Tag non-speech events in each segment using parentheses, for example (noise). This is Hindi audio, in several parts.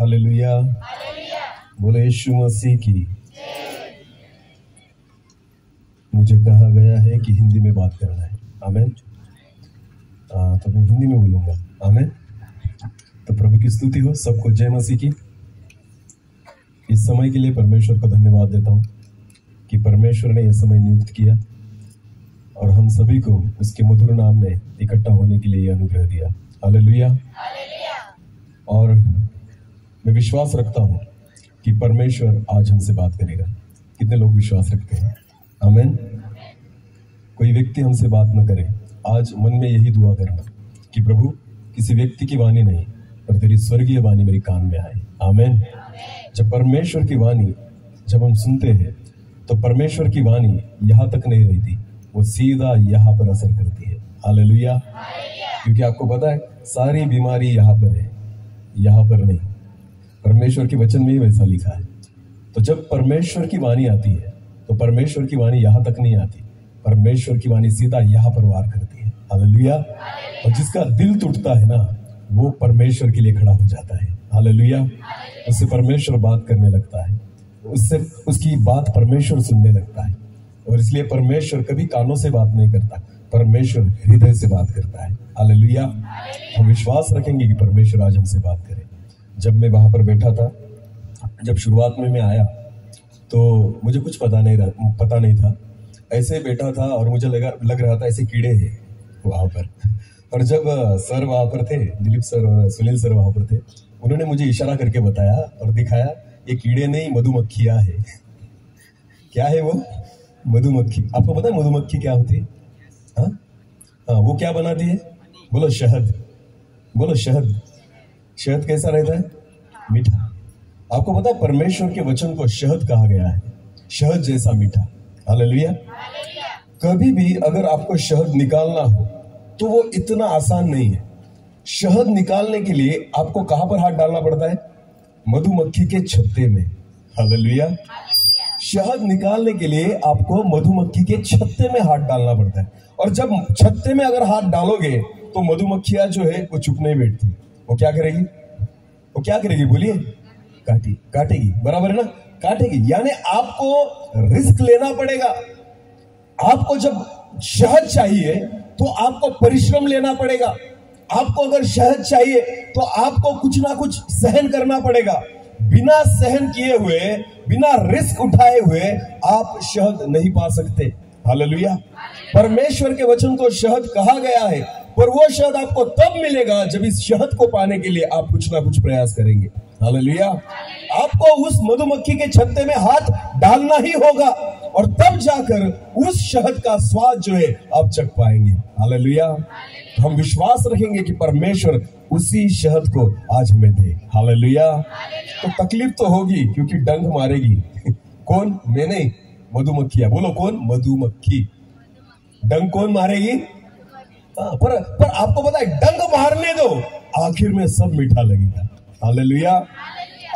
हालेलुया बोले यीशु मसीह की। मुझे कहा गया है कि हिंदी में बात करना है। आमेन। आ, तो मैं हिंदी में बोलूँगा। आमेन। तो प्रभु की स्तुति हो सबको। जय मसीह की। इस समय के लिए परमेश्वर को धन्यवाद देता हूँ कि परमेश्वर ने यह समय नियुक्त किया और हम सभी को उसके मधुर नाम में इकट्ठा होने के लिए यह अनुग्रह दिया। हालेलुया। और मैं विश्वास रखता हूँ कि परमेश्वर आज हमसे बात करेगा। कितने लोग विश्वास रखते हैं? आमेन। कोई व्यक्ति हमसे बात न करे। आज मन में यही दुआ करना कि प्रभु, किसी व्यक्ति की वाणी नहीं, पर तेरी स्वर्गीय वाणी मेरे कान में आए। आमेन। जब परमेश्वर की वाणी, जब हम सुनते हैं तो परमेश्वर की वाणी यहाँ तक नहीं रहती, वो सीधा यहाँ पर असर करती है। हालेलुया। क्योंकि आपको पता है, सारी बीमारी यहाँ पर है, यहाँ पर नहीं। परमेश्वर के वचन में ही वैसा लिखा है। तो जब परमेश्वर की वाणी आती है तो परमेश्वर की वाणी यहाँ तक नहीं आती। परमेश्वर की वाणी सीधा यहाँ पर वार करती है। हालेलुया। और जिसका दिल टूटता है ना, वो परमेश्वर के लिए खड़ा हो जाता है। हालेलुया। उससे परमेश्वर बात करने लगता है। उससे उसकी बात परमेश्वर सुनने लगता है। और इसलिए परमेश्वर कभी कानों से बात नहीं करता, परमेश्वर हृदय से बात करता है। हालेलुया। हम विश्वास रखेंगे कि परमेश्वर आज हमसे बात करे। जब मैं वहाँ पर बैठा था, जब शुरुआत में मैं आया तो मुझे कुछ पता नहीं रहा, पता नहीं था। ऐसे बैठा था और मुझे लगा, लग रहा था ऐसे कीड़े हैं वहाँ पर। (laughs) और जब सर वहाँ पर थे, दिलीप सर और सुनील सर वहाँ पर थे, उन्होंने मुझे इशारा करके बताया और दिखाया, ये कीड़े नहीं, मधुमक्खियाँ है। (laughs) क्या है वो? मधुमक्खी। आपको पता है मधुमक्खी क्या होती है? हाँ? हाँ वो क्या बनाती है? बोलो शहद। बोलो शहद। शहद कैसा रहता है? मीठा। आपको पता है, परमेश्वर के वचन को शहद कहा गया है। शहद जैसा मीठा। हालेलुया। कभी भी अगर आपको शहद निकालना हो तो वो इतना आसान नहीं है। शहद निकालने के लिए आपको कहाँ पर हाथ डालना पड़ता है? मधुमक्खी के छत्ते में। हालेलुया। शहद निकालने के लिए आपको मधुमक्खी के छत्ते में हाथ डालना पड़ता है। और जब छत्ते में अगर हाथ डालोगे तो मधुमक्खियाँ जो है, वो चुप नहीं बैठती। वो क्या करेगी? वो क्या करेगी? बोलिए। काटी, काटेगी। बराबर है ना? काटेगी। यानी आपको रिस्क लेना पड़ेगा। आपको जब शहद चाहिए तो आपको परिश्रम लेना पड़ेगा। आपको अगर शहद चाहिए तो आपको कुछ ना कुछ सहन करना पड़ेगा। बिना सहन किए हुए, बिना रिस्क उठाए हुए, आप शहद नहीं पा सकते। हालेलुया। परमेश्वर के वचन को शहद कहा गया है। पर वो शहद आपको तब मिलेगा जब इस शहद को पाने के लिए आप कुछ ना कुछ प्रयास करेंगे। हालेलुया। आपको उस मधुमक्खी के छत्ते में हाथ डालना ही होगा और तब जाकर उस शहद का स्वाद जो है आप चख पाएँगे। हालेलुया। तो हम विश्वास रखेंगे कि परमेश्वर उसी शहद को आज हमें दे। हालेलुया। तो तकलीफ़ तो होगी क्योंकि डंक मारेगी। (laughs) कौन? मैं नहीं मधुमक्खिया। बोलो, कौन? मधुमक्खी। डंक कौन मारेगी? पर पर आपको पता है डंक मारने दो आखिर में सब मीठा लगेगा। हालेलुया।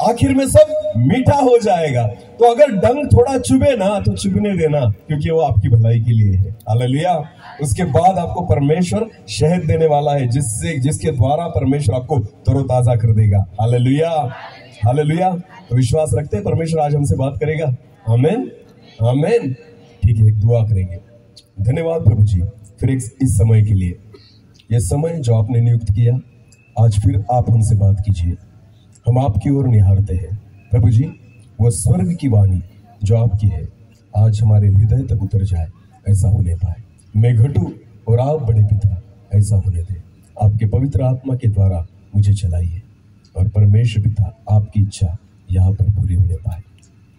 आखिर में सब मीठा हो जाएगा। तो अगर डंक थोड़ा चुभे ना तो चुभने देना क्योंकि वो आपकी भलाई के लिए है। हालेलुया। उसके बाद आपको परमेश्वर शहद देने वाला है जिससे जिसके द्वारा परमेश्वर आपको तरोताजा कर देगा। हालेलुया। हालेलुया। तो विश्वास रखते हैं परमेश्वर आज हमसे बात करेगा। आमेन। आमेन। ठीक है एक दुआ करेंगे। धन्यवाद प्रभु जी। फिर एक इस समय के लिए, यह समय जो आपने नियुक्त किया, आज फिर आप हमसे बात कीजिए। हम आपकी ओर निहारते हैं। प्रभु जी, वह स्वर्ग की वाणी जो आपकी है, आज हमारे हृदय तक उतर जाए, ऐसा होने पाए। मैं घटू और आप बड़े पिता, ऐसा होने दे। आपके पवित्र आत्मा के द्वारा मुझे चलाइए और परमेश्वर पिता, आपकी इच्छा यहाँ पर पूरी होने पाए।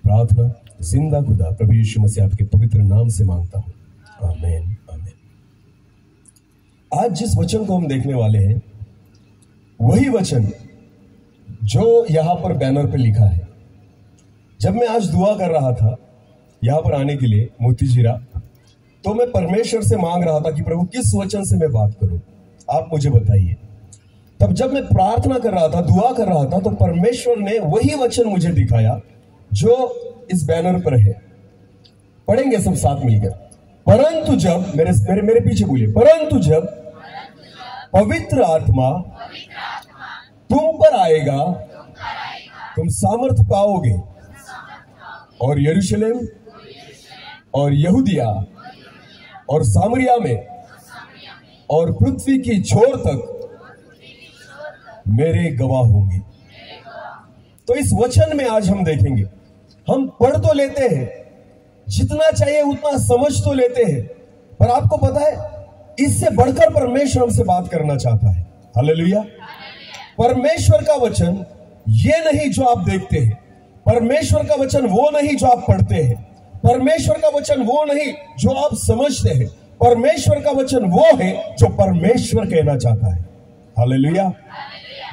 प्रार्थना ज़िंदा खुदा, प्रभु यीशु मसीह आपके पवित्र नाम से माँगता हूँ। आमेन। आज जिस वचन को हम देखने वाले हैं, वही वचन जो यहाँ पर बैनर पे लिखा है। जब मैं आज दुआ कर रहा था यहाँ पर आने के लिए मोतीजीरा तो मैं परमेश्वर से मांग रहा था कि प्रभु, किस वचन से मैं बात करूँ? आप मुझे बताइए। तब जब मैं प्रार्थना कर रहा था, दुआ कर रहा था तो परमेश्वर ने वही वचन मुझे दिखाया जो इस बैनर पर है। पढ़ेंगे सब साथ मिलकर। परंतु जब, मेरे मेरे मेरे पीछे बोलिए। परंतु जब पवित्र आत्मा तुम पर आएगा। तुम सामर्थ पाओगे। और यरूशलेम, और यहूदिया, और सामरिया में, और पृथ्वी की छोर तक मेरे गवाह होंगे। तो इस वचन में आज हम देखेंगे। हम पढ़ तो लेते हैं, जितना चाहिए उतना समझ तो लेते हैं। पर आपको पता है इससे बढ़कर परमेश्वर हमसे बात करना चाहता है। हालेलुया। परमेश्वर का वचन ये नहीं जो आप देखते हैं। परमेश्वर का वचन वो नहीं जो आप पढ़ते हैं। परमेश्वर का वचन वो नहीं जो आप समझते हैं। परमेश्वर का वचन वो है जो परमेश्वर कहना चाहता है। हालेलुया।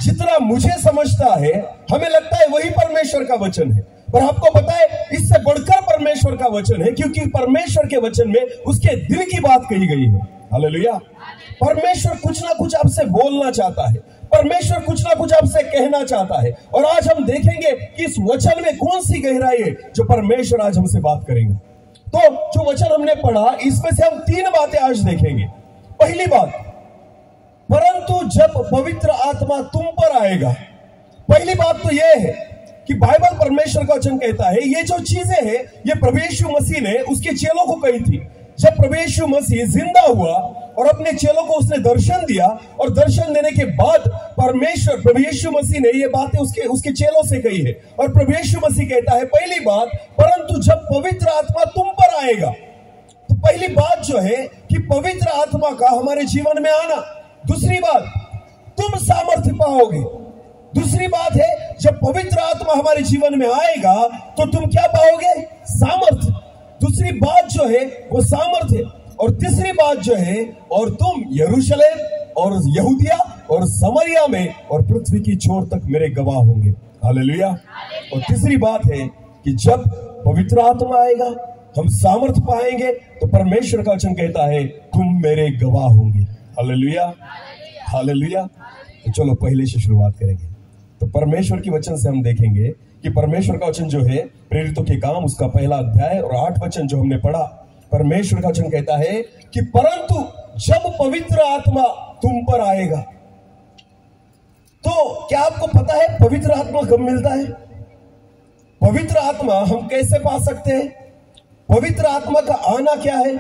जितना मुझे समझता है, हमें लगता है वही परमेश्वर का वचन है। पर आपको पता है, इससे बढ़कर परमेश्वर का वचन है, क्योंकि परमेश्वर के वचन में उसके दिल की बात कही गई है। हालेलुया। परमेश्वर कुछ ना कुछ आपसे बोलना चाहता है। परमेश्वर कुछ ना कुछ आपसे कहना चाहता है। और आज हम देखेंगे कि इस वचन में कौन सी गहराई है जो परमेश्वर आज हमसे बात करेंगे। तो जो वचन हमने पढ़ा, इसमें से हम तीन बातें आज देखेंगे। पहली बात, परंतु जब पवित्र आत्मा तुम पर आएगा, पहली बात तो यह है कि बाइबल परमेश्वर का वचन कहता है, ये जो चीज़ें हैं, ये प्रवेश मसीह ने उसके चेलों को कही थी। जब प्रवेश मसीह ज़िंदा हुआ और अपने चेलों को उसने दर्शन दिया और दर्शन देने के बाद परमेश्वर, प्रभु मसीह ने ये बातें उसके उसके चेलों से कही है। और प्रभु मसीह कहता है, पहली बात, परंतु जब पवित्र आत्मा तुम पर आएगा तो पहली बात जो है कि पवित्र आत्मा का हमारे जीवन में आना। दूसरी बात, तुम सामर्थ्य पाओगे। दूसरी बात है, जब पवित्र आत्मा हमारे जीवन में आएगा तो तुम क्या पाओगे? सामर्थ्य। दूसरी बात जो है, वो सामर्थ्य और तीसरी बात जो है, और तुम यरूशलेम और यहूदिया और समरिया में और पृथ्वी की छोर तक मेरे गवाह होंगे। हालेलुया। और तीसरी बात है कि जब पवित्र आत्मा आएगा, हम सामर्थ पाएँगे तो परमेश्वर का वचन कहता है, तुम मेरे गवाह होंगे। हालेलुया। हालेलुया। तो चलो पहले से शुरुआत करेंगे। तो परमेश्वर के वचन से हम देखेंगे कि परमेश्वर का वचन जो है, प्रेरितों के काम, उसका पहला अध्याय और आठ वचन जो हमने पढ़ा, परमेश्वर का वचन कहता है कि परंतु जब पवित्र आत्मा तुम पर आएगा तो क्या आपको पता है पवित्र आत्मा कब मिलता है? पवित्र आत्मा हम कैसे पा सकते हैं? पवित्र आत्मा का आना क्या है?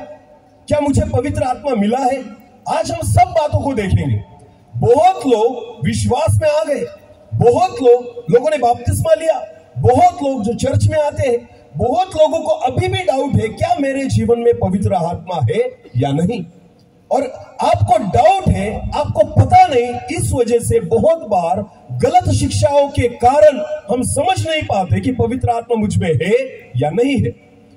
क्या मुझे पवित्र आत्मा मिला है? आज हम सब बातों को देखेंगे। बहुत लोग विश्वास में आ गए। बहुत लोग लोगों ने बपतिस्मा लिया, बहुत लोग जो चर्च में आते हैं, बहुत लोगों को अभी भी डाउट है, क्या मेरे जीवन में पवित्र आत्मा है या नहीं? और आपको डाउट है, आपको पता नहीं, इस वजह से बहुत बार गलत शिक्षाओं के कारण हम समझ नहीं पाते कि पवित्र आत्मा मुझमें है या नहीं है।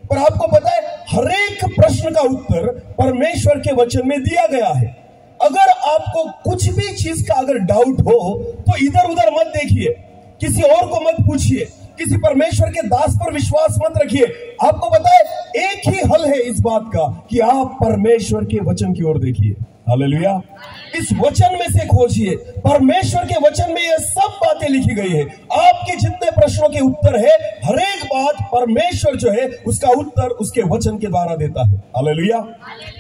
पर आपको पता है, हरेक प्रश्न का उत्तर परमेश्वर के वचन में दिया गया है। अगर आपको कुछ भी चीज़ का अगर डाउट हो तो इधर उधर मत देखिए। किसी और को मत पूछिए। किसी परमेश्वर के दास पर विश्वास मत रखिए। आपको बताए एक ही हल है इस बात का कि आप परमेश्वर के वचन की ओर देखिए। हालेलुया। इस वचन में से खोजिए। परमेश्वर के वचन में ये सब बातें लिखी गई है। जितने प्रश्नों के उत्तर है। हर एक बात परमेश्वर जो है, उसका उत्तर उसके वचन के द्वारा देता है। हालेलुया।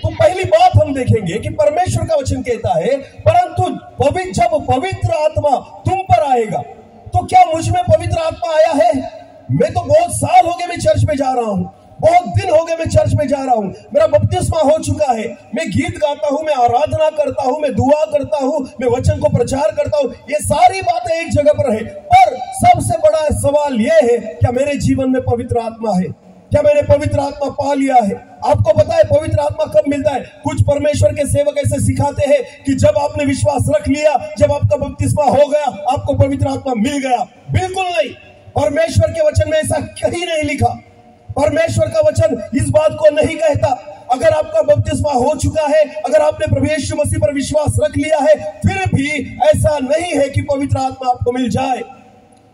तो पहली बात हम देखेंगे कि परमेश्वर का वचन कहता है, परंतु पवित्र जब पवित्र आत्मा तुम पर आएगा तो क्या मुझमें पवित्र आत्मा आया है? मैं तो बहुत साल हो गए मैं चर्च में जा रहा हूँ। बहुत दिन हो गए मैं चर्च में जा रहा हूँ। मेरा बपतिस्मा हो चुका है। मैं गीत गाता हूँ, मैं आराधना करता हूँ, मैं दुआ करता हूँ, मैं वचन को प्रचार करता हूँ। ये सारी बातें एक जगह पर है। पर सबसे बड़ा सवाल यह है, क्या मेरे जीवन में पवित्र आत्मा है? क्या मैंने पवित्र आत्मा पा लिया है? आपको पता है पवित्र आत्मा कब मिलता है? कुछ परमेश्वर के सेवक ऐसे सिखाते हैं कि जब आपने विश्वास रख लिया, जब आपका बपतिस्मा हो गया, आपको पवित्र आत्मा मिल गया। बिल्कुल नहीं। परमेश्वर के वचन में ऐसा कहीं नहीं लिखा। परमेश्वर का वचन इस बात को नहीं कहता। अगर आपका बपतिस्मा हो चुका है, अगर आपने प्रभु यीशु मसीह पर विश्वास रख लिया है, फिर भी ऐसा नहीं है कि पवित्र आत्मा आपको मिल जाए।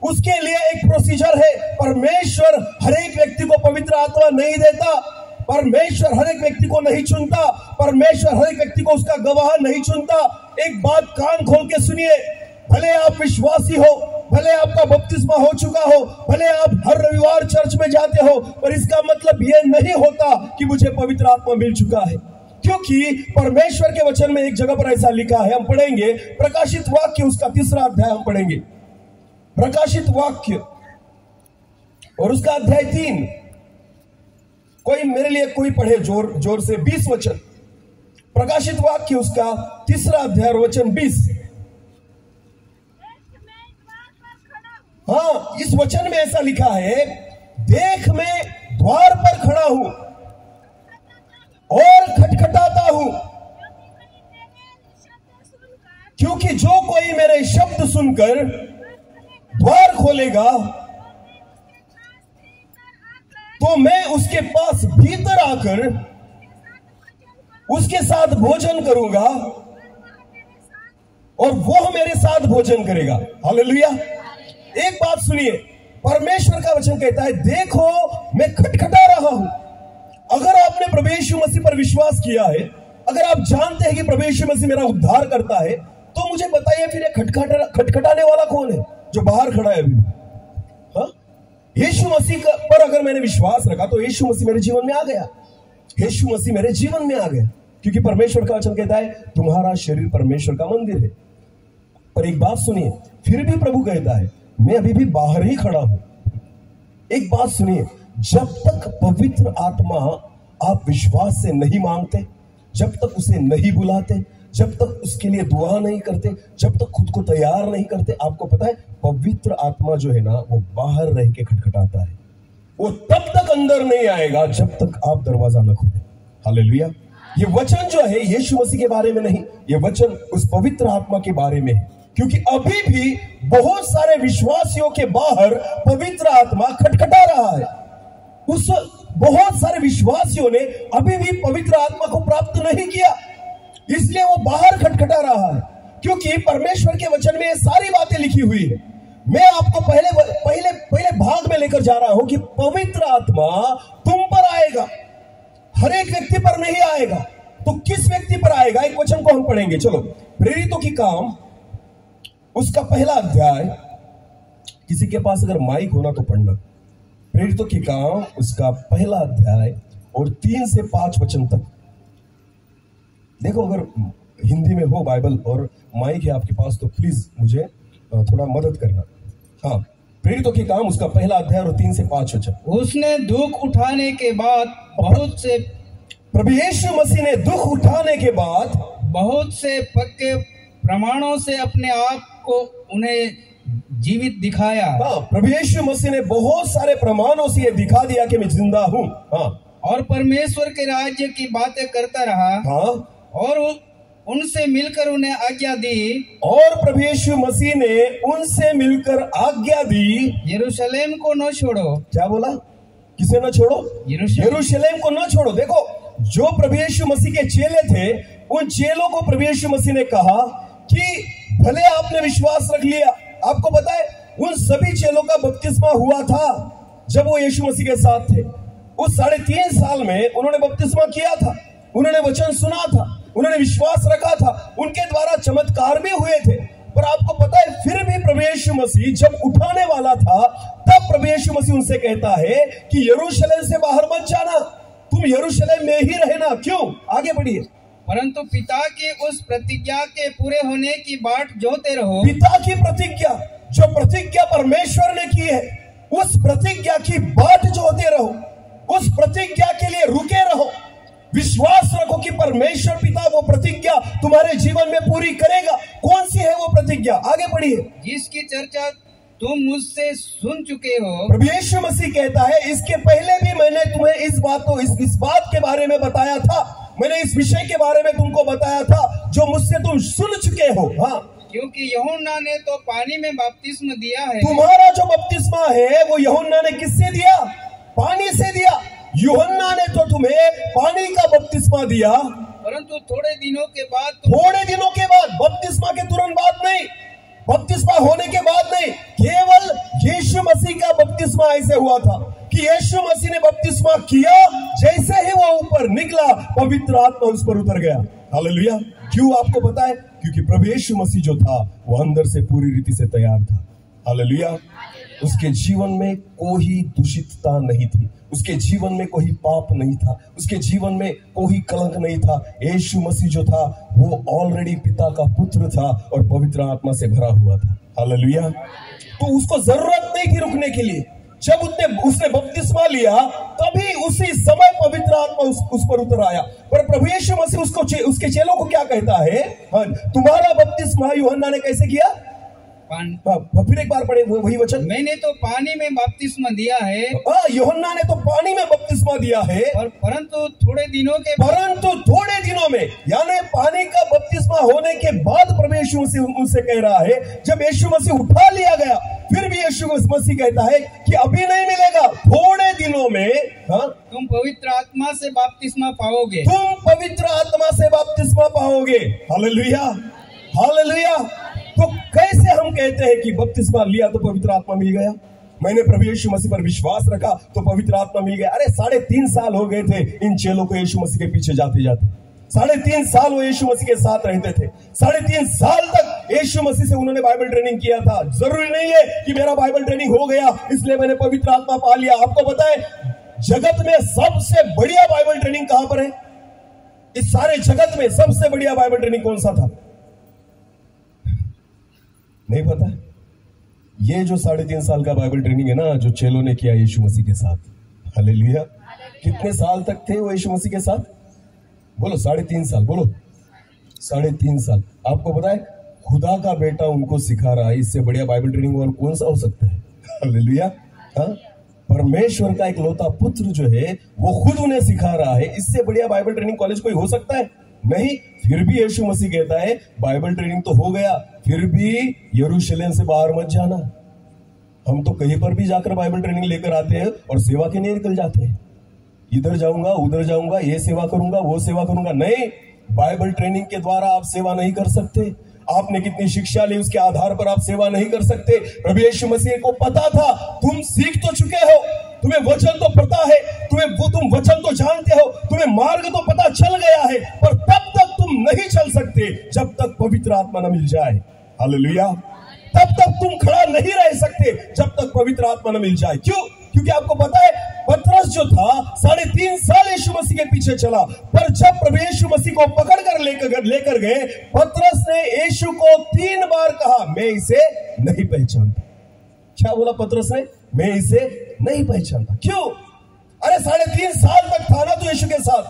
उसके लिए एक प्रोसीजर है, परमेश्वर हर एक व्यक्ति को पवित्र आत्मा नहीं देता। परमेश्वर हर एक व्यक्ति को नहीं चुनता। परमेश्वर हर एक व्यक्ति को उसका गवाह नहीं चुनता। एक बात कान खोल के सुनिए। भले आप विश्वासी हो, भले आपका बपतिस्मा हो चुका हो, भले आप हर रविवार चर्च में जाते हो, पर इसका मतलब यह नहीं होता कि मुझे पवित्र आत्मा मिल चुका है। क्योंकि परमेश्वर के वचन में एक जगह पर ऐसा लिखा है, हम पढ़ेंगे, प्रकाशित वाक्य उसका तीसरा अध्याय हम पढ़ेंगे। प्रकाशित वाक्य, और उसका अध्याय तीन। कोई मेरे लिए, कोई पढ़े ज़ोर ज़ोर से, बीस वचन। प्रकाशित वाक्य उसका तीसरा अध्याय वचन बीस देख मैं द्वार पर खड़ा हूँ, इस वचन में ऐसा लिखा है, देख मैं द्वार पर खड़ा हूँ और खटखटाता हूँ। क्योंकि जो कोई मेरे शब्द सुनकर द्वार खोलेगा तो मैं उसके पास भीतर आकर उसके साथ भोजन करूँगा और वो मेरे साथ भोजन करेगा। हालेलुया। एक बात सुनिए, परमेश्वर का वचन कहता है, देखो, मैं खटखटा रहा हूँ। अगर आपने प्रवेश मसीह पर विश्वास किया है, अगर आप जानते हैं कि प्रवेश मसीह मेरा उद्धार करता है तो मुझे बताइए, फिर खटखटा, खटखटाने वाला कौन है, जो बाहर खड़ा है अभी? हाँ? यीशु मसीह पर अगर मैंने विश्वास रखा तो यीशु मसीह मेरे जीवन में आ गया। यीशु मसीह मेरे जीवन में आ गया। क्योंकि परमेश्वर का वचन कहता है, तुम्हारा शरीर परमेश्वर का मंदिर है। पर एक बात सुनिए, फिर भी प्रभु कहता है मैं अभी भी बाहर ही खड़ा हूँ। एक बात सुनिए, जब तक पवित्र आत्मा आप विश्वास से नहीं मांगते, जब तक उसे नहीं बुलाते, जब तक उसके लिए दुआ नहीं करते, जब तक खुद को तैयार नहीं करते, आपको पता है, पवित्र आत्मा जो है ना, वो बाहर रह के खटखटाता है। वो तब तक अंदर नहीं आएगा जब तक आप दरवाज़ा न खोले। हालेलुया। ये वचन जो है, यीशु मसीह के बारे में नहीं, ये वचन उस पवित्र आत्मा के बारे में है। क्योंकि अभी भी बहुत सारे विश्वासियों के बाहर पवित्र आत्मा खटखटा रहा है। उस बहुत सारे विश्वासियों ने अभी भी पवित्र आत्मा को प्राप्त नहीं किया। इसलिए वो बाहर खटखटा रहा है। क्योंकि परमेश्वर के वचन में ये सारी बातें लिखी हुई है। मैं आपको पहले पहले पहले भाग में लेकर जा रहा हूँ कि पवित्र आत्मा तुम पर आएगा। हर एक व्यक्ति पर नहीं आएगा। तो किस व्यक्ति पर आएगा? एक वचन को हम पढ़ेंगे। चलो, प्रेरितों की काम। उसका पहला अध्याय किसी के पास अगर माइक होना तो पढ़ना। प्रेरितों की काम उसका पहला अध्याय और तीन से पाँच वचन तक। देखो अगर हिंदी में हो बाइबल और माइक है आपके पास तो प्लीज़ मुझे थोड़ा मदद करना। हाँ प्रेरितों की काम उसका पहला अध्याय और तीन से पाँच वचन। उसने दुख उठाने के बाद बहुत से प्रभु यीशु मसीह ने दुख उठाने के बाद बहुत से पक्के प्रमाणों से अपने आप को उन्हें जीवित दिखाया। हाँ प्रभु यीशु मसीह ने बहुत सारे प्रमाणों से ये दिखा दिया कि मैं ज़िंदा हूँ। हाँ। और परमेश्वर के राज्य की बातें करता रहा। हाँ। और उनसे मिलकर उन्हें आज्ञा दी। और प्रभु यीशु मसीह ने उनसे मिलकर आज्ञा दी। यरूशलेम को न छोड़ो। क्या बोला? किसे न छोड़ो। यरूशलेम को न छोड़ो। देखो जो प्रभु यीशु मसीह के चेले थे उन चेलों को प्रभु यीशु मसीह ने कहा कि भले आपने विश्वास रख लिया। आपको पता है, उन सभी चेलों का बपतिस्मा हुआ था जब वो यीशु मसीह के साथ थे। उस साढ़े तीन साल में उन्होंने बपतिस्मा किया था, उन्होंने वचन सुना था, उन्होंने विश्वास रखा था, उनके द्वारा चमत्कार भी हुए थे। पर आपको पता है, फिर भी प्रभु यीशु मसीह जब उठाने वाला था, तब प्रभु यीशु मसीह उनसे कहता है कि यरूशलेम से बाहर मत जाना, तुम यरूशलेम में ही रहना। क्यों? आगे बढ़िए परंतु पिता की उस प्रतिज्ञा के पूरे होने की बाट जोते रहो। पिता की प्रतिज्ञा जो प्रतिज्ञा परमेश्वर ने की है उस प्रतिज्ञा की बाट जो होते रहो। उस प्रतिज्ञा के लिए रुके रहो। विश्वास रखो कि परमेश्वर पिता वो प्रतिज्ञा तुम्हारे जीवन में पूरी करेगा। कौन सी है वो प्रतिज्ञा? आगे बढ़िए जिसकी चर्चा तुम मुझसे सुन चुके हो। प्रभु यीशु मसीह कहता है इसके पहले भी मैंने तुम्हें इस बात को इस, इस बात के बारे में बताया था मैंने इस विषय के बारे में तुमको बताया था जो मुझसे तुम सुन चुके हो। हाँ। क्योंकि यहुन्ना ने तो पानी में बपतिस्म दिया है। तुम्हारा जो बपतिस्मा है वो यहुन्ना ने किससे दिया? पानी से दिया। यूहन्ना ने तो तुम्हें पानी का बपतिस्मा दिया। परंतु थोड़े दिनों के बाद थोड़े दिनों के बाद बपतिस्मा के तुरंत बाद नहीं। बपतिस्मा होने के बाद नहीं, केवल यीशु मसीह का बपतिस्मा ऐसे हुआ था कि यीशु मसीह ने बपतिस्मा किया, जैसे ही वो ऊपर निकला, पवित्र आत्मा उस पर उतर गया। हालेलुया। क्यों आपको पता क्योंकि प्रभु यीशु मसीह जो था, वो अंदर से पूरी रीति से तैयार था। हालेलुया। उसके जीवन में कोई दूषितता नहीं थी। उसके जीवन में कोई पाप नहीं था उसके जीवन में कोई कलंक नहीं था। यीशु मसीह जो था वो ऑलरेडी पिता का पुत्र था और पवित्र आत्मा से भरा हुआ था। हालेलुया तो उसको ज़रूरत नहीं थी रुकने के लिए। जब उसने उसने बपतिस्मा लिया तभी उसी समय पवित्र आत्मा उस, उस पर उतर आया। पर प्रभु यीशु मसीह उसको चे, उसके चेलों को क्या कहता है? हाँ, तुम्हारा बपतिस्मा यूहन्ना ने कैसे किया? पान- फिर एक बार पढ़े वही वचन। मैंने तो पानी में बपतिस्मा दिया है। योहन्ना ने तो पानी में बपतिस्मा दिया है। और परंतु थोड़े दिनों के परंतु थोड़े दिनों में यानी पानी का बपतिस्मा होने के बाद मसीह उनसे कह रहा है जब यीशु मसीह उठा लिया गया फिर भी यीशु मसीह कहता है कि अभी नहीं मिलेगा थोड़े दिनों में हाँ, तुम पवित्र आत्मा से बपतिस्मा पाओगे। तुम पवित्र आत्मा से बपतिस्मा पाओगे। हालेलुया। हालेलुया। तो कैसे हम कहते हैं कि बपतिस्मा लिया तो पवित्र आत्मा मिल गया? मैंने प्रभु यीशु मसीह पर विश्वास रखा तो पवित्र आत्मा मिल गया। अरे, साढ़े तीन साल हो गए थे इन चेलों को यीशु मसीह के पीछे जाते जाते। साढ़े तीन साल वो यीशु मसीह के साथ रहते थे। साढ़े तीन साल तक यीशु मसीह से उन्होंने बाइबल ट्रेनिंग किया था। ज़रूरी नहीं है कि मेरा बाइबल ट्रेनिंग हो गया, इसलिए मैंने पवित्र आत्मा पा लिया। आपको है, जगत में सबसे बढ़िया बाइबल ट्रेनिंग कहाँ पर है? इस सारे जगत में सबसे बढ़िया बाइबल ट्रेनिंग कौन सा था? नहीं पता? ये जो साढ़े तीन साल का बाइबल ट्रेनिंग है ना जो चेलो ने किया यीशु मसीह के साथ। हालेलुया। कितने साल तक थे वो यीशु मसीह के साथ? बोलो साढ़े तीन साल बोलो। साढ़े तीन साल। आपको पता है खुदा का बेटा उनको सिखा रहा है इससे बढ़िया बाइबल ट्रेनिंग और कौन सा हो सकता है? हालेलुया। हाँ? परमेश्वर का एक लौता पुत्र जो है वो खुद उन्हें सिखा रहा है इससे बढ़िया बाइबल ट्रेनिंग कॉलेज कोई हो सकता है? नहीं फिर भी यीशु मसीह कहता है बाइबल ट्रेनिंग तो हो गया। फिर भी यरूशलेम से बाहर मत जाना। हम तो कहीं पर भी जाकर बाइबल ट्रेनिंग लेकर आते हैं और सेवा के लिए निकल जाते हैं। इधर जाऊँगा, उधर जाऊँगा, ये सेवा करूँगा, वो सेवा करूँगा। नहीं, बाइबल ट्रेनिंग के द्वारा आप सेवा नहीं कर सकते। आपने कितनी शिक्षा ली, उसके आधार पर आप सेवा नहीं कर सकते। प्रभु यीशु मसीह को पता था, तुम सीख तो चुके हो, तुम्हें वचन तो पता है, तुम्हें वो तुम वचन तो जानते हो, तुम्हें मार्ग तो पता चल गया है, पर तब तक तुम नहीं चल सकते, जब तक पवित्र आत्मा न मिल जाए। हालेलुया। तब तक तुम खड़ा नहीं रह सकते जब तक पवित्र आत्मा न मिल जाए। क्यों? क्योंकि आपको पता है, पतरस जो था, साढ़े तीन साल यीशु मसीह के पीछे चला। पर जब प्रभु यीशु मसीह को पकड़ कर लेकर लेकर गए, पतरस ने यीशु को तीन बार कहा, मैं इसे नहीं पहचानता। क्या बोला पत्रस ने? मैं इसे नहीं पहचानता। क्यों? अरे साढ़े तीन साल तक था ना तू यीशु के साथ।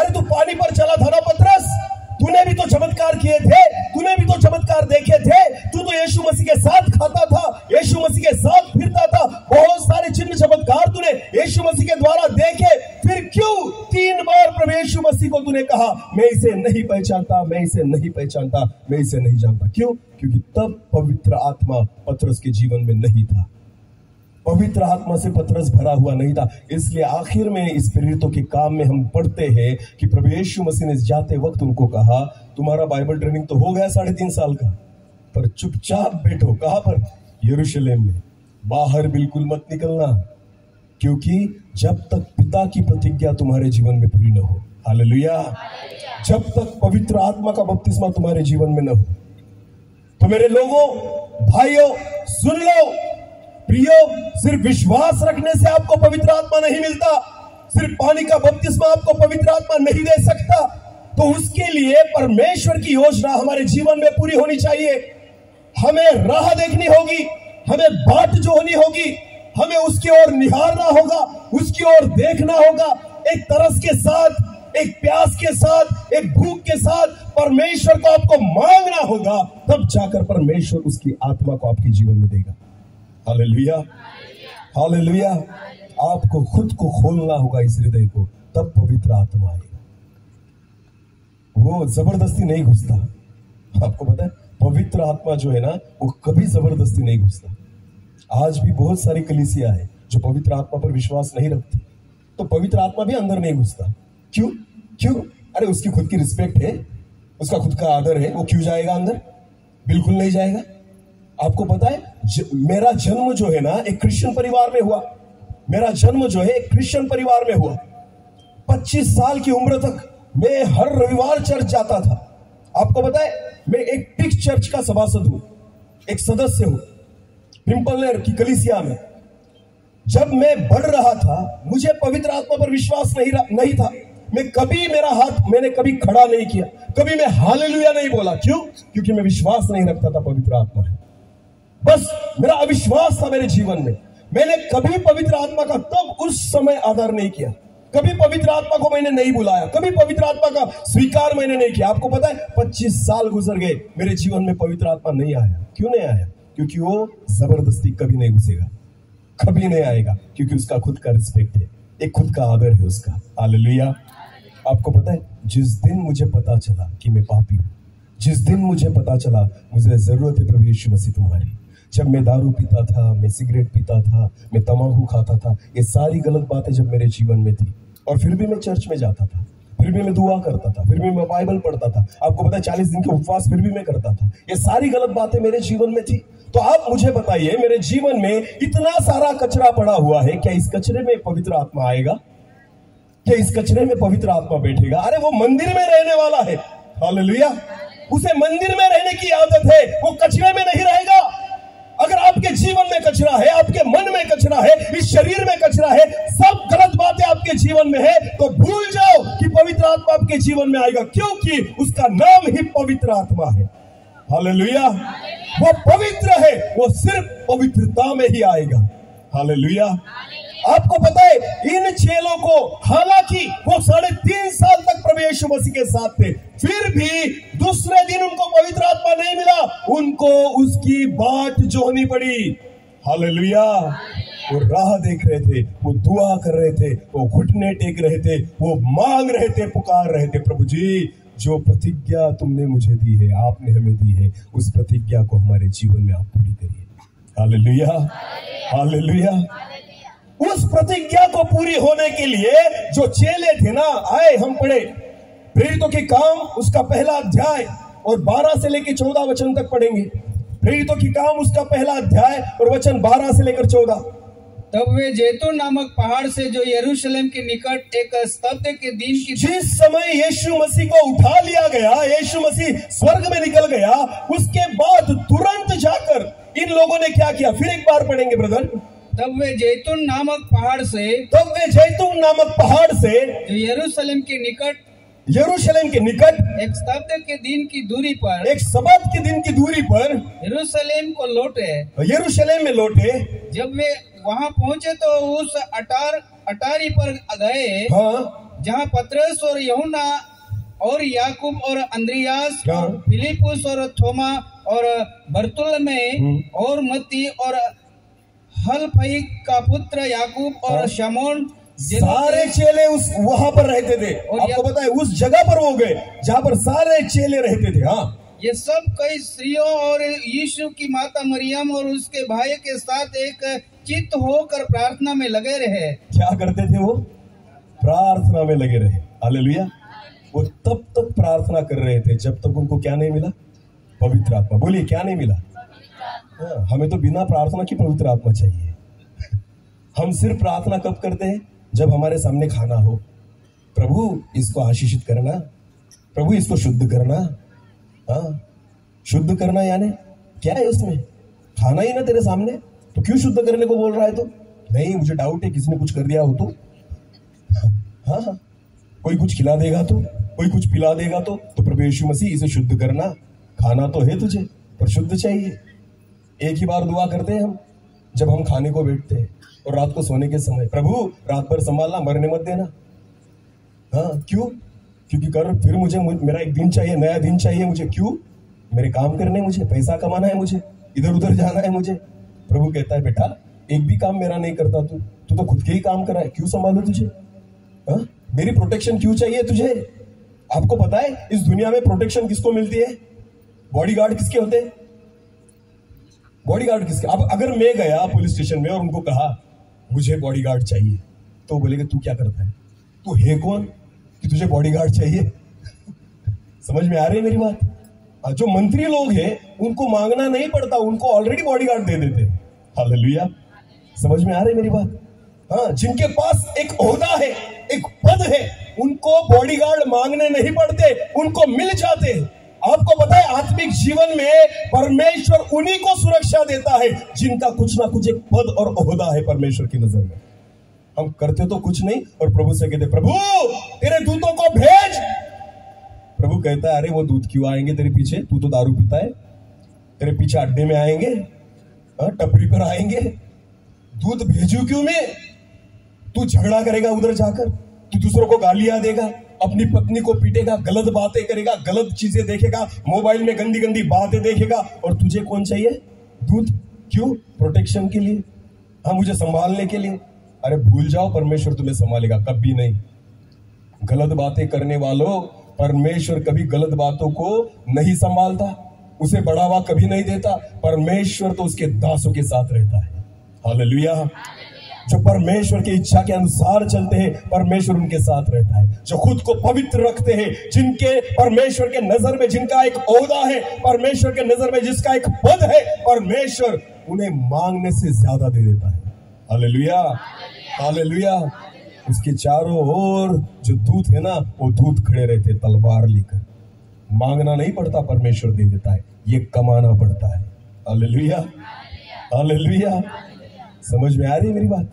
अरे तू पानी पर चला था ना पतरस? तूने भी तो चमत्कार किए थे, तूने भी तो चमत्कार देखे थे। तू तो यीशु मसीह के साथ खाता था, यीशु मसीह के साथ फिरता था। बहुत सारे चिन्ह चमत्कार तूने यीशु मसीह के द्वारा देखे। फिर क्यों तीन बार प्रभु यीशु मसीह को तूने कहा, मैं इसे नहीं पहचानता, मैं इसे नहीं पहचानता, मैं इसे नहीं जानता। क्यों? क्योंकि तब पवित्र आत्मा पत्रस के जीवन में नहीं था। पवित्र आत्मा से पत्रस भरा हुआ नहीं था। इसलिए आखिर में इस प्रेरितों के काम में हम पढ़ते हैं कि प्रभु यीशु मसीह ने जाते वक्त उनको कहा, तुम्हारा बाइबल ट्रेनिंग तो हो गया साढ़े तीन साल का, पर चुपचाप बैठो। कहा पर? यरूशलेम में। बाहर बिल्कुल मत निकलना, क्योंकि जब तक पिता की प्रतिज्ञा तुम्हारे जीवन में पूरी न हो। हालेलुया। जब तक पवित्र आत्मा का बपतिस्मा तुम्हारे जीवन में न हो। तो मेरे लोगों, भाइयों, सुन लो। प्रियो, सिर्फ़ विश्वास रखने से आपको पवित्र आत्मा नहीं मिलता। सिर्फ़ पानी का बपतिस्मा आपको पवित्र आत्मा नहीं दे सकता। तो उसके लिए परमेश्वर की योजना हमारे जीवन में पूरी होनी चाहिए। हमें राह देखनी होगी, हमें बाट जो होनी होगी, हमें उसकी ओर निहारना होगा, उसकी ओर देखना होगा। एक तरस के साथ, एक प्यास के साथ, एक भूख के साथ परमेश्वर को आपको मांगना होगा, तब जाकर परमेश्वर उसकी आत्मा को आपके जीवन में देगा। हालेलुया। हालेलुया। आपको खुद को खोलना होगा इस हृदय को, तब पवित्र आत्मा आएगा। वो ज़बरदस्ती नहीं घुसता। आपको पता है, पवित्र आत्मा जो है ना, वो कभी ज़बरदस्ती नहीं घुसता। आज भी बहुत सारी कलिसिया है जो पवित्र आत्मा पर विश्वास नहीं रखती। तो पवित्र आत्मा भी अंदर नहीं घुसता। क्यों? क्यों? अरे, उसकी खुद की रिस्पेक्ट है। उसका खुद का आदर है। वो क्यों जाएगा अंदर? बिल्कुल नहीं जाएगा। आपको पता है ज, मेरा जन्म जो है ना एक क्रिश्चियन परिवार में हुआ। मेरा जन्म जो है एक क्रिश्चियन परिवार में हुआ। 25 साल की उम्र तक मैं हर रविवार चर्च जाता था। आपको पता है मैं एक टिक चर्च का सभासद हूँ एक सदस्य हूँ पिंपलनेर की कलिसिया में। जब मैं बढ़ रहा था मुझे पवित्र आत्मा पर विश्वास नहीं नहीं था। मैं कभी मेरा हाथ मैंने कभी खड़ा नहीं किया। कभी मैं हालेलुया नहीं बोला। क्यों? क्योंकि मैं विश्वास नहीं रखता था पवित्र आत्मा है। बस मेरा अविश्वास था मेरे जीवन में। मैंने कभी पवित्र आत्मा का तब उस समय आदर नहीं किया। कभी पवित्र आत्मा को मैंने नहीं बुलाया। कभी पवित्र आत्मा का स्वीकार मैंने नहीं किया। आपको पता है, पच्चीस साल गुजर गए, मेरे जीवन में पवित्र आत्मा नहीं आया। क्यों नहीं आया? क्योंकि वो ज़बरदस्ती कभी नहीं घुसेगा। कभी नहीं आएगा, क्योंकि उसका खुद का रिस्पेक्ट है। एक खुद का आदर है उसका। हालेलुया आपको पता है, जिस दिन मुझे पता चला कि मैं पापी हूँ, जिस दिन मुझे पता चला, मुझे ज़रूरत है प्रभु यीशु मसीह तुम्हारी। जब मैं दारू पीता था, मैं सिगरेट पीता था, मैं तम्बाकू खाता था, ये सारी गलत बातें जब मेरे जीवन में थी। और फिर भी मैं चर्च में जाता था, फिर भी मैं दुआ करता था, फिर भी मैं बाइबल पढ़ता था। आपको पता है, चालीस दिन के उपवास फिर भी मैं करता था। ये सारी गलत बातें मेरे जीवन में थी। तो आप मुझे बताइए, मेरे जीवन में इतना सारा कचरा पड़ा हुआ है, क्या इस कचरे में पवित्र आत्मा आएगा? क्या इस कचरे में पवित्र आत्मा बैठेगा? अरे, वो मंदिर में रहने वाला है। उसे मंदिर में रहने की आदत है। वो कचरे में नहीं रहेगा। अगर आपके जीवन में कचरा है आपके मन में कचरा है इस शरीर में कचरा है सब गलत बातें आपके जीवन में है तो भूल जाओ कि पवित्र आत्मा आपके जीवन में आएगा क्योंकि उसका नाम ही पवित्र आत्मा है। हालेलुया। वो पवित्र है वो सिर्फ़ पवित्रता में ही आएगा। हालेलुया। आपको पता है, इन चेलों को, हालाँकि वो साढ़े तीन साल तक प्रभु यीशु मसीह के साथ थे, फिर भी दूसरे दिन उनको पवित्र आत्मा नहीं मिला, उनको उसकी बाट जोहनी पड़ी। हालेलुया। वो राह देख रहे थे, वो दुआ कर रहे थे, वो घुटने टेक रहे थे, वो मांग रहे थे, पुकार रहे थे, प्रभु जी, जो प्रतिज्ञा तुमने मुझे दी है, आपने हमें दी है, उस प्रतिज्ञा को हमारे जीवन में आप पूरी करिए। हालेलुया। हालेलुया। उस प्रतिज्ञा को पूरी होने के लिए जो चेले थे ना आए हम पढ़े प्रेरितों के काम उसका पहला अध्याय और 12 से लेकर 14 वचन तक पढ़ेंगे। प्रेरितों की काम उसका पहला अध्याय और वचन 12 से लेकर 14 तब वे जैतून नामक पहाड़ से जो यरूशलेम के निकट एक स्तब्ध के दिन की जिस समय यीशु मसीह को उठा लिया गया यीशु मसीह स्वर्ग में निकल गया उसके बाद तुरंत जाकर इन लोगों ने क्या किया? फिर एक बार पढ़ेंगे ब्रदर। तब वे जैतून नामक पहाड़ से तब वे जैतून नामक पहाड़ से जो यरूशलेम के निकट यरूशलेम के निकट एक शब्द के दिन की दूरी पर एक शब्द के दिन की दूरी पर यरूशलेम को लौटे यरूशलेम में लौटे जब वे वहाँ पहुँचे तो उस अटार अटारी पर गए हाँ जहाँ पतरस और यहुना और याकूब और अंद्रियास हाँ। और फिलिपुस और थोमा और बर्तुल में हम्म। और मती और हलफई का पुत्र याकूब और हाँ। शमोन सारे चेले उस वहाँ पर रहते थे। और आपको पता है उस जगह पर वो गए जहाँ पर सारे चेले रहते थे हाँ। ये सब कई स्त्रियों और यीशु की माता मरियम और उसके भाई के साथ एक चित्त होकर प्रार्थना में लगे रहे। क्या करते थे वो? प्रार्थना में लगे रहे। हालेलुया। वो तब तक प्रार्थना कर रहे थे जब तक उनको क्या नहीं मिला? पवित्र आत्मा। बोलिए क्या नहीं मिला? हमें तो बिना प्रार्थना की पवित्र आत्मा चाहिए। हम सिर्फ़ प्रार्थना कब करते हैं? जब हमारे सामने खाना हो। प्रभु, इसको आशीषित करना। प्रभु, इसको शुद्ध करना। हाँ। शुद्ध करना यानी? क्या है उसमें? खाना ही ना तेरे सामने? तो क्यों शुद्ध करने को बोल रहा है तो? नहीं, मुझे डाउट है किसी ने कुछ कर दिया हो तो? हाँ हाँ। कोई कुछ खिला देगा तो? कोई कुछ पिला देगा तो? तो प्रभु यीशु मसीह, इसे शुद्ध करना। खाना तो है तुझे, पर शुद्ध चाहिए। एक ही बार दुआ करते हैं हम, जब हम खाने को बैठते हैं और रात को सोने के समय। प्रभु, रात भर संभालना, मरने मत देना। हाँ क्यों? क्योंकि कर, फिर मुझे मेरा एक दिन चाहिए, नया दिन चाहिए मुझे। क्यों? मेरे काम करने मुझे, पैसा कमाना है मुझे इधर उधर जाना है मुझे। प्रभु कहता है, बेटा, एक भी काम मेरा नहीं करता तू। तू तो खुद के ही काम कर रहा है, क्यों संभालू तुझे? हाँ? मेरी प्रोटेक्शन क्यों चाहिए तुझे? आपको पता है, इस दुनिया में प्रोटेक्शन किसको मिलती है? बॉडीगार्ड किसके होते हैं? बॉडीगार्ड किसके? अब अगर मैं गया पुलिस स्टेशन में और उनको कहा, मुझे बॉडीगार्ड चाहिए। तो बोलेगा, तू क्या करता है? तू है कौन कि तुझे बॉडीगार्ड चाहिए? (laughs) समझ में आ रही है मेरी बात? जो मंत्री लोग हैं, उनको मांगना नहीं पड़ता, उनको ऑलरेडी बॉडीगार्ड दे देते हालेलुया समझ में आ रही मेरी बात? हाँ जिनके पास एक ओहदा है, एक पद है, उनको बॉडीगार्ड मांगने नहीं पड़ते, उनको मिल जाते हैं। आपको है आत्मिक जीवन में परमेश्वर उन्हीं को सुरक्षा देता है जिनका कुछ ना कुछ एक पद और ओहदा है परमेश्वर की नज़र में। हम करते तो कुछ नहीं और प्रभु से कहते प्रभु तेरे दूतों को भेज। प्रभु कहता है अरे वो दूत क्यों आएँगे तेरे पीछे? तू तो दारू पीता है। तेरे पीछे अड्डे में आएँगे हाँ, टपरी पर आएँगे। दूध भेजू क्यों मैं? तू झगड़ा करेगा उधर जाकर तू दूसरों को गालियाँ देगा। अपनी पत्नी को पीटेगा, गलत बातें करेगा, गलत चीज़ें देखेगा, मोबाइल में गंदी गंदी बातें देखेगा। और तुझे कौन चाहिए? दूध क्यों? प्रोटेक्शन के लिए। हाँ मुझे संभालने के लिए। अरे, भूल जाओ, परमेश्वर तुम्हें संभालेगा। कभी नहीं। गलत बातें करने वालों परमेश्वर कभी गलत बातों को नहीं संभालता। उसे बढ़ावा कभी नहीं देता। परमेश्वर तो उसके दासों के साथ रहता है। हालेलुया। जो परमेश्वर की इच्छा के अनुसार चलते हैं, परमेश्वर उनके साथ रहता है। जो खुद को पवित्र रखते हैं, जिनके परमेश्वर के नज़र में जिनका एक ओहदा है, परमेश्वर के नज़र में जिसका एक पद है, परमेश्वर उन्हें मांगने से ज़्यादा दे देता है। हालेलुया। हालेलुया। उसके चारों ओर जो दूत है ना, वो दूत खड़े रहते तलवार लेकर। मांगना नहीं पड़ता, परमेश्वर दे देता है। ये कमाना पड़ता है। हालेलुया। हालेलुया। समझ में आ रही है मेरी बात?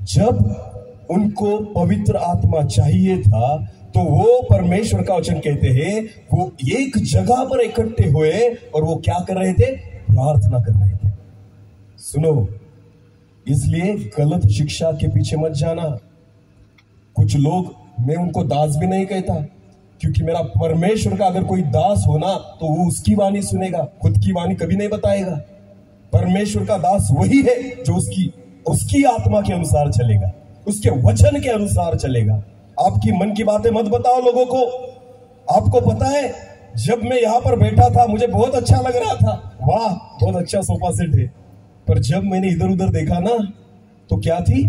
जब उनको पवित्र आत्मा चाहिए था तो वो परमेश्वर का वचन कहते हैं, वो एक जगह पर इकट्ठे हुए और वो क्या कर रहे थे? प्रार्थना कर रहे थे। सुनो, इसलिए गलत शिक्षा के पीछे मत जाना। कुछ लोग, मैं उनको दास भी नहीं कहता, क्योंकि मेरा परमेश्वर का अगर कोई दास होना तो वो उसकी वाणी सुनेगा, खुद की वाणी कभी नहीं बताएगा। परमेश्वर का दास वही है जो उसकी उसकी आत्मा के अनुसार चलेगा, उसके वचन के अनुसार चलेगा। आपकी मन की बातें मत बताओ लोगों को। आपको पता है, जब मैं यहाँ पर बैठा था, मुझे बहुत अच्छा लग रहा था। वाह, बहुत अच्छा सोफा सेट है। पर जब मैंने इधर उधर देखा ना तो क्या थी?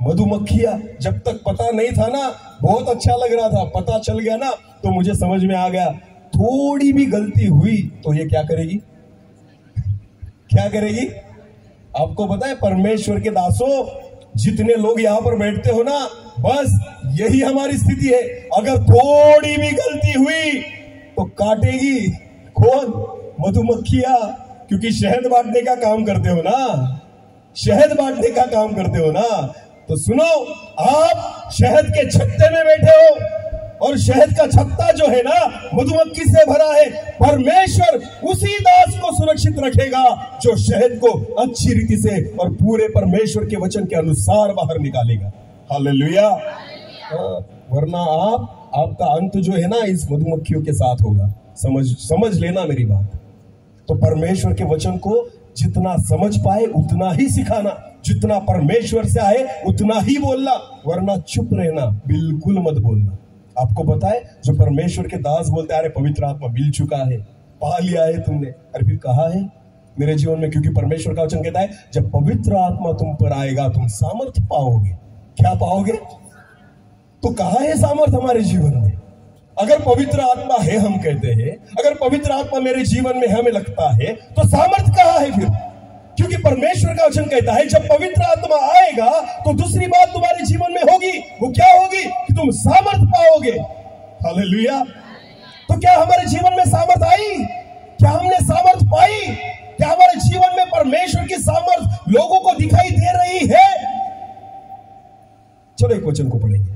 मधुमक्खिया, जब तक पता नहीं था ना, बहुत अच्छा लग रहा था। पता चल गया ना तो मुझे समझ में आ गया, थोड़ी भी गलती हुई तो ये क्या करेगी? क्या करेगी? आपको पता है, परमेश्वर के दासों, जितने लोग यहाँ पर बैठते हो ना, बस यही हमारी स्थिति है। अगर थोड़ी भी गलती हुई तो काटेगी। कौन? मधुमक्खिया। क्योंकि शहद बांटने का काम करते हो ना। शहद बांटने का काम करते हो ना। तो सुनो, आप शहद के छत्ते में बैठे हो। और शहद का छत्ता जो है ना मधुमक्खी से भरा है। परमेश्वर उसी दास को सुरक्षित रखेगा जो शहद को अच्छी रीति से और पूरे परमेश्वर के वचन के अनुसार बाहर निकालेगा। हालेलुया। हाँ, वरना आप आपका अंत जो है ना इस मधुमक्खियों के साथ होगा। समझ समझ लेना मेरी बात। तो परमेश्वर के वचन को जितना समझ पाए उतना ही सिखाना। जितना परमेश्वर से आए उतना ही बोलना। वरना चुप रहना बिल्कुल मत बोलना। आपको है जो परमेश्वर के दास बोलते अरे, पवित्र आत्मा मिल चुका है, पा लिया है तुमने। अरे, फिर कहा है, मेरे जीवन में क्योंकि परमेश्वर का वचन कहता है, जब पवित्र आत्मा तुम पर आएगा, तुम सामर्थ्य पाओगे। क्या पाओगे? तो कहा है सामर्थ्य हमारे जीवन में? अगर पवित्र आत्मा है, हम कहते हैं, अगर पवित्र आत्मा मेरे जीवन में हमें लगता है तो सामर्थ्य कहा है फिर? क्योंकि परमेश्वर का वचन कहता है, जब पवित्र आत्मा आएगा तो दूसरी बात तुम्हारे जीवन में होगी। वो क्या होगी? कि तुम सामर्थ पाओगे। हालेलुया। तो क्या हमारे जीवन में सामर्थ आई? क्या हमने सामर्थ पाई? क्या हमारे जीवन में परमेश्वर की सामर्थ लोगों को दिखाई दे रही है? चलो एक वचन को पढ़ेंगे।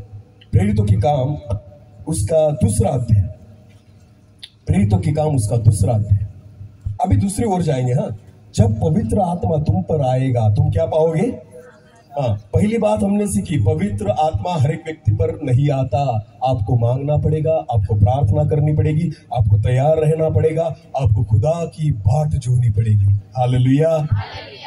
प्रेरितों की काम उसका दूसरा अध्याय। प्रेरितों की काम उसका दूसरा अध्याय। अभी दूसरी ओर जाएँगे हाँ? जब पवित्र आत्मा तुम पर आएगा तुम क्या पाओगे? हाँ पहली बात हमने सीखी पवित्र आत्मा हर एक व्यक्ति पर नहीं आता। आपको मांगना पड़ेगा आपको प्रार्थना करनी पड़ेगी आपको तैयार रहना पड़ेगा आपको खुदा की बाट जोनी पड़ेगी। हालेलुया।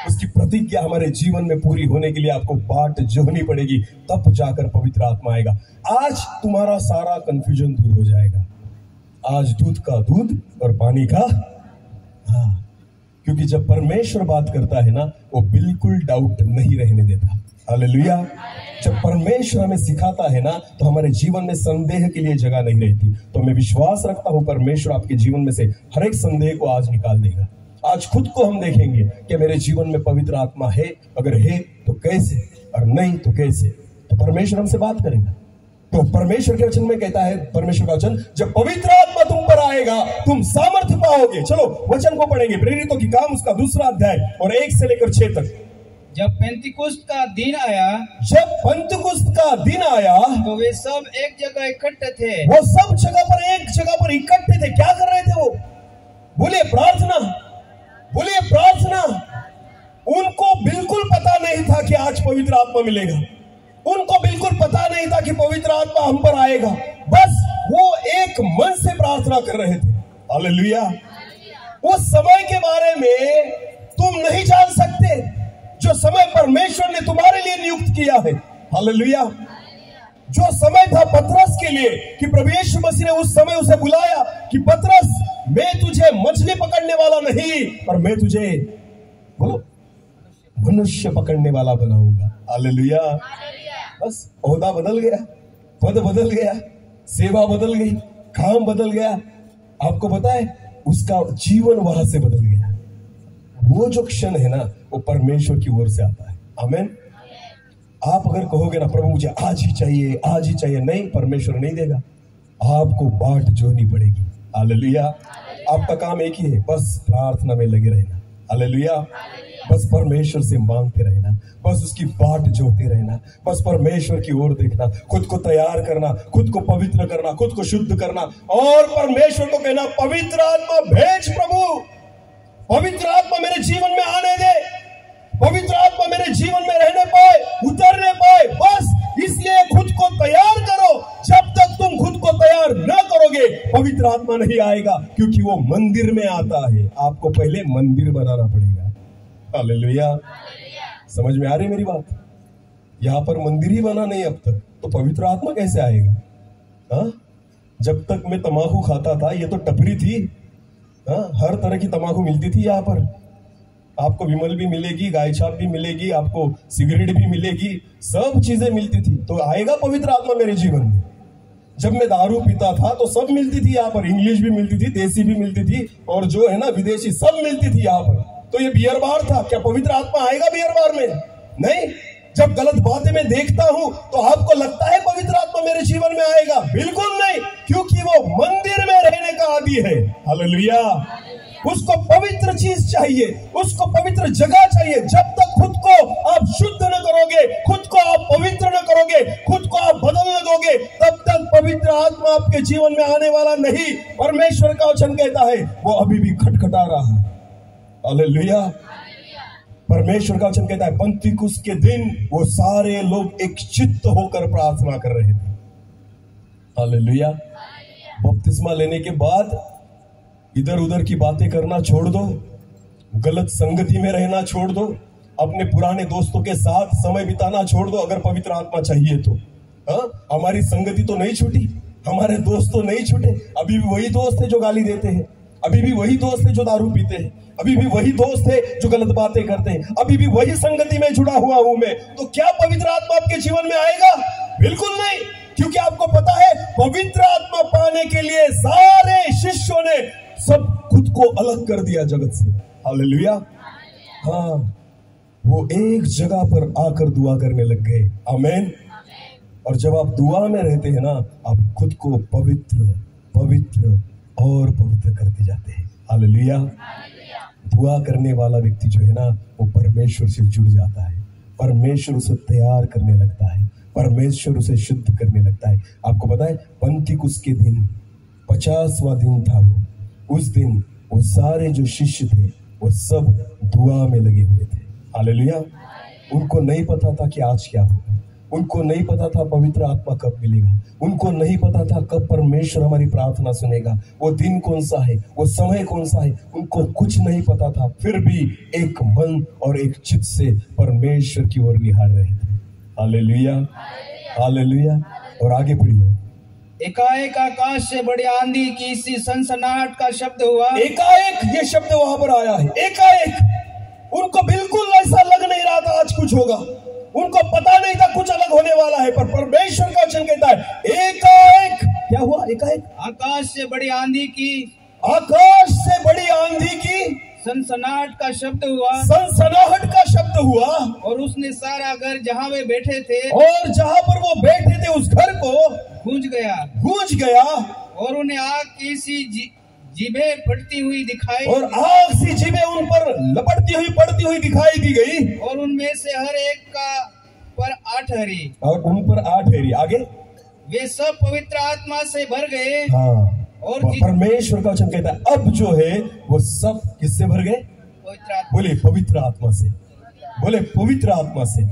उसकी प्रतिज्ञा हमारे जीवन में पूरी होने के लिए आपको बाट जोहनी पड़ेगी तब जाकर पवित्र आत्मा आएगा। आज तुम्हारा सारा कंफ्यूजन दूर हो जाएगा। आज दूध का दूध और पानी का हाँ क्योंकि जब परमेश्वर बात करता है ना, वो बिल्कुल डाउट नहीं रहने देता। हालेलुया जब परमेश्वर हमें सिखाता है ना तो हमारे जीवन में संदेह के लिए जगह नहीं रहती। तो मैं विश्वास रखता हूँ, परमेश्वर आपके जीवन में से हर एक संदेह को आज निकाल देगा। आज खुद को हम देखेंगे कि मेरे जीवन में पवित्र आत्मा है, अगर है तो कैसे? और नहीं तो कैसे? तो परमेश्वर हमसे बात करेगा। तो परमेश्वर के वचन में कहता है परमेश्वर का वचन जब पवित्र आत्मा तुम पर आएगा तुम सामर्थ्य पाओगे। चलो वचन को पढ़ेंगे। प्रेरितों की काम उसका दूसरा अध्याय और एक से लेकर छह तक। जब पेंतिकुस्त का दिन आया जब पंतकुस्त का दिन आया तो वे सब एक जगह इकट्ठे थे। वो सब जगह पर एक जगह पर इकट्ठे थे। क्या कर रहे थे वो? बोले प्रार्थना। बोले प्रार्थना। उनको बिल्कुल पता नहीं नहीं था कि आज पवित्र आत्मा मिलेगा। उनको बिल्कुल पता नहीं था कि पवित्र आत्मा हम पर आएगा। बस वो एक मन से प्रार्थना कर रहे थे। हालेलुया। उस समय के बारे में तुम नहीं जान सकते, जो समय परमेश्वर ने तुम्हारे लिए नियुक्त किया है। हालेलुया। जो समय था पतरस के लिए, कि प्रभु यीशु मसीह ने उस समय उसे बुलाया कि, पतरस, मैं तुझे मछली पकड़ने वाला नहीं, पर मैं तुझे बोलो, मनुष्य पकड़ने वाला बनाऊँगा। हालेलुया। बस ओहदा बदल गया, पद बदल गया, सेवा बदल गई, काम बदल गया। आपको पता है, उसका जीवन वहाँ से बदल गया। वो जो क्षण है ना, वो परमेश्वर की ओर से आता है। आमेन। आप अगर कहोगे ना, प्रभु मुझे आज ही चाहिए, आज ही चाहिए, नहीं, परमेश्वर नहीं देगा। आपको बाट जोनी पड़ेगी। हालेलुया। आपका काम एक ही है, बस प्रार्थना में लगे रहना। हालेलुया। बस परमेश्वर से मांगते रहना, बस उसकी बाट जोते रहना, बस परमेश्वर की ओर देखना, खुद को तैयार करना, खुद को पवित्र करना, खुद को शुद्ध करना, और परमेश्वर को कहना, पवित्र आत्मा भेज प्रभु, पवित्र आत्मा मेरे जीवन में आने दे, पवित्र आत्मा मेरे जीवन में रहने पाए, उतरने पाए, बस इसलिए खुद को तैयार करो, जब तक तुम खुद को तैयार न करोगे, पवित्र आत्मा नहीं आएगा, क्योंकि वो मंदिर में आता है, आपको पहले मंदिर बनाना पड़ेगा। हालेलुया। समझ में आ रही मेरी बात? यहाँ पर मंदिर ही बना नहीं अब तक तो पवित्र आत्मा कैसे आएगा? हाँ? जब तक मैं तमाकू खाता था, ये तो टपरी थी। हाँ? हर तरह की तमाकू मिलती थी यहाँ पर। आपको विमल भी मिलेगी, गाय छाप भी मिलेगी, आपको सिगरेट भी मिलेगी, सब चीज़ें मिलती थी। तो आएगा पवित्र आत्मा मेरे जीवन में। जब मैं दारू पीता था तो सब मिलती थी यहाँ पर। इंग्लिश भी मिलती थी, देसी भी मिलती थी, और जो है ना, विदेशी, सब मिलती थी यहाँ पर। तो ये बियर बार था, क्या पवित्र आत्मा आएगा बियर बार में? नहीं। जब गलत बातें मैं देखता हूँ तो आपको लगता है पवित्र आत्मा मेरे जीवन में आएगा? बिल्कुल नहीं, क्योंकि वो मंदिर में रहने का आदि है। हालेलुया। उसको पवित्र चीज़ चाहिए, उसको पवित्र जगह चाहिए। जब तक खुद को आप शुद्ध न करोगे, खुद को आप पवित्र न करोगे, खुद को आप बदल न दोगे, तब तक पवित्र आत्मा आपके जीवन में आने वाला नहीं। परमेश्वर का वचन कहता है, वो अभी भी खटखटा रहा है। हालेलुया परमेश्वर का वचन कहता है पंतिकुस के दिन वो सारे लोग एक चित्त होकर प्रार्थना कर रहे थे। हालेलुया बपतिस्मा लेने के बाद इधर उधर की बातें करना छोड़ दो, गलत संगति में रहना छोड़ दो, अपने पुराने दोस्तों के साथ समय बिताना छोड़ दो, अगर पवित्र आत्मा चाहिए तो। हाँ? हमारी संगति तो नहीं छूटी, हमारे दोस्त तो नहीं छूटे, अभी भी वही दोस्त है जो गाली देते हैं। अभी भी वही दोस्त है जो दारू पीते हैं। अभी भी वही दोस्त है जो गलत बातें करते हैं। अभी भी वही संगति में जुड़ा हुआ हूँ मैं। तो क्या पवित्र आत्मा आपके जीवन में आएगा? बिल्कुल नहीं। क्योंकि आपको पता है, पवित्र आत्मा पाने के लिए सारे शिष्यों ने सब खुद को अलग कर दिया जगत से। हालेलुया। हाँ वो एक जगह पर आकर दुआ करने लग गए। आमेन। और जब आप दुआ में रहते हैं ना, आप खुद को पवित्र पवित्र और पवित्र करते जाते हैं। हालेलुया। दुआ करने वाला व्यक्ति जो है ना, वो परमेश्वर से जुड़ जाता है। परमेश्वर उसे तैयार करने लगता है। परमेश्वर उसे शुद्ध करने लगता है। आपको पता है पंतिकुस के दिन, पचासवा दिन था वो। उस दिन वो सारे जो शिष्य थे, वो सब दुआ में लगे हुए थे। हालेलुया। उनको नहीं पता था कि आज क्या होगा। उनको नहीं पता था पवित्र आत्मा कब मिलेगा। उनको नहीं पता था कब परमेश्वर हमारी प्रार्थना सुनेगा। वो दिन कौन सा है? वो समय कौन सा है? उनको कुछ नहीं पता था। फिर भी एक मन और एक चित से परमेश्वर की ओर निहार रहे थे। हालेलुया। हालेलुया। और आगे बढ़िए एकाएक आकाश से बड़ी आंधी की सी सनसनाहट का शब्द हुआ। एकाएक ये शब्द वहाँ पर आया है। एकाएक। उनको बिल्कुल ऐसा लग नहीं रहा था आज कुछ होगा। उनको पता नहीं था कुछ अलग होने वाला है पर परमेश्वर का वचन कहता है एकाएक क्या हुआ? एकाएक? आकाश से बड़ी आंधी की आकाश से बड़ी आंधी की सनसनाहट का शब्द हुआ। सनसनाहट का शब्द हुआ। और उसने सारा घर जहाँ वे बैठे थे और जहाँ पर वो बैठे थे उस घर को गूंज गया। गूंज गया। और उन्हें आग की सी जी- जीभें फटती हुई दिखाई और आग सी जीवें उन पर लपटती हुई पड़ती हुई दिखाई दी गई। और उनमें से हर एक का पर आठ हरी। और उन पर आठ हेरी। आगे? वे सब पवित्र आत्मा से भर गए। हाँ। और और परमेश्वर का वचन कहता है अब जो है वो सब किससे भर गए? बोले पवित्र आत्मा से। बोले पवित्र आत्मा से।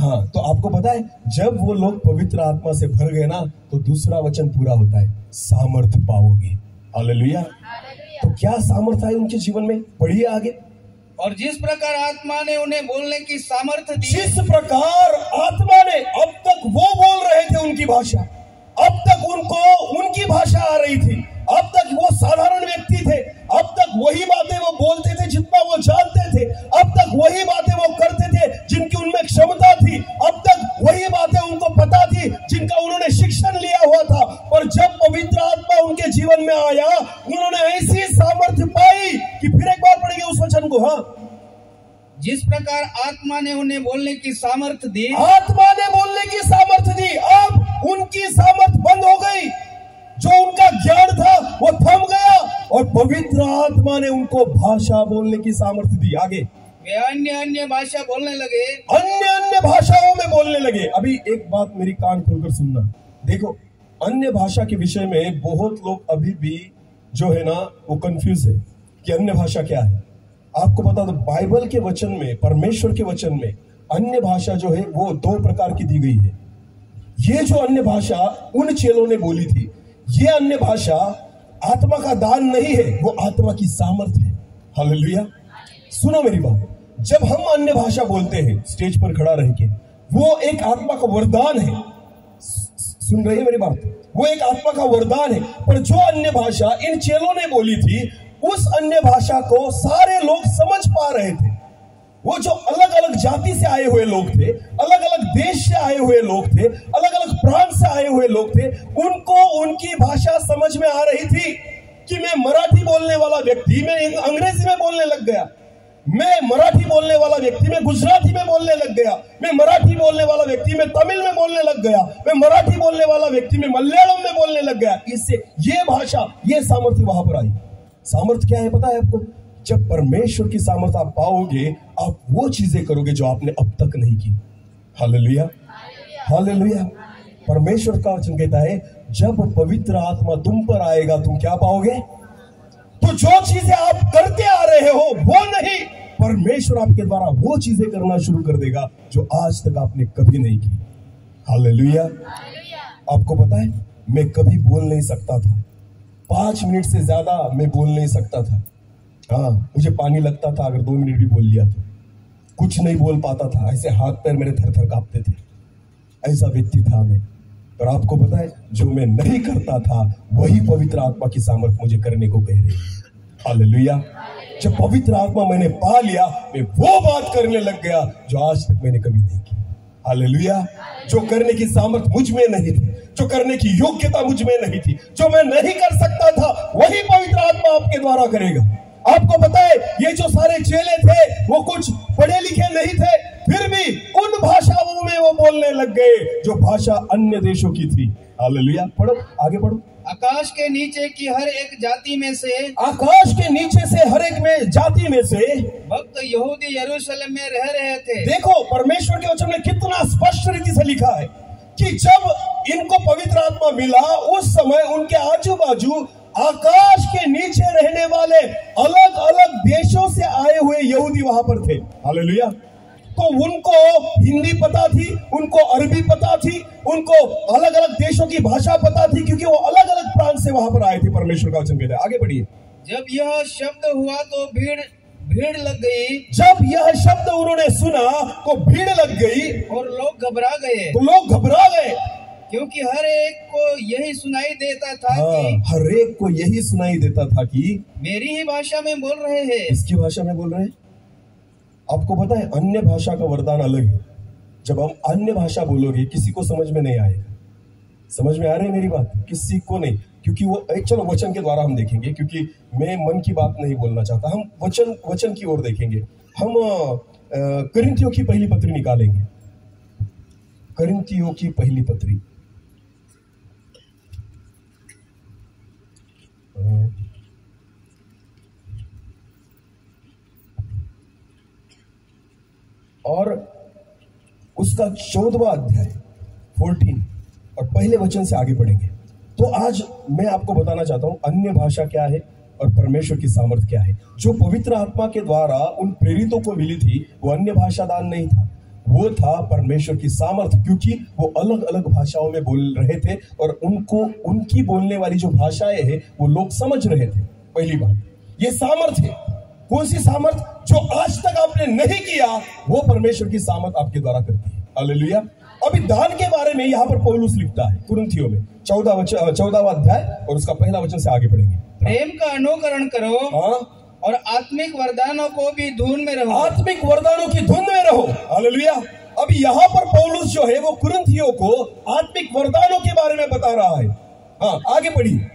हाँ तो आपको पता है जब वो लोग पवित्र आत्मा से भर गए ना तो दूसरा वचन पूरा होता है सामर्थ पाओगे। हालेलुया। तो क्या सामर्थ है उनके जीवन में? बढ़िए आगे। और जिस प्रकार आत्मा ने उन्हें बोलने की सामर्थ्य दी जिस प्रकार आत्मा ने अब तक वो बोल रहे थे उनकी भाषा अब तक उनको उनकी भाषा आ रही थी अब तक वो साधारण व्यक्ति थे अब तक वही बातें वो बोलते थे जितना वो जानते थे। अब तक वही बातें वो करते थे जिनकी उनमें क्षमता थी। अब तक वही बातें उनको पता थी जिनका उन्होंने शिक्षण लिया हुआ था। पर जब पवित्र आत्मा उनके जीवन में आया उन्होंने ऐसी सामर्थ्य पाई कि फिर एक बार पड़ेगी उस वचन को हाँ। जिस प्रकार आत्मा ने उन्हें बोलने की सामर्थ्य दी आत्मा ने बोलने की सामर्थ्य दी अब उनकी सामर्थ्य बंद हो गई। जो उनका ज्ञान था वो थम गया। और पवित्र आत्मा ने उनको भाषा बोलने की सामर्थ्य दी आगे। वे अन्य अन्य भाषा बोलने लगे। अन्य अन्य भाषाओं में बोलने लगे। अभी एक बात मेरी कान खोलकर सुनना। देखो अन्य भाषा के विषय में बहुत लोग अभी भी जो है ना वो कंफ्यूज है कि अन्य भाषा क्या है। आपको बता दो बाइबल के वचन में परमेश्वर के वचन में अन्य भाषा जो है वो दो प्रकार की दी गई है। ये जो अन्य भाषा उन चेलों ने बोली थी ये अन्य भाषा आत्मा का दान नहीं है, वो आत्मा की सामर्थ्य है। सुनो मेरी बात। जब हम अन्य भाषा बोलते हैं, स्टेज पर खड़ा रह के, वो एक आत्मा का वरदान है। सुन रही है मेरी बात? वो एक आत्मा का वरदान है। पर जो अन्य भाषा इन चेलों ने बोली थी, उस अन्य भाषा को सारे लोग समझ पा रहे थे। वो जो अलग अलग जाति से आए हुए लोग थे अलग अलग देश से आए हुए लोग थे अलग अलग प्रांत से आए हुए लोग थे, उनको उनकी भाषा समझ में आ रही थी कि मैं मराठी बोलने वाला व्यक्ति, मैं अंग्रेज़ी में बोलने लग गया। मैं मराठी बोलने वाला व्यक्ति, मैं गुजराती में बोलने लग गया। मैं मराठी बोलने वाला व्यक्ति, मैं तमिल में बोलने लग गया। मैं मराठी बोलने वाला व्यक्ति, मैं मलयालम में बोलने लग गया। इससे ये भाषा, ये सामर्थ्य वहाँ पर आई। सामर्थ्य क्या है पता है आपको? जब परमेश्वर की सामर्थ्य आप पाओगे, आप वो चीज़ें करोगे जो आपने अब तक नहीं की। हालेलुया। हालेलुया। परमेश्वर का वचन कहता है, जब पवित्र आत्मा तुम पर आएगा, तुम क्या पाओगे? तो जो चीज़ें आप करते आ रहे हो, वो नहीं। परमेश्वर आपके द्वारा वो चीज़ें करना शुरू कर देगा, जो आज तक आपने कभी नहीं की। हालेलुया। आपको पता है, मैं कभी बोल नहीं सकता था। पाँच मिनट से ज़्यादा मैं बोल नहीं सकता था। हाँ मुझे पानी लगता था अगर दो मिनट भी बोल लिया तो। कुछ नहीं बोल पाता था, ऐसे हाथ पैर मेरे थर थर कांपते थे। ऐसा व्यक्ति था मैं। पर आपको पता है, जो मैं नहीं करता था, वही पवित्र आत्मा की सामर्थ मुझे करने को कह रही हालेलुया। जब पवित्र आत्मा मैंने पा लिया, मैं वो बात करने लग गया जो आज तक मैंने कभी नहीं की। हालेलुया। जो करने की सामर्थ मुझमें नहीं थी, जो करने की योग्यता मुझमें नहीं थी, जो मैं नहीं कर सकता था, वही पवित्र आत्मा आपके द्वारा करेगा। आपको पता है ये जो सारे चेले थे वो कुछ पढ़े लिखे नहीं थे फिर भी उन भाषाओं में वो बोलने लग गए जो भाषा अन्य देशों की थी। हालेलुया। पढ़ो आगे पढ़ो। आकाश के नीचे की हर एक जाति में से आकाश के नीचे से हर एक में जाति में से भक्त यहूदी यरूशलेम में रह रहे थे। देखो परमेश्वर के वचन में कितना स्पष्ट रीति से लिखा है कि जब इनको पवित्र आत्मा मिला उस समय उनके आजू बाजू आकाश के नीचे रहने वाले अलग अलग देशों से आए हुए यहूदी वहाँ पर थे। हालेलुया। तो उनको हिंदी पता थी उनको अरबी पता थी उनको अलग अलग देशों की भाषा पता थी क्योंकि वो अलग अलग प्रांत से वहाँ पर आए थे परमेश्वर का वचन कहते हैं। आगे बढ़िए। जब यह शब्द हुआ तो भीड़ भीड़ लग गई। जब यह शब्द उन्होंने सुना तो भीड़ लग गई। और लोग घबरा गए। तो लोग घबरा गए। क्योंकि हर एक को यही सुनाई देता था हाँ, कि हर एक को यही सुनाई देता था कि मेरी ही भाषा में बोल रहे हैं। इसकी भाषा में बोल रहे हैं? आपको पता है अन्य भाषा का वरदान अलग है। जब हम अन्य भाषा बोलोगे किसी को समझ में नहीं आएगा। समझ में आ रही है मेरी बात? किसी को नहीं। क्योंकि वो एक चलो वचन के द्वारा हम देखेंगे क्योंकि मैं मन की बात नहीं बोलना चाहता। हम वचन वचन की ओर देखेंगे। हम करिंथियों की पहली पत्री निकालेंगे। करिंथियों की पहली पत्री। और उसका चौदवा अध्याय फोर्टीन और पहले वचन से आगे बढ़ेंगे। तो आज मैं आपको बताना चाहता हूँ, अन्य भाषा क्या है और परमेश्वर की सामर्थ्य क्या है? जो पवित्र आत्मा के द्वारा उन प्रेरितों को मिली थी, वो अन्य भाषा दान नहीं था। वो था परमेश्वर की सामर्थ क्योंकि वो अलग अलग भाषाओं में बोल रहे थे और उनको उनकी बोलने वाली जो भाषाएँ हैं वो लोग समझ रहे थे। पहली बात ये सामर्थ है। कौन सी सामर्थ? जो आज तक आपने नहीं किया वो परमेश्वर की सामर्थ आपके द्वारा करती है। हालेलुया। अभी दान के बारे में यहाँ पर पौलुस लिखता है कुरिन्थियों में। चौदह वचन चौदहवा अध्याय और उसका पहला वचन से आगे बढ़ेंगे। प्रेम का अनुकरण करो। हाँ। और आत्मिक वरदानों को भी धुन में रहो। आत्मिक वरदानों की धुन में रहो। हालेलुया। अब यहाँ पर पौलुस जो है वो कुरिन्थियों को आत्मिक वरदानों के बारे में बता रहा है। हाँ आगे बढ़िए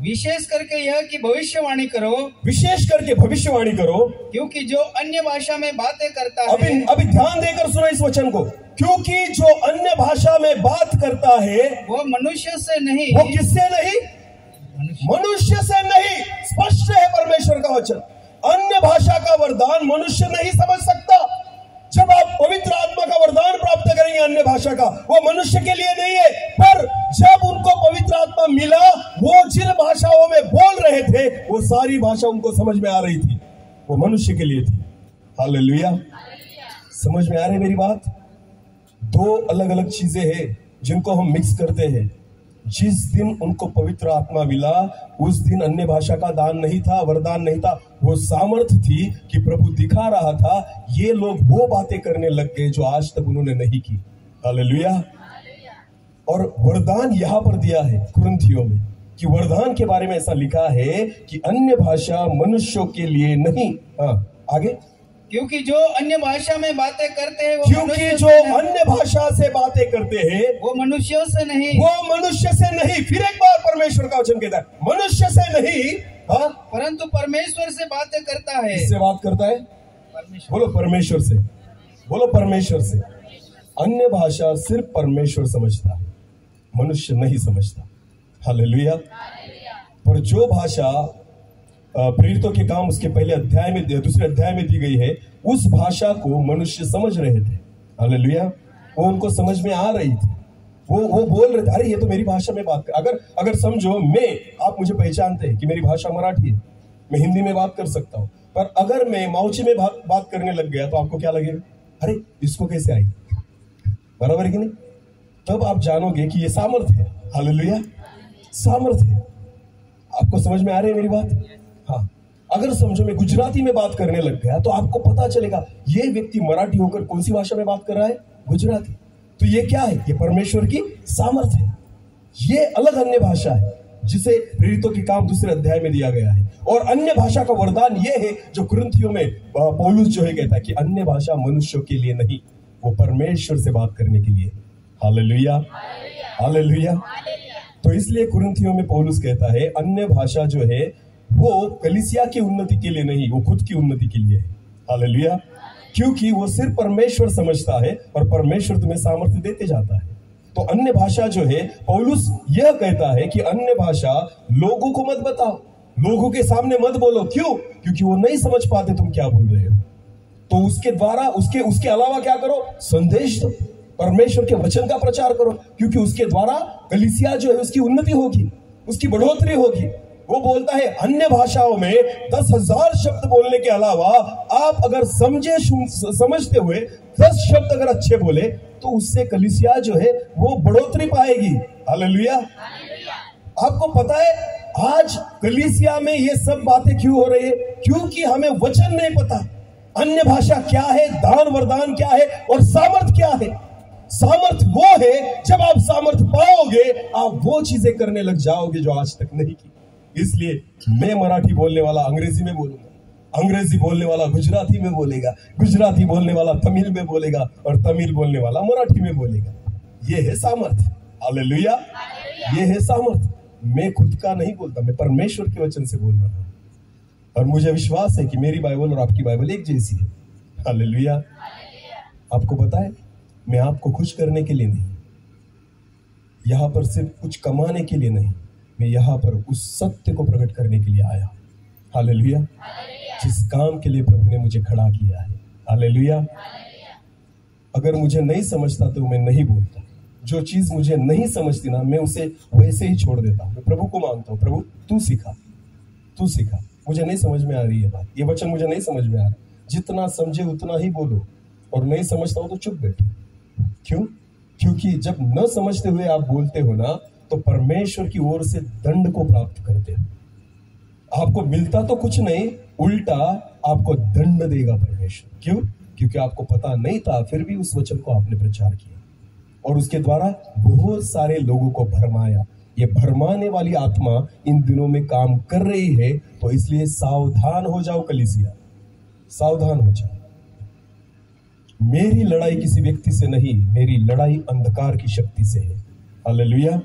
विशेष करके यह कि भविष्यवाणी करो। विशेष करके भविष्यवाणी करो। क्योंकि जो अन्य भाषा में बातें करता है अभी अभी ध्यान देकर सुनो इस वचन को। क्योंकि जो अन्य भाषा में बात करता है वो मनुष्य से नहीं। वो किससे नहीं? मनुष्य। से नहीं, स्पष्ट है परमेश्वर का वचन। अन्य भाषा का वरदान मनुष्य नहीं समझ सकता। जब आप पवित्र आत्मा का वरदान प्राप्त करेंगे अन्य भाषा का, वो मनुष्य के लिए नहीं है। पर जब उनको पवित्र आत्मा मिला, वो जिन भाषाओं में बोल रहे थे, वो सारी भाषा उनको समझ में आ रही थी। वो मनुष्य के लिए थी। हालेलुया। समझ में आ रही मेरी बात? दो अलग अलग चीज़ें हैं जिनको हम मिक्स करते हैं। जिस दिन उनको पवित्र आत्मा मिला, उस दिन अन्य भाषा का दान नहीं था, वरदान नहीं था। वो सामर्थ्य थी कि प्रभु दिखा रहा था। ये लोग वो बातें करने लग गए जो आज तक उन्होंने नहीं की। हालेलुया। और वरदान यहाँ पर दिया है कुरंथियों में कि वरदान के बारे में ऐसा लिखा है कि अन्य भाषा मनुष्यों के लिए नहीं। हाँ आगे। क्योंकि जो अन्य भाषा में बातें करते हैं वो क्योंकि जो अन्य भाषा से बातें करते हैं वो मनुष्यों से नहीं। वो मनुष्य से नहीं। फिर एक बार परमेश्वर का वचन कहता है मनुष्य से नहीं हाँ? परंतु परमेश्वर से बातें करता है। किससे बात करता है? बोलो परमेश्वर से। बोलो परमेश्वर से। अन्य भाषा सिर्फ़ परमेश्वर समझता है मनुष्य नहीं समझता। हालेलुया। पर जो भाषा प्रेरितों के काम उसके पहले अध्याय में दूसरे अध्याय में दी गई है। उस भाषा को मनुष्य समझ रहे थे। हालेलुया। वो उनको समझ में आ रही थी। वो वो बोल रहे थे, अरे, ये तो मेरी भाषा में बात कर अगर अगर समझो, मैं, आप मुझे पहचानते हैं कि मेरी भाषा मराठी है। मैं हिंदी में बात कर सकता हूँ। पर अगर मैं माउची में बात बात करने लग गया तो आपको क्या लगेगा? अरे, इसको कैसे आई? बराबर है कि नहीं? तब आप जानोगे कि ये सामर्थ है। हालेलुया। सामर्थ है। आपको समझ में आ रही है मेरी बात? हाँ। अगर समझो मैं गुजराती में बात करने लग गया तो आपको पता चलेगा ये व्यक्ति मराठी होकर कौन सी भाषा में बात कर रहा है? गुजराती। तो ये क्या है? ये परमेश्वर की सामर्थ है। ये अलग अन्य भाषा है जिसे प्रेरितों के काम दूसरे अध्याय में दिया गया है। और अन्य भाषा का वरदान ये है जो ग्रंथियों में पौलुस जो है कहता है कि अन्य भाषा मनुष्यों के लिए नहीं वो परमेश्वर से बात करने के लिए। हालेलुया। हालेलुया। तो इसलिए कुरिन्थियों में पौलुस कहता है अन्य भाषा जो है वो कलिसिया की उन्नति के लिए नहीं, वो खुद की उन्नति के लिए है। क्योंकि वो सिर्फ़ परमेश्वर समझता है और परमेश्वर तुम्हें सामर्थ्य देते जाता है। तो अन्य भाषा जो है, पौलुस यह कहता है कि अन्य भाषा लोगों को मत बताओ, लोगों के सामने मत बोलो। क्यों? क्योंकि वो नहीं समझ पाते तुम क्या बोल रहे हो। तो उसके द्वारा, उसके उसके अलावा क्या करो? संदेश दो। परमेश्वर के वचन का प्रचार करो। क्योंकि उसके द्वारा कलिसिया जो है, उसकी उन्नति होगी, उसकी बढ़ोतरी होगी। वो बोलता है अन्य भाषाओं में दस हज़ार शब्द बोलने के अलावा आप अगर समझे समझते हुए दस शब्द अगर अच्छे बोले तो उससे कलिसिया जो है वो बढ़ोतरी पाएगी। हालेलुया। आपको पता है आज कलिसिया में ये सब बातें क्यों हो रही है? क्योंकि हमें वचन नहीं पता। अन्य भाषा क्या है दान वरदान क्या है और सामर्थ क्या है? सामर्थ वो है जब आप सामर्थ पाओगे आप वो चीज़ें करने लग जाओगे जो आज तक नहीं की। इसलिए मैं मराठी बोलने वाला अंग्रेज़ी में बोलूँगा। अंग्रेज़ी बोलने वाला गुजराती में बोलेगा गुजराती बोलने वाला तमिल में बोलेगा और तमिल बोलने वाला मराठी में बोलेगा। ये है सामर्थ हालेलुया। ये है सामर्थ मैं खुद का नहीं बोलता मैं परमेश्वर के वचन से बोल रहा हूँ। और मुझे विश्वास है कि मेरी बाइबल और आपकी बाइबल एक जैसी है। हालेलुया। आपको पता है मैं आपको खुश करने के लिए नहीं यहाँ पर सिर्फ़ कुछ कमाने के लिए नहीं मैं यहाँ पर उस सत्य को प्रकट करने के लिए आया। हालेलुया। जिस काम के लिए प्रभु ने मुझे खड़ा किया है। हालेलुया। अगर मुझे नहीं समझता तो मैं नहीं बोलता। जो चीज़ मुझे नहीं समझती ना, मैं उसे वैसे ही छोड़ देता हूँ। प्रभु को माँगता हूँ। प्रभु, तू सिखा। तू सिखा। मुझे नहीं समझ में आ रही है बात। ये वचन मुझे नहीं समझ में आ रहा। जितना समझे उतना ही बोलो। और नहीं समझता हो तो चुप बैठो। क्यों? क्योंकि जब न समझते हुए आप बोलते हो ना तो परमेश्वर की ओर से दंड को प्राप्त करते हो। आपको मिलता तो कुछ नहीं, उल्टा आपको दंड देगा परमेश्वर। क्यों? क्योंकि आपको पता नहीं था, फिर भी उस वचन को आपने प्रचार किया। और उसके द्वारा बहुत सारे लोगों को भरमाया। ये भरमाने वाली आत्मा इन दिनों में काम कर रही है तो इसलिए सावधान हो जाओ कलिसिया। सावधान हो जाओ। मेरी लड़ाई किसी व्यक्ति से नहीं, मेरी लड़ाई अंधकार की शक्ति से है। हालेलुया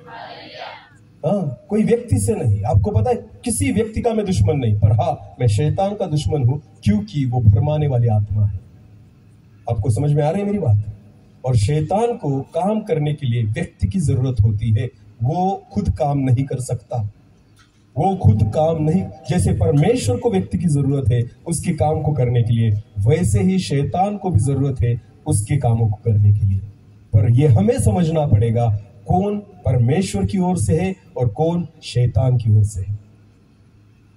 हाँ कोई व्यक्ति से नहीं। आपको पता है, किसी व्यक्ति का मैं दुश्मन नहीं, पर हाँ मैं शैतान का दुश्मन हूँ, क्योंकि वो भरमाने वाली आत्मा है। आपको समझ में आ रही है मेरी बात? और शैतान को काम करने के लिए व्यक्ति की ज़रूरत होती है। वो खुद काम नहीं कर सकता। वो खुद काम नहीं, जैसे परमेश्वर को व्यक्ति की ज़रूरत है, उसके काम को करने के लिए, वैसे ही शैतान को भी ज़रूरत है, उसके कामों को करने के लिए। पर यह हमें समझना पड़ेगा कौन परमेश्वर की ओर से है और कौन शैतान की ओर से है?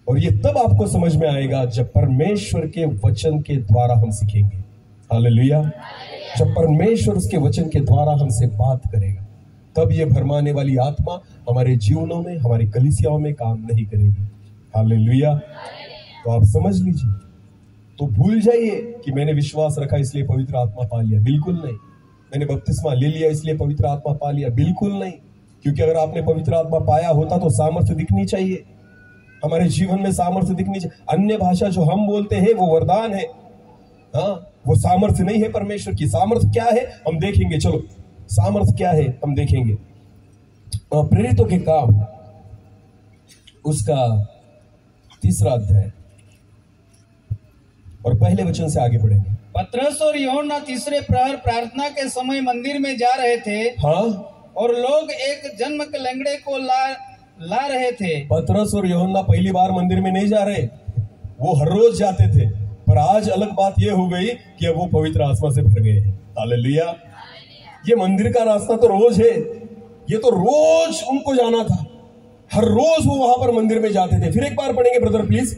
और ये तब आपको समझ में आएगा जब परमेश्वर के वचन के द्वारा हम सीखेंगे। हालेलुया। जब परमेश्वर उसके वचन के द्वारा हमसे बात करेगा, तब ये भरमाने वाली आत्मा हमारे जीवनों में, हमारी कलिसियाओं में काम नहीं करेगी। हालेलुया। तो आप समझ लीजिए। तो भूल जाइए कि मैंने विश्वास रखा, इसलिए पवित्र आत्मा पा लिया। बिल्कुल नहीं। मैंने बपतिस्मा ले लिया, इसलिए पवित्र आत्मा पा लिया। बिल्कुल नहीं, क्योंकि अगर आपने पवित्र आत्मा पाया होता तो सामर्थ्य दिखनी चाहिए। हमारे जीवन में सामर्थ्य दिखनी चाहिए। अन्य भाषा जो हम बोलते हैं, वो वरदान है। हाँ वो सामर्थ्य नहीं है परमेश्वर की। सामर्थ्य क्या है? हम देखेंगे, चलो। सामर्थ्य क्या है? हम देखेंगे। प्रेरितों के काम। उसका तीसरा अध्याय। और पहले वचन से आगे बढ़ेंगे। पत्रस और योना तीसरे प्रहर प्रार्थना के समय मंदिर में जा रहे थे हाँ। और लोग एक जन्म के लंगड़े को ला ला रहे थे। पतरस और योहन्ना पहली बार मंदिर में नहीं जा रहे वो हर रोज जाते थे। पर आज अलग बात यह हो गई कि अब वो पवित्र आत्मा से भर गए हैं। हालेलुया। ये मंदिर का रास्ता तो रोज है ये तो रोज उनको जाना था। हर रोज वो वहाँ पर मंदिर में जाते थे। फिर एक बार पढ़ेंगे ब्रदर प्लीज़।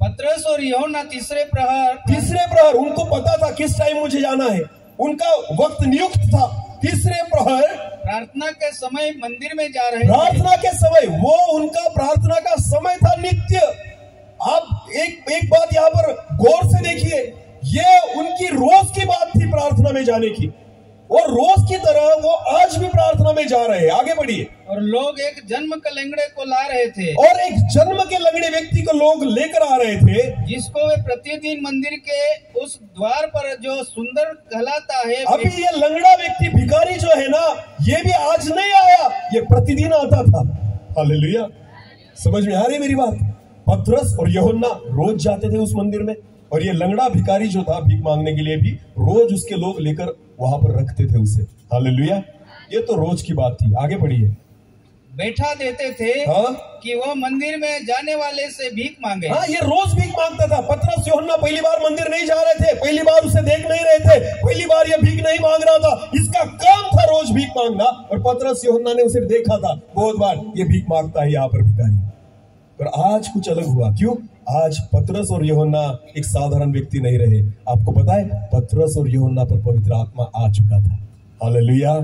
पत्रस और योना तीसरे प्रहर तीसरे प्रहर उनको पता था किस टाइम मुझे जाना है। उनका वक्त नियुक्त था। तीसरे प्रहर प्रार्थना के समय मंदिर में जा रहे प्रार्थना के समय वो उनका प्रार्थना का समय था नित्य। आप एक एक बात यहाँ पर गौर से देखिए ये उनकी रोज की बात थी प्रार्थना में जाने की। और रोज की तरह वो आज भी प्रार्थना में जा रहे हैं। आगे बढ़िए। और लोग एक जन्म के लंगड़े को ला रहे थे। और एक जन्म के लंगड़े व्यक्ति को लोग लेकर आ रहे थे। जिसको वे प्रतिदिन मंदिर के उस द्वार पर जो सुंदर कहलाता है अभी ये लंगड़ा व्यक्ति भिखारी जो है ना ये भी आज नहीं आया ये प्रतिदिन आता था। हालेलुया। समझ में आ रही है मेरी बात? पथरस और यहोन्ना रोज जाते थे उस मंदिर में। और ये लंगड़ा भिखारी जो था भीख मांगने के लिए भी रोज उसके लोग लेकर वहाँ पर रखते थे उसे। हालेलुया। ये तो रोज की बात थी। आगे बढ़िए। बैठा देते थे हाँ? कि वह मंदिर में जाने वाले से भीख मांगे। हाँ ये रोज भीख माँगता था। पत्रस योहन्ना पहली बार मंदिर नहीं जा रहे थे। पहली बार उसे देख नहीं रहे थे। पहली बार ये भीख नहीं मांग रहा था। इसका काम था रोज भीख मांगना। और पत्रस योहन्ना ने उसे देखा था। बहुत बार ये भीख माँगता है यहाँ पर भिखारी। पर आज कुछ अलग हुआ। क्यों? आज पत्रस और योहन्ना एक साधारण व्यक्ति नहीं रहे। आपको पता है, पत्रस और योहन्ना पर पवित्र आत्मा आ चुका था। हालेलुया।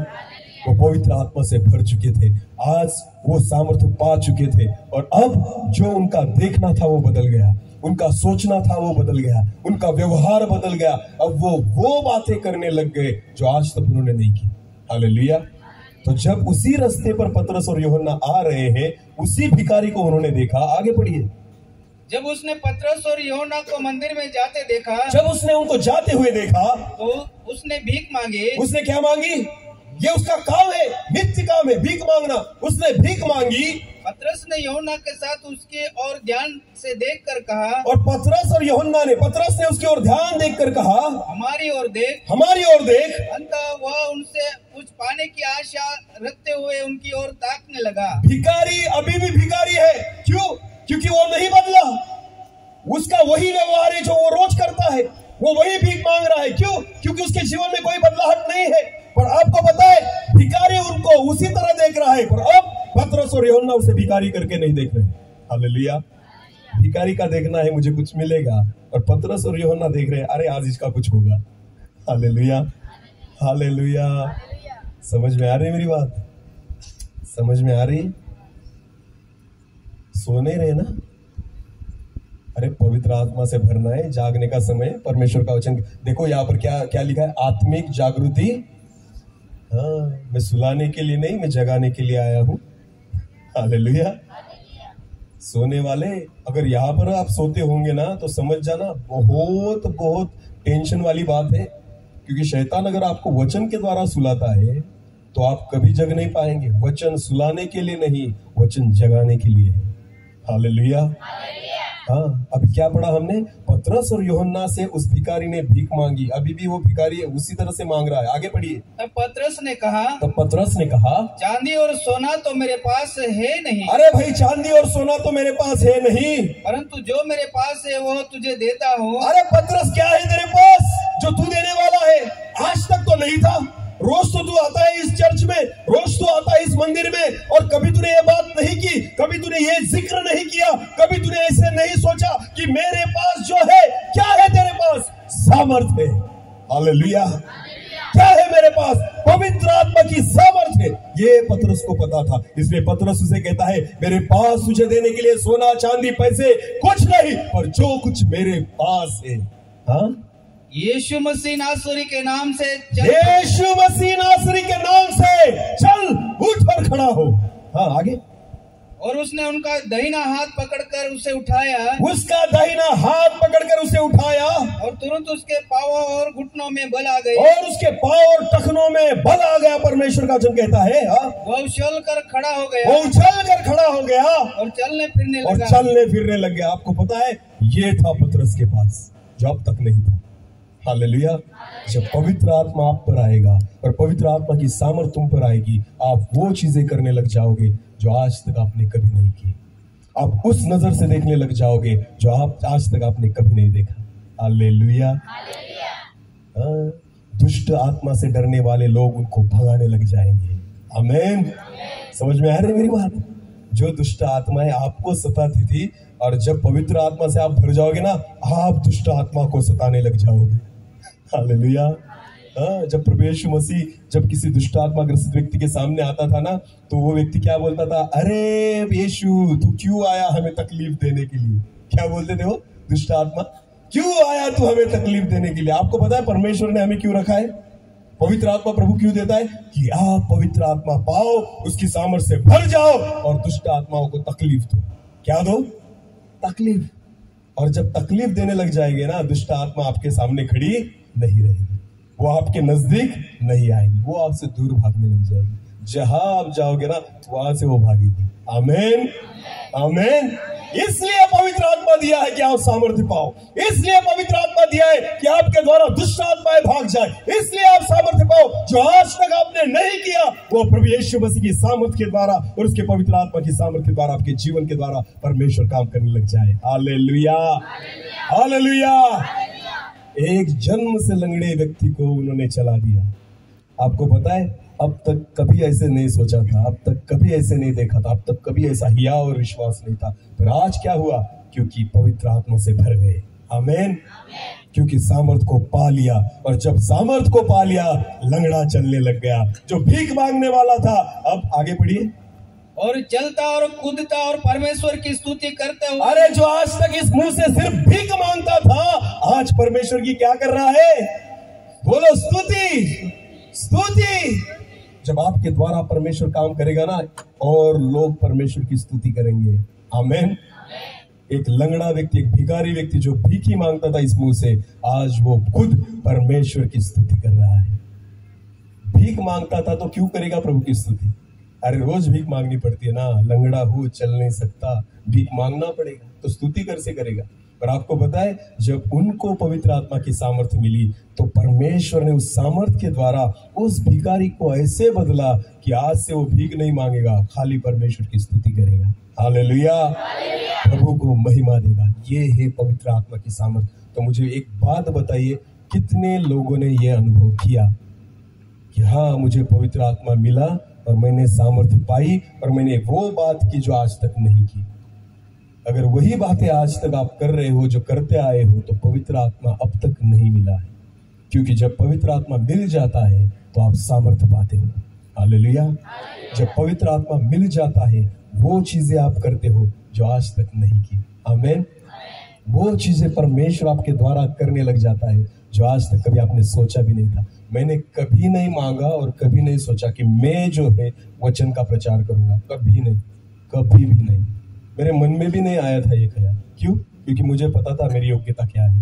वो पवित्र आत्मा से भर चुके थे। आज वो सामर्थ्य पा चुके थे। और अब जो उनका देखना था वो बदल गया। उनका सोचना था वो बदल गया। उनका व्यवहार बदल गया। अब वो वो बातें करने लग गए जो आज तक उन्होंने नहीं की। हालेलुया। तो जब उसी रास्ते पर पतरस और योहन्ना आ रहे हैं, उसी भिखारी को उन्होंने देखा। आगे बढ़िए जब उसने पत्रस और योना को मंदिर में जाते देखा जब उसने उनको जाते हुए देखा तो उसने भीख मांगी। उसने क्या मांगी? ये उसका काम है नित्य काम है भीख मांगना। उसने भीख मांगी। पत्रस ने योना के साथ उसके और ध्यान से देखकर कहा और पतरस और योना ने पतरस ने उसकी और ध्यान देखकर कहा हमारी ओर देख। हमारी ओर देख। अंत वह उनसे कुछ पाने की आशा रखते हुए उनकी ओर ताकने लगा। भिखारी अभी भी भिखारी है। क्यों? क्योंकि वो नहीं बदला। उसका वही व्यवहार है जो वो रोज करता है, वो वही भीख मांग रहा है। क्यों? क्योंकि उसके जीवन में कोई बदलाहट नहीं है। पर आपको पता है, भिखारी उनको उसी तरह देख रहा है। पर अब पत्रस और योहन्ना उसे भिखारी करके नहीं देख रहे। हालेलुया। भिखारी का देखना है, मुझे कुछ मिलेगा। और पत्रस और योहन्ना देख रहे हैं, अरे आज इसका कुछ होगा। हालेलुया। हालेलुया। समझ में आ रही मेरी बात? समझ में आ रही? सोने रहे ना? अरे, पवित्र आत्मा से भरना है, जागने का समय, परमेश्वर का वचन। देखो, यहाँ पर क्या क्या लिखा है? आत्मिक जागृति। हाँ मैं सुलाने के लिए नहीं, मैं जगाने के लिए आया हूँ। हालेलुया। सोने वाले, अगर यहाँ पर आप सोते होंगे ना तो समझ जाना, बहुत बहुत टेंशन वाली बात है। क्योंकि शैतान अगर आपको वचन के द्वारा सुलाता है तो आप कभी जग नहीं पाएँगे। वचन सुलाने के लिए नहीं, वचन जगाने के लिए है। हालेलुया। हाँ अभी क्या पढ़ा हमने? पतरस और योहन्ना से उस भिखारी ने भीख मांगी। अभी भी वो भिखारी है उसी तरह से मांग रहा है। आगे पढ़िए। तब पतरस ने कहा तब पतरस ने कहा चांदी और सोना तो मेरे पास है नहीं। अरे भाई चांदी और सोना तो मेरे पास है नहीं। परंतु जो मेरे पास है वो तुझे देता हूँ। अरे पतरस क्या है तेरे पास? जो तू देने वाला है आज तक तो नहीं था। रोज तो तू आता है इस चर्च में, रोज तो आता है इस मंदिर में, और कभी तूने ये बात नहीं की, कभी तूने ये ज़िक्र नहीं किया, कभी तूने ऐसे नहीं सोचा कि मेरे पास जो है, क्या है तेरे पास? सामर्थ है। हालेलुया। क्या है मेरे पास? पवित्र आत्मा की सामर्थ है। ये पतरस को पता था। इसलिए पतरस उसे कहता है, मेरे पास तुझे देने के लिए सोना, चांदी, पैसे कुछ नहीं, पर जो कुछ मेरे पास है। हाँ? यीशु मसीह नासुरी के नाम से यीशु मसीह नासरी के नाम से चल उठ और खड़ा हो। हाँ आगे। और उसने उनका दहिना हाथ पकड़कर उसे उठाया। उसका दाहिना हाथ पकड़कर उसे उठाया। और तुरंत उसके पावों और घुटनों में बल आ गई और उसके पाँव और टखनों में बल आ गया परमेश्वर का जब कहता है हाँ? वह उछल कर खड़ा हो गया। वो उछल कर खड़ा हो गया। और चलने फिरने लगा। और चलने फिरने लग गया। आपको पता है ये था पतरस के पास जो अब तक नहीं था। हालेलुया। जब पवित्र आत्मा आप पर आएगा और पवित्र आत्मा की सामर्थ तुम पर आएगी आप वो चीज़ें करने लग जाओगे जो आज तक आपने कभी नहीं की। आप उस नज़र से देखने लग जाओगे जो आप आज तक आपने कभी नहीं देखा। हालेलुया। हाँ, दुष्ट आत्मा से डरने वाले लोग उनको भगाने लग जाएँगे। अमेन समझ में आ रही मेरी बात? जो दुष्ट आत्माएँ आपको सताती थी और जब पवित्र आत्मा से आप भर जाओगे ना आप दुष्ट आत्मा को सताने लग जाओगे। हालेलुया। हाँ, जब प्रभु मसीह जब किसी दुष्ट आत्मा ग्रसित व्यक्ति के सामने आता था ना तो वो व्यक्ति क्या बोलता था? अरे यीशु तू क्यों आया हमें तकलीफ़ देने के लिए? क्या बोलते थे वो? दुष्ट आत्मा क्यों आया तू हमें तकलीफ़ देने के लिए? आपको पता है परमेश्वर ने हमें क्यों रखा है? पवित्र आत्मा प्रभु क्यों देता है? कि आप पवित्र आत्मा पाओ उसकी सामर्थ्य से भर जाओ और दुष्ट आत्माओं को तकलीफ़ दो। क्या दो? तकलीफ़। और जब तकलीफ़ देने लग जाएँगे ना दुष्ट आत्मा आपके सामने खड़ी नहीं रहेगी। वो आपके नज़दीक नहीं आएगी। वो आपसे दूर भागने लग जाएगी। जहाँ आप जाओगे ना वहाँ से वो भागेगी। आमेन। आमेन। इसलिए पवित्र आत्मा दिया है कि आप सामर्थ्य पाओ। इसलिए पवित्र आत्मा दिया है कि आपके द्वारा दुष्ट आत्माएँ भाग जाए। इसलिए आप सामर्थ्य पाओ। जो आज तक आपने नहीं किया, वो प्रभु यीशु मसीह की सामर्थ्य के द्वारा और उसके पवित्र आत्मा की सामर्थ्य के द्वारा, आपके जीवन के द्वारा परमेश्वर काम करने लग जाए। हालेलुया। हालेलुया। एक जन्म से लंगड़े व्यक्ति को उन्होंने चला दिया। आपको पता है, अब तक कभी ऐसे नहीं सोचा था, अब तक कभी ऐसे नहीं देखा था, अब तक कभी ऐसा हिया और विश्वास नहीं था। पर आज क्या हुआ? क्योंकि पवित्र आत्मा से भर गए। आमेन। क्योंकि सामर्थ को पा लिया, और जब सामर्थ को पा लिया, लंगड़ा चलने लग गया। जो भीख मांगने वाला था, अब आगे बढ़िए और चलता और कूदता और परमेश्वर की स्तुति करते हुए अरे जो आज तक इस मुँह से सिर्फ़ भीख माँगता था, आज परमेश्वर की क्या कर रहा है? बोलो, स्तुति स्तुति। जब आपके द्वारा परमेश्वर काम करेगा ना, और लोग परमेश्वर की स्तुति करेंगे। आमेन। एक लंगड़ा व्यक्ति, एक भिखारी व्यक्ति जो भीख माँगता था इस मुँह से, आज वो खुद परमेश्वर की स्तुति कर रहा है। भीख माँगता था तो क्यों करेगा प्रभु की स्तुति? अरे रोज भीख मांगनी पड़ती है ना लंगड़ा हो चल नहीं सकता भीख मांगना पड़ेगा तो स्तुति कर से करेगा। पर आपको पता है जब उनको पवित्र आत्मा की सामर्थ्य मिली तो परमेश्वर ने उस सामर्थ्य के द्वारा उस भिखारी को ऐसे बदला कि आज से वो भीख नहीं मांगेगा खाली परमेश्वर की स्तुति करेगा। हालेलुया। प्रभु को महिमा देगा। ये है पवित्र आत्मा की सामर्थ्य तो मुझे एक बात बताइए कितने लोगों ने यह अनुभव किया कि हाँ मुझे पवित्र आत्मा मिला और मैंने सामर्थ्य पाई और मैंने वो बात की जो आज तक नहीं की। अगर वही बातें आज तक आप कर रहे हो, जो करते आए हो तो पवित्र आत्मा अब तक नहीं मिला है। क्योंकि जब पवित्र आत्मा मिल जाता है तो आप सामर्थ्य पाते हो। हालेलुया। जब पवित्र आत्मा मिल जाता है, वो चीज़ें आप करते हो, जो आज तक नहीं की। आमेन। वो चीज़ें परमेश्वर आपके द्वारा करने लग जाता है, जो आज तक कभी आपने सोचा भी नहीं था। मैंने कभी नहीं मांगा और कभी नहीं सोचा कि मैं जो है वचन का प्रचार करूँगा। कभी नहीं, कभी भी नहीं। मेरे मन में भी नहीं आया था ये ख्याल। क्यों? क्योंकि मुझे पता था मेरी योग्यता क्या है।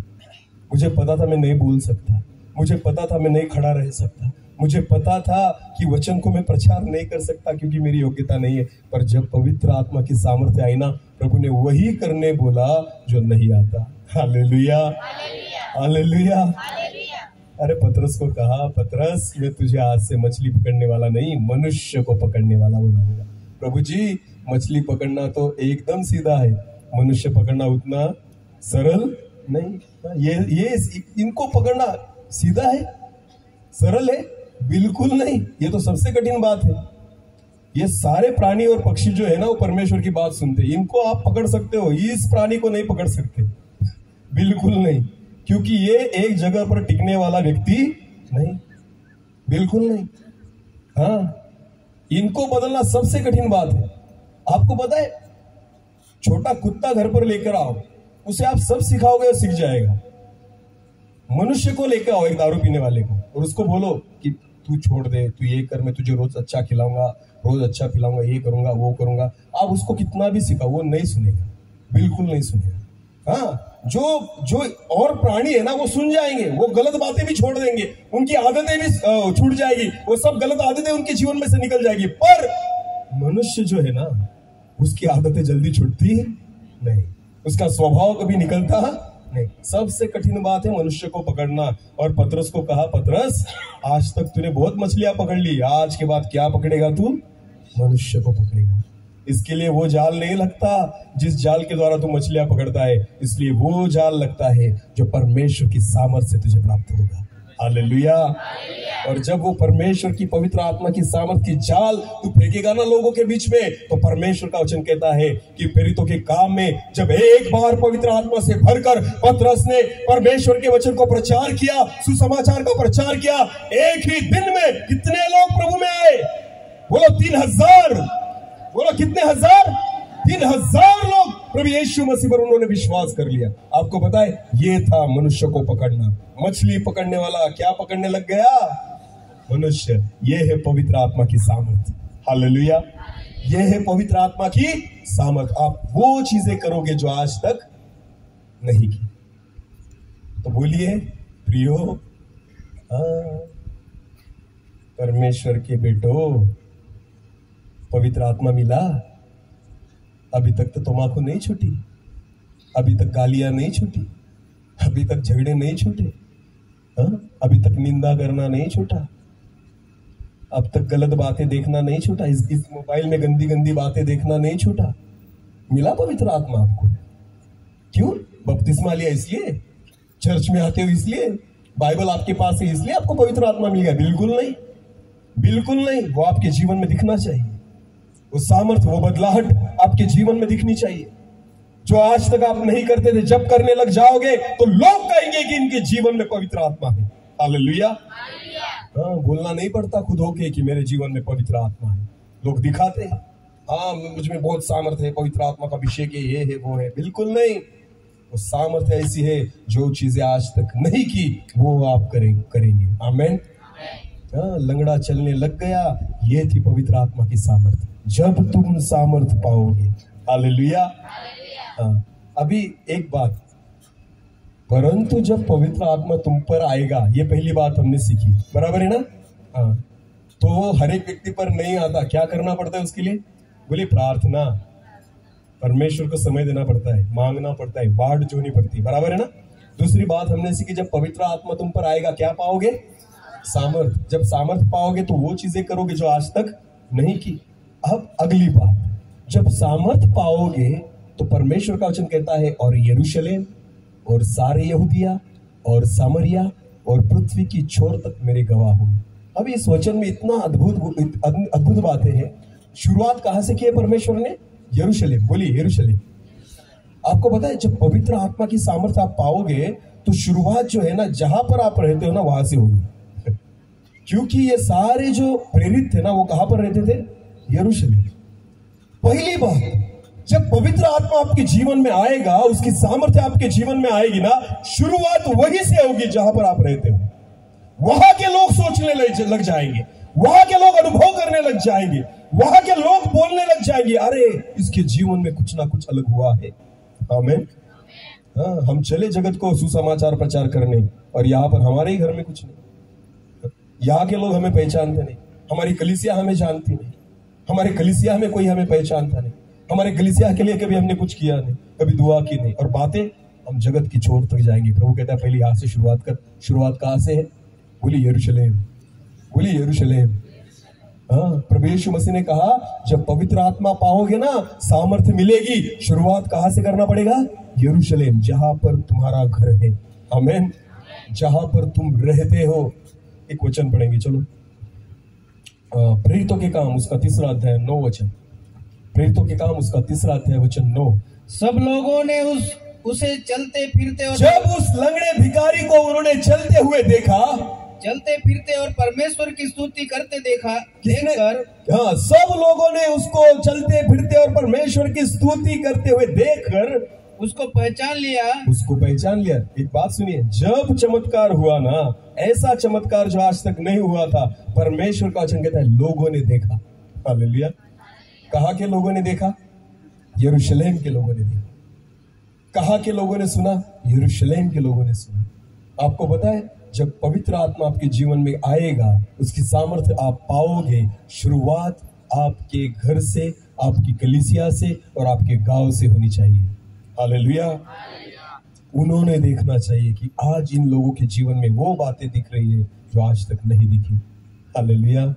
मुझे पता था मैं नहीं बोल सकता। मुझे पता था मैं नहीं खड़ा रह सकता। मुझे पता था कि वचन को मैं प्रचार नहीं कर सकता क्योंकि मेरी योग्यता नहीं है। पर जब पवित्र आत्मा की सामर्थ्य आई ना, प्रभु ने वही करने बोला जो नहीं आता। हालेलुया। हालेलुया। अरे पतरस को कहा, पतरस, मैं तुझे आज से मछली पकड़ने वाला नहीं, मनुष्य को पकड़ने वाला बनाऊँगा। प्रभु जी, मछली पकड़ना तो एकदम सीधा है। मनुष्य पकड़ना उतना सरल नहीं ये ये, इनको पकड़ना सीधा है? सरल है? बिल्कुल नहीं। ये तो सबसे कठिन बात है। ये सारे प्राणी और पक्षी जो है ना, वो परमेश्वर की बात सुनते इनको आप पकड़ सकते हो, इस प्राणी को नहीं पकड़ सकते। बिल्कुल नहीं। क्योंकि ये एक जगह पर टिकने वाला व्यक्ति नहीं। बिल्कुल नहीं। हाँ। इनको बदलना सबसे कठिन बात है। आपको पता है, छोटा कुत्ता घर पर लेकर आओ, उसे आप सब सिखाओगे और सीख जाएगा। मनुष्य को लेकर आओ एक दारू पीने वाले को और उसको बोलो कि तू छोड़ दे, तू ये कर, मैं तुझे रोज अच्छा खिलाऊँगा, रोज अच्छा पिलाऊँगा, ये करूँगा, वो करूँगा। आप उसको कितना भी सिखाओ, वो नहीं सुनेगा। बिल्कुल नहीं सुनेगा। हाँ। जो जो और प्राणी है ना, वो सुन जाएँगे, वो गलत बातें भी छोड़ देंगे, उनकी आदतें भी छूट जाएगी, वो सब गलत आदतें उनके जीवन में से निकल जाएगी। पर मनुष्य जो है ना, उसकी आदतें जल्दी छूटती नहीं। उसका स्वभाव कभी निकलता नहीं। सबसे कठिन बात है मनुष्य को पकड़ना, और पतरस को कहा, पतरस, आज तक तूने बहुत मछलियाँ पकड़ ली, आज के बाद क्या पकड़ेगा तू? मनुष्य को पकड़ेगा। इसके लिए वो जाल नहीं लगता जिस जाल के द्वारा तू मछलियाँ पकड़ता है। इसलिए वो जाल लगता है जो परमेश्वर की सामर्थ्य से तुझे प्राप्त होगा। हालेलुया। और जब वो परमेश्वर की पवित्र आत्मा की सामर्थ की जाल तू फेंकेगा ना लोगों के बीच में तो परमेश्वर का वचन कहता है कि प्रेरितों के काम में जब एक बार पवित्र आत्मा से भरकर पत्रस ने परमेश्वर के वचन को प्रचार किया, सुसमाचार का प्रचार किया, एक ही दिन में कितने लोग प्रभु में आए? बोलो, तीन हज़ार। बोलो, कितने हज़ार? तीन हज़ार लोग। प्रभु यीशु मसीह पर उन्होंने विश्वास कर लिया। आपको है, ये था मनुष्य को पकड़ना। मछली पकड़ने वाला क्या पकड़ने लग गया? मनुष्य। ये है पवित्र आत्मा की सामर्थ। हालेलुया। ये है पवित्र आत्मा की सामर्थ। आप वो चीज़ें करोगे जो आज तक नहीं की। तो बोलिए, प्रियो परमेश्वर के बेटो पवित्र आत्मा मिला अभी तक तो तम्बाकू नहीं छूटी अभी तक गालियाँ नहीं छूटी अभी तक झगड़े नहीं छूटे हाँ? अभी तक निंदा करना नहीं छूटा अब तक गलत बातें देखना नहीं छूटा इस, इस मोबाइल में गंदी गंदी बातें देखना नहीं छूटा। मिला पवित्र आत्मा आपको? क्यों? बपतिस्मा लिया इसलिए? चर्च में आते हो इसलिए? बाइबल आपके पास है इसलिए आपको पवित्र आत्मा मिल गया? बिल्कुल नहीं। बिल्कुल नहीं। वो आपके जीवन में दिखना चाहिए। वो सामर्थ्य वो बदलाहट आपके जीवन में दिखनी चाहिए। जो आज तक आप नहीं करते थे जब करने लग जाओगे तो लोग कहेंगे कि इनके जीवन में पवित्र आत्मा है। हालेलुया। हाँ बोलना नहीं पड़ता खुद होके कि मेरे जीवन में पवित्र आत्मा है। लोग दिखाते हैं हाँ मुझमें बहुत सामर्थ्य है पवित्र आत्मा का अभिषेक है ये है वो है। बिल्कुल नहीं। वो सामर्थ्य ऐसी है जो चीज़ें आज तक नहीं की वो आप करें करेंगे। आमेन। हाँ लंगड़ा चलने लग गया ये थी पवित्र आत्मा की सामर्थ्य। जब तुम सामर्थ पाओगे। हालेलुया। हाँ। अभी एक बात। परंतु जब पवित्र आत्मा तुम पर आएगा ये पहली बात हमने सीखी। बराबर है ना? हाँ। तो वो हर एक व्यक्ति पर नहीं आता। क्या करना पड़ता है उसके लिए? बोले प्रार्थना। परमेश्वर को समय देना पड़ता है मांगना पड़ता है बाढ़ जोनी पड़ती है। बराबर है ना? दूसरी बात हमने सीखी जब पवित्र आत्मा तुम पर आएगा क्या पाओगे? सामर्थ। जब सामर्थ पाओगे तो वो चीज़ें करोगे जो आज तक नहीं की। अब अगली बात। जब सामर्थ पाओगे तो परमेश्वर का वचन कहता है, और यरूशलेम, और सारे यहूदिया, और सामरिया, और पृथ्वी की छोर तक मेरे गवाह होंगे अब इस वचन में इतना अद्भुत अद्भुत बातें हैं। शुरुआत कहाँ से की है परमेश्वर ने? यरूशलेम। बोलिए, यरूशलेम। आपको पता है, जब पवित्र आत्मा की सामर्थ्य आप पाओगे तो शुरुआत जो है ना, जहाँ पर आप रहते हो ना, वहाँ से होगी। (laughs) क्योंकि ये सारे जो प्रेरित थे ना, वो कहाँ पर रहते थे? यरूशलेम। पहली बात, जब पवित्र आत्मा आपके जीवन में आएगा, उसकी सामर्थ्य आपके जीवन में आएगी ना, शुरुआत वहीं से होगी जहाँ पर आप रहते हो। वहाँ के लोग सोचने लग जाएँगे। वहाँ के लोग अनुभव करने लग जाएँगे। वहाँ के लोग बोलने लग जाएँगे, अरे, इसके जीवन में कुछ ना कुछ अलग हुआ है। आमेन। हाँ हम चले जगत को सुसमाचार प्रचार करने, और यहाँ पर हमारे ही घर में कुछ नहीं। यहाँ के लोग हमें पहचानते नहीं। हमारी कलिसिया हमें जानती नहीं। हमारे कलिसिया में कोई हमें पहचानता नहीं। हमारे कलिसिया के लिए कभी हमने कुछ किया नहीं, कभी दुआ की नहीं। और बातें हम जगत की छोर तक जाएँगे। प्रभु कहता है, पहले यहाँ से शुरुआत कर। शुरुआत कहाँ से है? बोली, यरूशलेम। बोली, यरूशलेम। हाँ मसीह ने कहा, जब पवित्र आत्मा पाओगे ना, सामर्थ्य मिलेगी। शुरुआत कहाँ से करना पड़ेगा? यरूशलेम, जहाँ पर तुम्हारा घर है। आमेन। जहाँ पर तुम रहते हो। एक वचन पढ़ेंगे, चलो। प्रेरितों के काम उसका तीसरा अध्याय नौ वचन। प्रेरितों के काम उसका तीसरा अध्याय वचन नौ। सब लोगों ने उस उसे चलते फिरते और जब उस लंगड़े भिखारी को उन्होंने चलते हुए देखा चलते फिरते और परमेश्वर की स्तुति करते देखा देखकर हाँ सब लोगों ने उसको चलते फिरते और परमेश्वर की स्तुति करते हुए देखकर उसको पहचान लिया। उसको पहचान लिया। एक बात सुनिए जब चमत्कार हुआ ना ऐसा चमत्कार जो आज तक नहीं हुआ था, परमेश्वर का वचन कहता है, लोगों ने देखा। हालेलुया। कहा के लोगों ने देखा? यरूशलेम के लोगों ने देखा। कहा के लोगों ने सुना? यरूशलेम के लोगों ने सुना। आपको है, जब पवित्र आत्मा आपके जीवन में आएगा, उसकी सामर्थ्य आप पाओगे, शुरुआत आपके घर से, आपकी कलिसिया से और आपके गाँव से होनी चाहिए। हालेलुया। उन्होंने देखना चाहिए कि आज इन लोगों के जीवन में वो बातें दिख रही है जो आज तक नहीं दिखी। हालेलुया।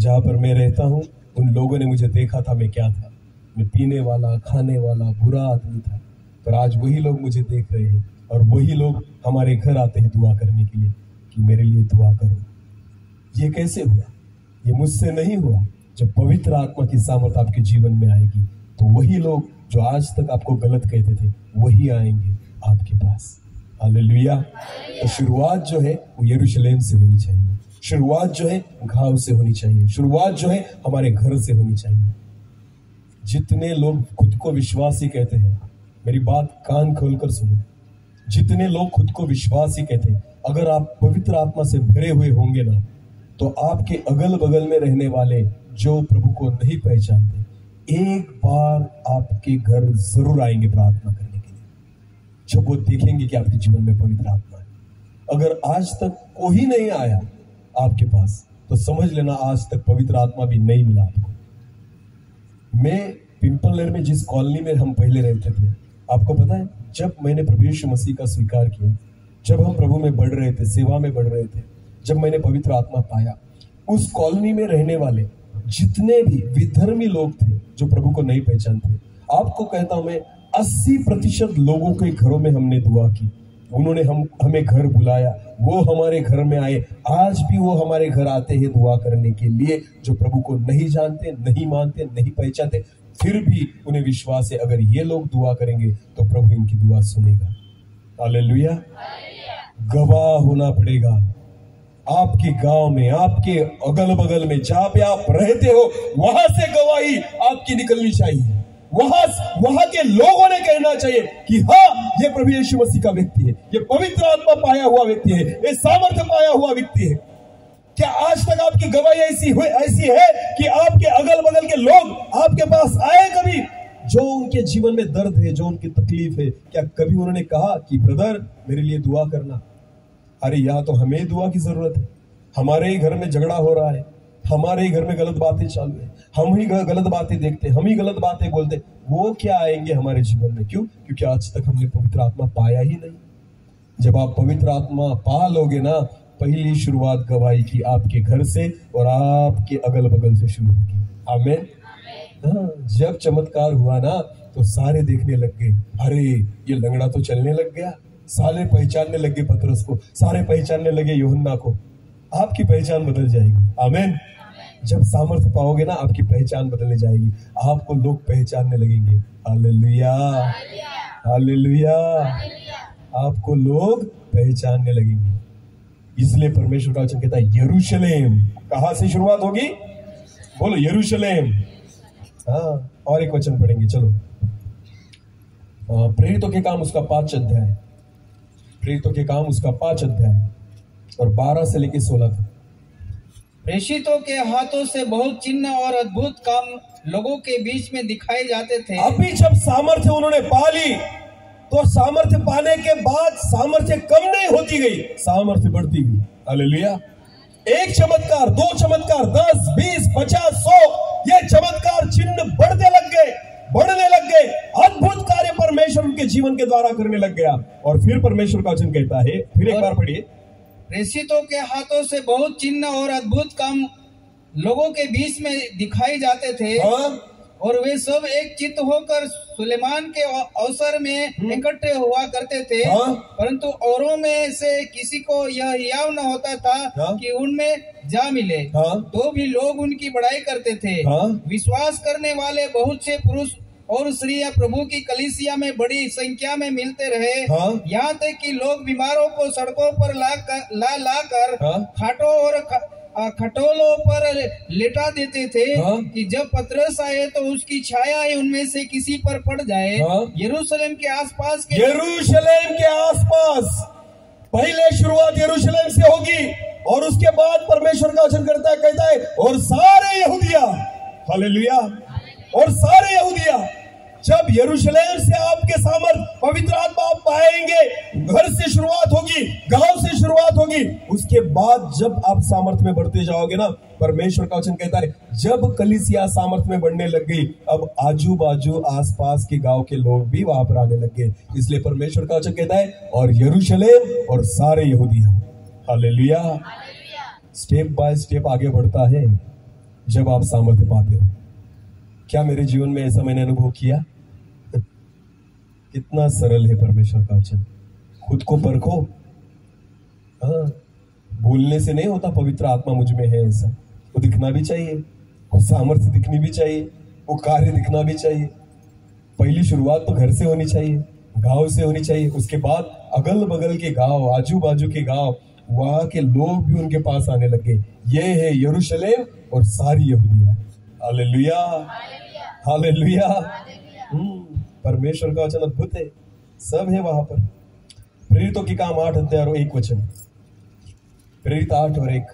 जहाँ पर मैं रहता हूँ, उन लोगों ने मुझे देखा था मैं क्या था। मैं पीने वाला, खाने वाला, बुरा आदमी था। पर आज वही लोग मुझे देख रहे हैं और वही लोग हमारे घर आते हैं दुआ करने के लिए कि मेरे लिए दुआ करो। ये कैसे हुआ? ये मुझसे नहीं हुआ। जब पवित्र आत्मा की सामर्थ आपके जीवन में आएगी तो वही लोग जो आज तक आपको गलत कहते थे, वही आएँगे। आपके पास। तो शुरुआत जो है, वो यरूशलेम से होनी चाहिए। शुरुआत जो है घाव से होनी चाहिए। शुरुआत जो है, हमारे घर से होनी चाहिए। जितने लोग खुद को विश्वासी कहते हैं, मेरी बात कान खोलकर सुनो। जितने लोग खुद को विश्वासी कहते हैं, अगर आप पवित्र आत्मा से भरे हुए होंगे ना तो आपके अगल बगल में रहने वाले जो प्रभु को नहीं पहचानते, एक बार आपके घर ज़रूर आएँगे प्रार्थना करने के लिए जब वो देखेंगे कि आपके जीवन में पवित्र आत्मा है। अगर आज तक कोई नहीं आया आपके पास तो समझ लेना आज तक पवित्र आत्मा भी नहीं मिला आपको। मैं पिंपल लेर में जिस कॉलोनी में हम पहले रहते थे, आपको पता है, जब मैंने प्रभु यीशु मसीह का स्वीकार किया, जब हम प्रभु में बढ़ रहे थे, सेवा में बढ़ रहे थे, जब मैंने पवित्र आत्मा पाया, उस कॉलोनी में रहने वाले जितने भी विधर्मी लोग थे जो प्रभु को नहीं पहचानते, आपको कहता हूँ मैं 80 प्रतिशत लोगों के घरों में हमने दुआ की। उन्होंने हम, हमें घर बुलाया। वो हमारे घर में आए। आज भी वो हमारे घर आते हैं दुआ करने के लिए, जो प्रभु को नहीं जानते, नहीं मानते, नहीं पहचानते। फिर भी उन्हें विश्वास है, अगर ये लोग दुआ करेंगे तो प्रभु इनकी दुआ सुनेगा। हालेलुया। गवाह होना पड़ेगा। आपके गाँव में, आपके अगल बगल में, जहाँ पे आप रहते हो, वहाँ से गवाही आपकी निकलनी चाहिए। वहाँ वहाँ के लोगों ने कहना चाहिए कि हाँ ये प्रभु यीशु मसीह का व्यक्ति है। ये पवित्र आत्मा पाया हुआ व्यक्ति है। ये सामर्थ्य पाया हुआ व्यक्ति है। क्या आज तक आपकी गवाही ऐसी हुई, ऐसी है कि आपके अगल बगल के लोग आपके पास आए कभी? जो उनके जीवन में दर्द है, जो उनकी तकलीफ़ है, क्या कभी उन्होंने कहा कि, ब्रदर, मेरे लिए दुआ करना। अरे, यहाँ तो हमें दुआ की ज़रूरत है। हमारे ही घर में झगड़ा हो रहा है। हमारे ही घर में गलत बातें चालू है। हम ही गलत बातें देखते हम ही गलत बातें बोलते वो क्या आएँगे हमारे जीवन में? क्यों? क्योंकि आज तक हमने पवित्र आत्मा पाया ही नहीं। जब आप पवित्र आत्मा पा लोगे ना पहली शुरुआत गवाही की आपके घर से और आपके अगल बगल से शुरू होगी। आमेन? हाँ जब चमत्कार हुआ ना तो सारे देखने लग गए। अरे ये लंगड़ा तो चलने लग गया। सारे पहचानने लगे पतरस को सारे पहचानने लगे योहन्ना को। आपकी पहचान बदल जाएगी। आमेन। जब सामर्थ्य पाओगे ना आपकी पहचान बदलने जाएगी। आपको लोग पहचानने लगेंगे। हालेलुया। हालेलुया। आपको लोग पहचानने लगेंगे। इसलिए परमेश्वर का वचन कहता है यरूशलेम। कहाँ से शुरुआत होगी? बोलो यरूशलेम। हाँ और एक वचन पढ़ेंगे चलो। हाँ, प्रेरितों के काम उसका पाँच अध्याय। प्रेरितों के काम उसका पाँच अध्याय। और बारह से लेके सोलह तक। प्रेषितों के हाथों से बहुत चिन्ह और अद्भुत काम लोगों के बीच में दिखाए जाते थे। अभी जब सामर्थ्य उन्होंने पा ली तो सामर्थ्य पाने के बाद सामर्थ्य कम नहीं होती गई सामर्थ्य बढ़ती गई। हालेलुया। एक चमत्कार दो चमत्कार दस बीस पचास सौ ये चमत्कार चिन्ह बढ़ने लग गए बढ़ने लग गए। अद्भुत कार्य परमेश्वर उनके जीवन के द्वारा करने लग गया। और फिर परमेश्वर का वचन कहता है फिर एक बार पढ़िए। प्रेषितों के हाथों से बहुत चिन्ह और अद्भुत काम लोगों के बीच में दिखाई जाते थे हाँ और वे सब एक चित्त होकर सुलेमान के अवसर में इकट्ठे हुआ करते थे हाँ। परंतु औरों में से किसी को यह याव न होता था। कि उनमें जा मिले। तो भी लोग उनकी बड़ाई करते थे। विश्वास करने वाले बहुत से पुरुष और स्त्रियाँ प्रभु की कलिसिया में बड़ी संख्या में मिलते रहे हाँ। यहाँ तक कि लोग बीमारों को सड़कों पर ला कर, ला ला कर हाँ। खाटों और ख- खटोलों पर लेटा देते थे हाँ। कि जब पतरस आए तो उसकी छाया उनमें से किसी पर पड़ जाए हाँ। यरूशलेम के आसपास के यरूशलेम के आसपास पहले शुरुआत यरूशलेम से होगी और उसके बाद परमेश्वर का वचन करता है कहता है और सारे यहूदिया हालेलुया और सारे यहूदिया जब यरूशलेम से आपके सामर्थ पवित्र आत्मा आप पाएँगे घर से शुरुआत होगी गाँव से शुरुआत होगी उसके बाद जब आप सामर्थ में बढ़ते जाओगे ना परमेश्वर का वचन कहता है जब कलिसिया सामर्थ में बढ़ने लग गई अब आजू बाजू आसपास के गाँव के लोग भी वहाँ पर आने लग गए। इसलिए परमेश्वर का वचन कहता है और यरूशलेम और सारे यहूदिया। हालेलुया। स्टेप बाय स्टेप आगे बढ़ता है जब आप सामर्थ्य पाते हो। क्या मेरे जीवन में ऐसा मैंने अनुभव किया? कितना सरल है परमेश्वर का वचन। खुद को परखो। हाँ बोलने से नहीं होता पवित्र आत्मा मुझमें है ऐसा। वो दिखना भी चाहिए, वो सामर्थ्य दिखनी भी चाहिए, वो कार्य दिखना भी चाहिए। पहली शुरुआत तो घर से होनी चाहिए, गाँव से होनी चाहिए। उसके बाद अगल बगल के गाँव आजू बाजू के गाँव, वहाँ के लोग भी उनके पास आने लगे ये है यरूशलेम और सारी यहूदिया। हालेलुया हालेलुया हम्म, परमेश्वर का वचन अद्भुत है। सब है वहाँ पर। प्रेरितों की काम आठ अध्याय और एक वचन। प्रेरित आठ और एक।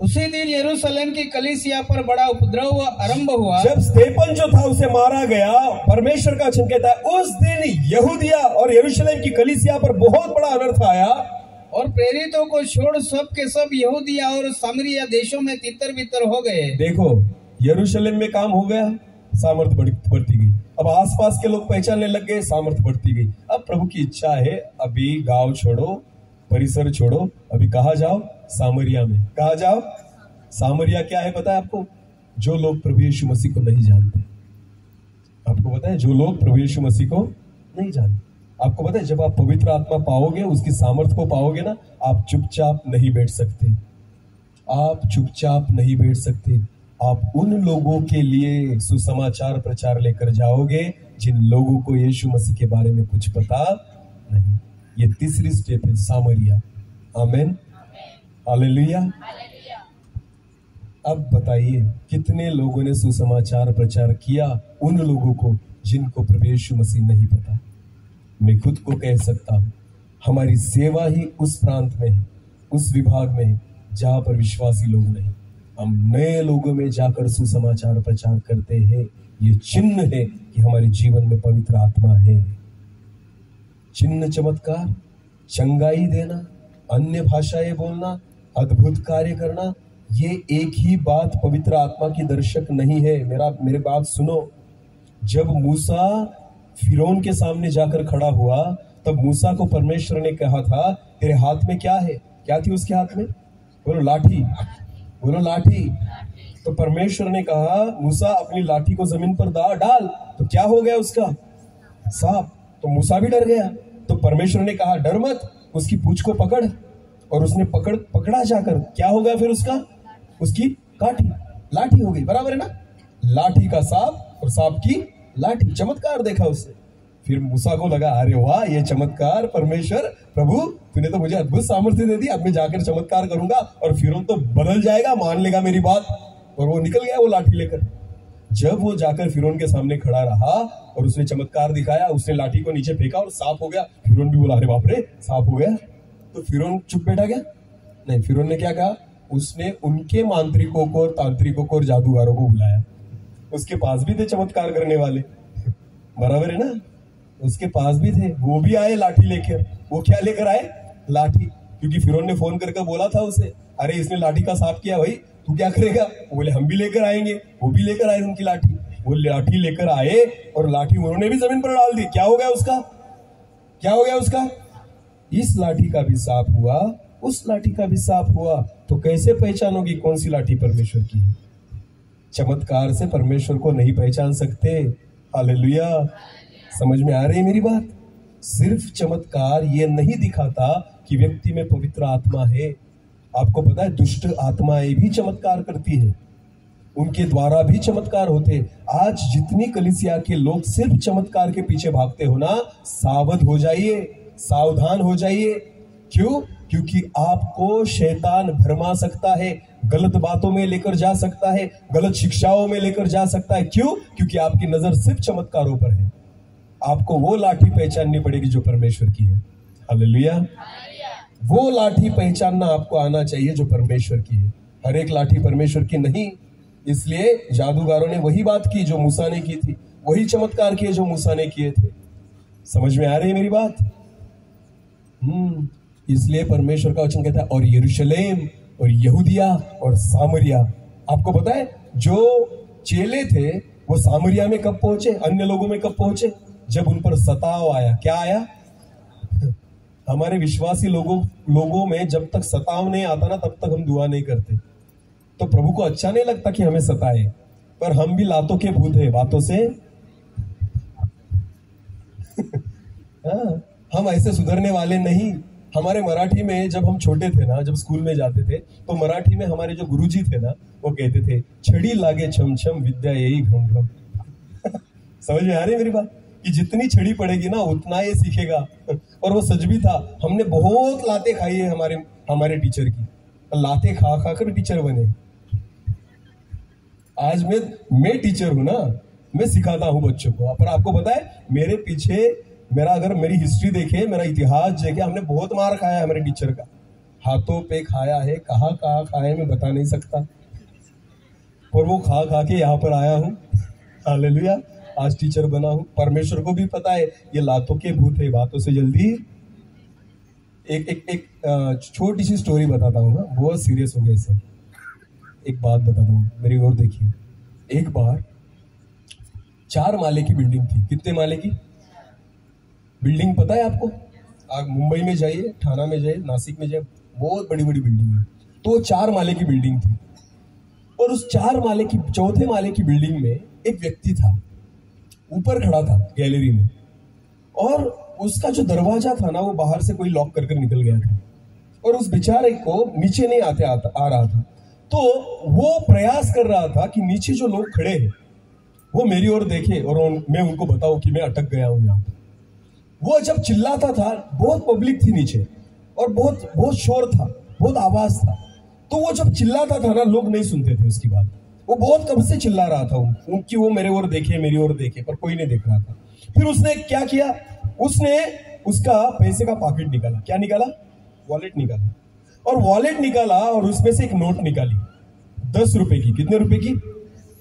उसी दिन यरूशलेम की कलिसिया पर बड़ा उपद्रव आरंभ हुआ। जब स्टेपन जो था उसे मारा गया। परमेश्वर का वचन कहता है उस दिन यहूदिया और यरूशलेम की कलिसिया पर बहुत बड़ा अनर्थ आया। और प्रेरितों को छोड़ सब के सब यहूदिया और सामरिया देशों में तितर बितर हो गए। देखो, यरूशलेम में काम हो गया, सामर्थ बढ़ती गई। अब आसपास के लोग पहचानने लग गए, सामर्थ बढ़ती गई। अब प्रभु की इच्छा है, अभी गाँव छोड़ो, परिसर छोड़ो, अभी कहा जाओ? सामरिया में। कहा जाओ? सामरिया क्या है पता है आपको? जो लोग प्रभु यीशु मसीह को नहीं जानते। आपको पता है, जो लोग प्रभु यीशु मसीह को नहीं जानते। आपको पता है, जब आप पवित्र आत्मा पाओगे, उसकी सामर्थ को पाओगे ना, आप चुपचाप नहीं बैठ सकते। आप चुपचाप नहीं बैठ सकते। आप उन लोगों के लिए सुसमाचार प्रचार लेकर जाओगे, जिन लोगों को यीशु मसीह के बारे में कुछ पता नहीं। ये तीसरी स्टेप है, सामरिया। आमेन। हालेलुया। अब बताइए, कितने लोगों ने सुसमाचार प्रचार किया उन लोगों को जिनको प्रभु यीशु मसीह नहीं पता? मैं खुद को कह सकता हूँ, हमारी सेवा ही उस प्रांत में है, उस विभाग में है, जहाँ पर विश्वासी लोग नहीं। हम नए लोगों में जाकर सुसमाचार प्रचार करते हैं। ये चिन्ह है कि हमारे जीवन में पवित्र आत्मा है। चिन्ह चमत्कार, चंगाई देना, अन्य भाषाएँ बोलना, अद्भुत कार्य करना, ये एक ही बात पवित्र आत्मा की दर्शक नहीं है। मेरा, मेरे बात सुनो। जब मूसा फिरौन के सामने जाकर खड़ा हुआ, तब मूसा को परमेश्वर ने कहा था, तेरे हाथ में क्या है? क्या थी उसके हाथ में? बोलो, लाठी। बोलो, लाठी। तो परमेश्वर ने कहा, मूसा, अपनी लाठी को ज़मीन पर दा, डाल। तो क्या हो गया उसका? सांप तो मूसा भी डर गया। तो परमेश्वर ने कहा, डर मत, उसकी पूछ को पकड़। और उसने पकड़, पकड़ा जाकर, क्या हो गया फिर उसका? उसकी काठी। लाठी हो गई, बराबर है ना? लाठी का सांप और सांप की लाठी, चमत्कार देखा उससे फिर मूसा को लगा, अरे वाह, ये चमत्कार, परमेश्वर, प्रभु, तूने तो मुझे अद्भुत सामर्थ्य दे दी अब मैं जाकर चमत्कार करूँगा और फिर तो बदल जाएगा, मान लेगा मेरी बात। और वो निकल गया वो लाठी लेकर। जब वो जाकर फिरौन के सामने खड़ा रहा और उसने चमत्कार दिखाया, उसने लाठी को नीचे फेंका और साफ़ हो गया। फिरौन भी बोला, अरे बाप रे, साफ़ हो गया। तो फिरौन चुप बैठा गया। नहीं फिरौन ने क्या कहा? उसने उनके मांत्रिकों को और तांत्रिकों को और जादूगारों को बुलाया। उसके पास भी थे चमत्कार करने वाले। बराबर है ना? उसके पास भी थे। वो भी आए लाठी लेकर। वो क्या लेकर आए? लाठी। क्योंकि फिरौन ने फ़ोन करके बोला था उसे, अरे, इसने लाठी का साफ़ किया भाई, तू क्या करेगा? बोले, हम भी लेकर आएँगे। वो भी लेकर आए उनकी लाठी। वो लाठी लेकर आए और लाठी उन्होंने भी ज़मीन पर डाल दी। क्या हो गया उसका? क्या हो गया उसका? इस लाठी का भी साफ़ हुआ, उस लाठी का भी साफ़ हुआ। तो कैसे पहचानोगी कौन सी लाठी परमेश्वर की है? चमत्कार से परमेश्वर को नहीं पहचान सकते। हालेलुया। समझ में आ रही है मेरी बात? सिर्फ़ चमत्कार ये नहीं दिखाता कि व्यक्ति में पवित्र आत्मा है। आपको पता है, दुष्ट आत्माएँ भी चमत्कार करती है। उनके द्वारा भी चमत्कार होते आज जितनी कलिसिया के लोग सिर्फ़ चमत्कार के पीछे भागते हो ना, सावध हो जाइए, सावधान हो जाइए। क्यों? क्योंकि आपको शैतान भरमा सकता है। गलत बातों में लेकर जा सकता है, गलत शिक्षाओं में लेकर जा सकता है। क्यों? क्योंकि आपकी नज़र सिर्फ़ चमत्कारों पर है। आपको वो लाठी पहचाननी पड़ेगी जो परमेश्वर की है। हालेलुया। वो लाठी पहचानना आपको आना चाहिए जो परमेश्वर की है। हर एक लाठी परमेश्वर की नहीं। इसलिए जादूगारों ने वही बात की जो मूसा ने की थी। वही चमत्कार किए जो मूसा ने किए थे। समझ में आ रही है मेरी बात? हम्म इसलिए परमेश्वर का वचन कहता है, और यरूशलेम और यहूदिया और सामरिया। आपको पता है जो चेले थे वो सामरिया में कब पहुँचे? अन्य लोगों में कब पहुँचे? जब उन पर सताव आया। क्या आया? (laughs) हमारे विश्वासी लोगों लोगों में जब तक सताव नहीं आता ना तब तक हम दुआ नहीं करते। तो प्रभु को अच्छा नहीं लगता कि हमें सताए। पर हम भी लातों के भूत है बातों से। (laughs) हाँ, हम ऐसे सुधरने वाले नहीं। हमारे मराठी में जब हम छोटे थे ना, जब स्कूल में जाते थे तो मराठी में हमारे जो गुरुजी थे ना, वो कहते थे, छड़ी लागे छम छम विद्या यही घम घम (laughs) समझ में आ रही मेरी बात? कि जितनी छड़ी पड़ेगी ना, उतना ये सीखेगा। (laughs) और वो सच भी था, हमने बहुत लाते खाई है हमारे हमारे टीचर की। लाते खा खा कर टीचर बने। आज मैं मैं टीचर हूँ ना, मैं सिखाता हूँ बच्चों को। पर आपको पता है, मेरे पीछे मेरा अगर मेरी हिस्ट्री देखे, मेरा इतिहास देखे, हमने बहुत मार खाया है मेरे टीचर का। हाथों पे खाया है, कहाँ कहाँ खाया मैं बता नहीं सकता। और वो खा खा के यहाँ पर आया हूँ। हालेलुया आज टीचर बना हूँ। परमेश्वर को भी पता है, ये लातों के भूत है, बातों से जल्दी। एक एक एक छोटी सी स्टोरी बताता हूँ ना बहुत सीरियस हो गए सर एक बात बताता हूँ, मेरी और देखिए। एक बार चार माले की बिल्डिंग थी। कितने माले की? बिल्डिंग पता है आपको? आप मुंबई में जाइए थाना में जाइए नासिक में जाइए बहुत बड़ी बड़ी बिल्डिंग है। तो चार माले की बिल्डिंग थी। और उस चार माले की चौथे माले की बिल्डिंग में एक व्यक्ति था। ऊपर खड़ा था गैलरी में। और उसका जो दरवाज़ा था ना वो बाहर से कोई लॉक कर कर निकल गया था। और उस बेचारे को नीचे नहीं आते आता आ रहा था। तो वो प्रयास कर रहा था कि नीचे जो लोग खड़े हैं वो मेरी ओर देखे और उन, मैं उनको बताऊँ कि मैं अटक गया हूँ यहाँ वो जब चिल्लाता था, बहुत पब्लिक थी नीचे और बहुत बहुत शोर था, बहुत आवाज़ था। तो वो जब चिल्लाता था ना, लोग नहीं सुनते थे उसकी बात वो बहुत कब से चिल्ला रहा था उनकी वो मेरे ओर देखे, मेरी ओर देखे, पर कोई नहीं देख रहा था। फिर उसने क्या किया? उसने उसका पैसे का पॉकेट निकाला। क्या निकाला? वॉलेट निकाला। और वॉलेट निकाला और उसमें से एक नोट निकाली। दस रुपए की। कितने रुपए की?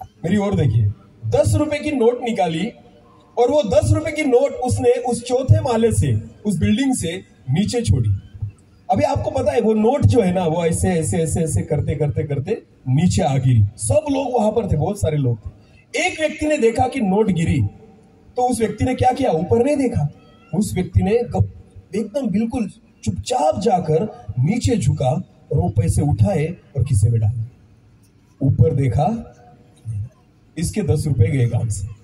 मेरी ओर देखिए। दस रुपए की नोट निकाली और वो दस रुपए की नोट उसने उस चौथे माले से, उस बिल्डिंग से नीचे छोड़ी। अभी आपको पता है, वो नोट जो है ना, वो ऐसे ऐसे ऐसे ऐसे करते करते करते नीचे आ गिरी। सब लोग वहाँ पर थे, बहुत सारे लोग थे। एक व्यक्ति ने देखा कि नोट गिरी तो उस व्यक्ति ने क्या किया? ऊपर नहीं देखा। उस व्यक्ति ने एकदम बिल्कुल चुपचाप जाकर नीचे झुका और वो पैसे उठाए और किसे में डाले। ऊपर देखा, इसके दस रुपए गए काम से।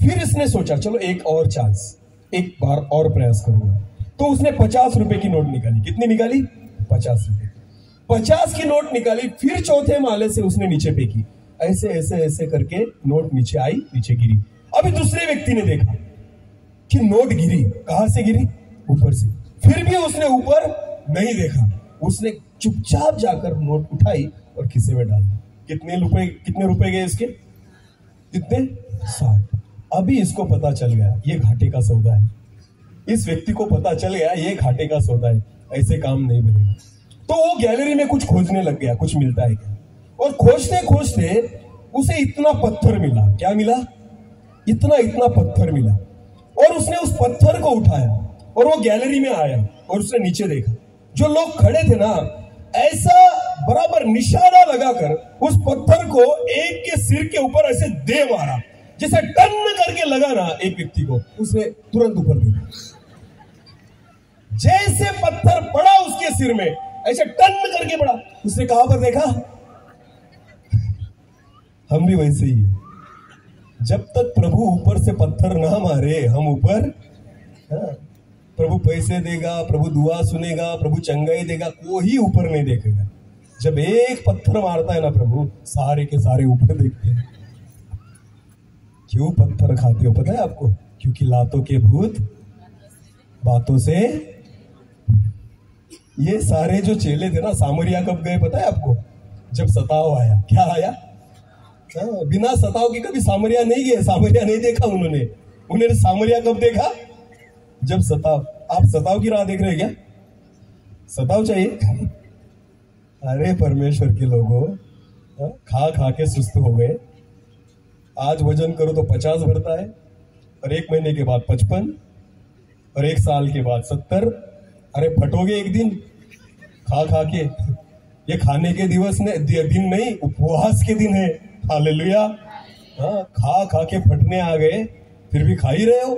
फिर इसने सोचा, चलो एक और चांस एक बार और प्रयास करूँगा। तो उसने पचास रुपए की नोट निकाली। कितनी निकाली? पचास रुपए। पचास की नोट निकाली, फिर चौथे माले से उसने नीचे फेंकी ऐसे ऐसे ऐसे करके नोट नीचे आई, नीचे गिरी। अभी दूसरे व्यक्ति ने देखा कि नोट गिरी। कहाँ से गिरी? ऊपर से। फिर भी उसने ऊपर नहीं देखा। उसने चुपचाप जाकर नोट उठाई और खिसे में डाल दी। कितने रुपए कितने रुपए गए इसके? कितने? साठ। अभी इसको पता चल गया, ये घाटे का सौदा है। इस व्यक्ति को पता चल गया, ये घाटे का सौदा है, ऐसे काम नहीं बनेगा। तो वो गैलरी में कुछ खोजने लग गया, कुछ मिलता है क्या? और खोजते खोजते उसे इतना पत्थर मिला। क्या मिला? इतना इतना पत्थर मिला। और उसने उस पत्थर को उठाया और वो गैलरी में आया और उसने नीचे देखा। जो लोग खड़े थे ना, ऐसा बराबर निशाना लगाकर उस पत्थर को एक के सिर के ऊपर ऐसे दे मारा। जैसे टन करके लगा ना एक व्यक्ति को उसने तुरंत ऊपर देखा जैसे पत्थर पड़ा उसके सिर में ऐसे टन करके पड़ा। उसने कहा पर देखा हम भी वैसे ही। जब तक प्रभु ऊपर से पत्थर ना मारे हम ऊपर हाँ, प्रभु पैसे देगा प्रभु दुआ सुनेगा प्रभु चंगाई देगा कोई ऊपर नहीं देखेगा। जब एक पत्थर मारता है ना प्रभु सारे के सारे ऊपर देखते हैं। क्यों पत्थर खाते हो? पता है आपको? क्योंकि लातों के भूत बातों से ये सारे जो चेले थे ना सामरिया कब गए पता है आपको? जब सताव आया। क्या आया? हाँ, बिना सताव के कभी सामरिया नहीं गए सामरिया नहीं देखा उन्होंने। उन्होंने सामरिया कब देखा? जब सताव। आप सताव की राह देख रहे क्या? सताव चाहिए? अरे परमेश्वर के लोगों हाँ, खा खा के सुस्त हो गए। आज वज़न करो तो पचास बढ़ता है, और एक महीने के बाद पचपन, और एक साल के बाद सत्तर। अरे फटोगे एक दिन? खा खा के। ये खाने के दिवस ने दिन नहीं, उपवास के दिन है। हालेलुया। हाँ खा खा के फटने आ गए, फिर भी खा ही रहे हो।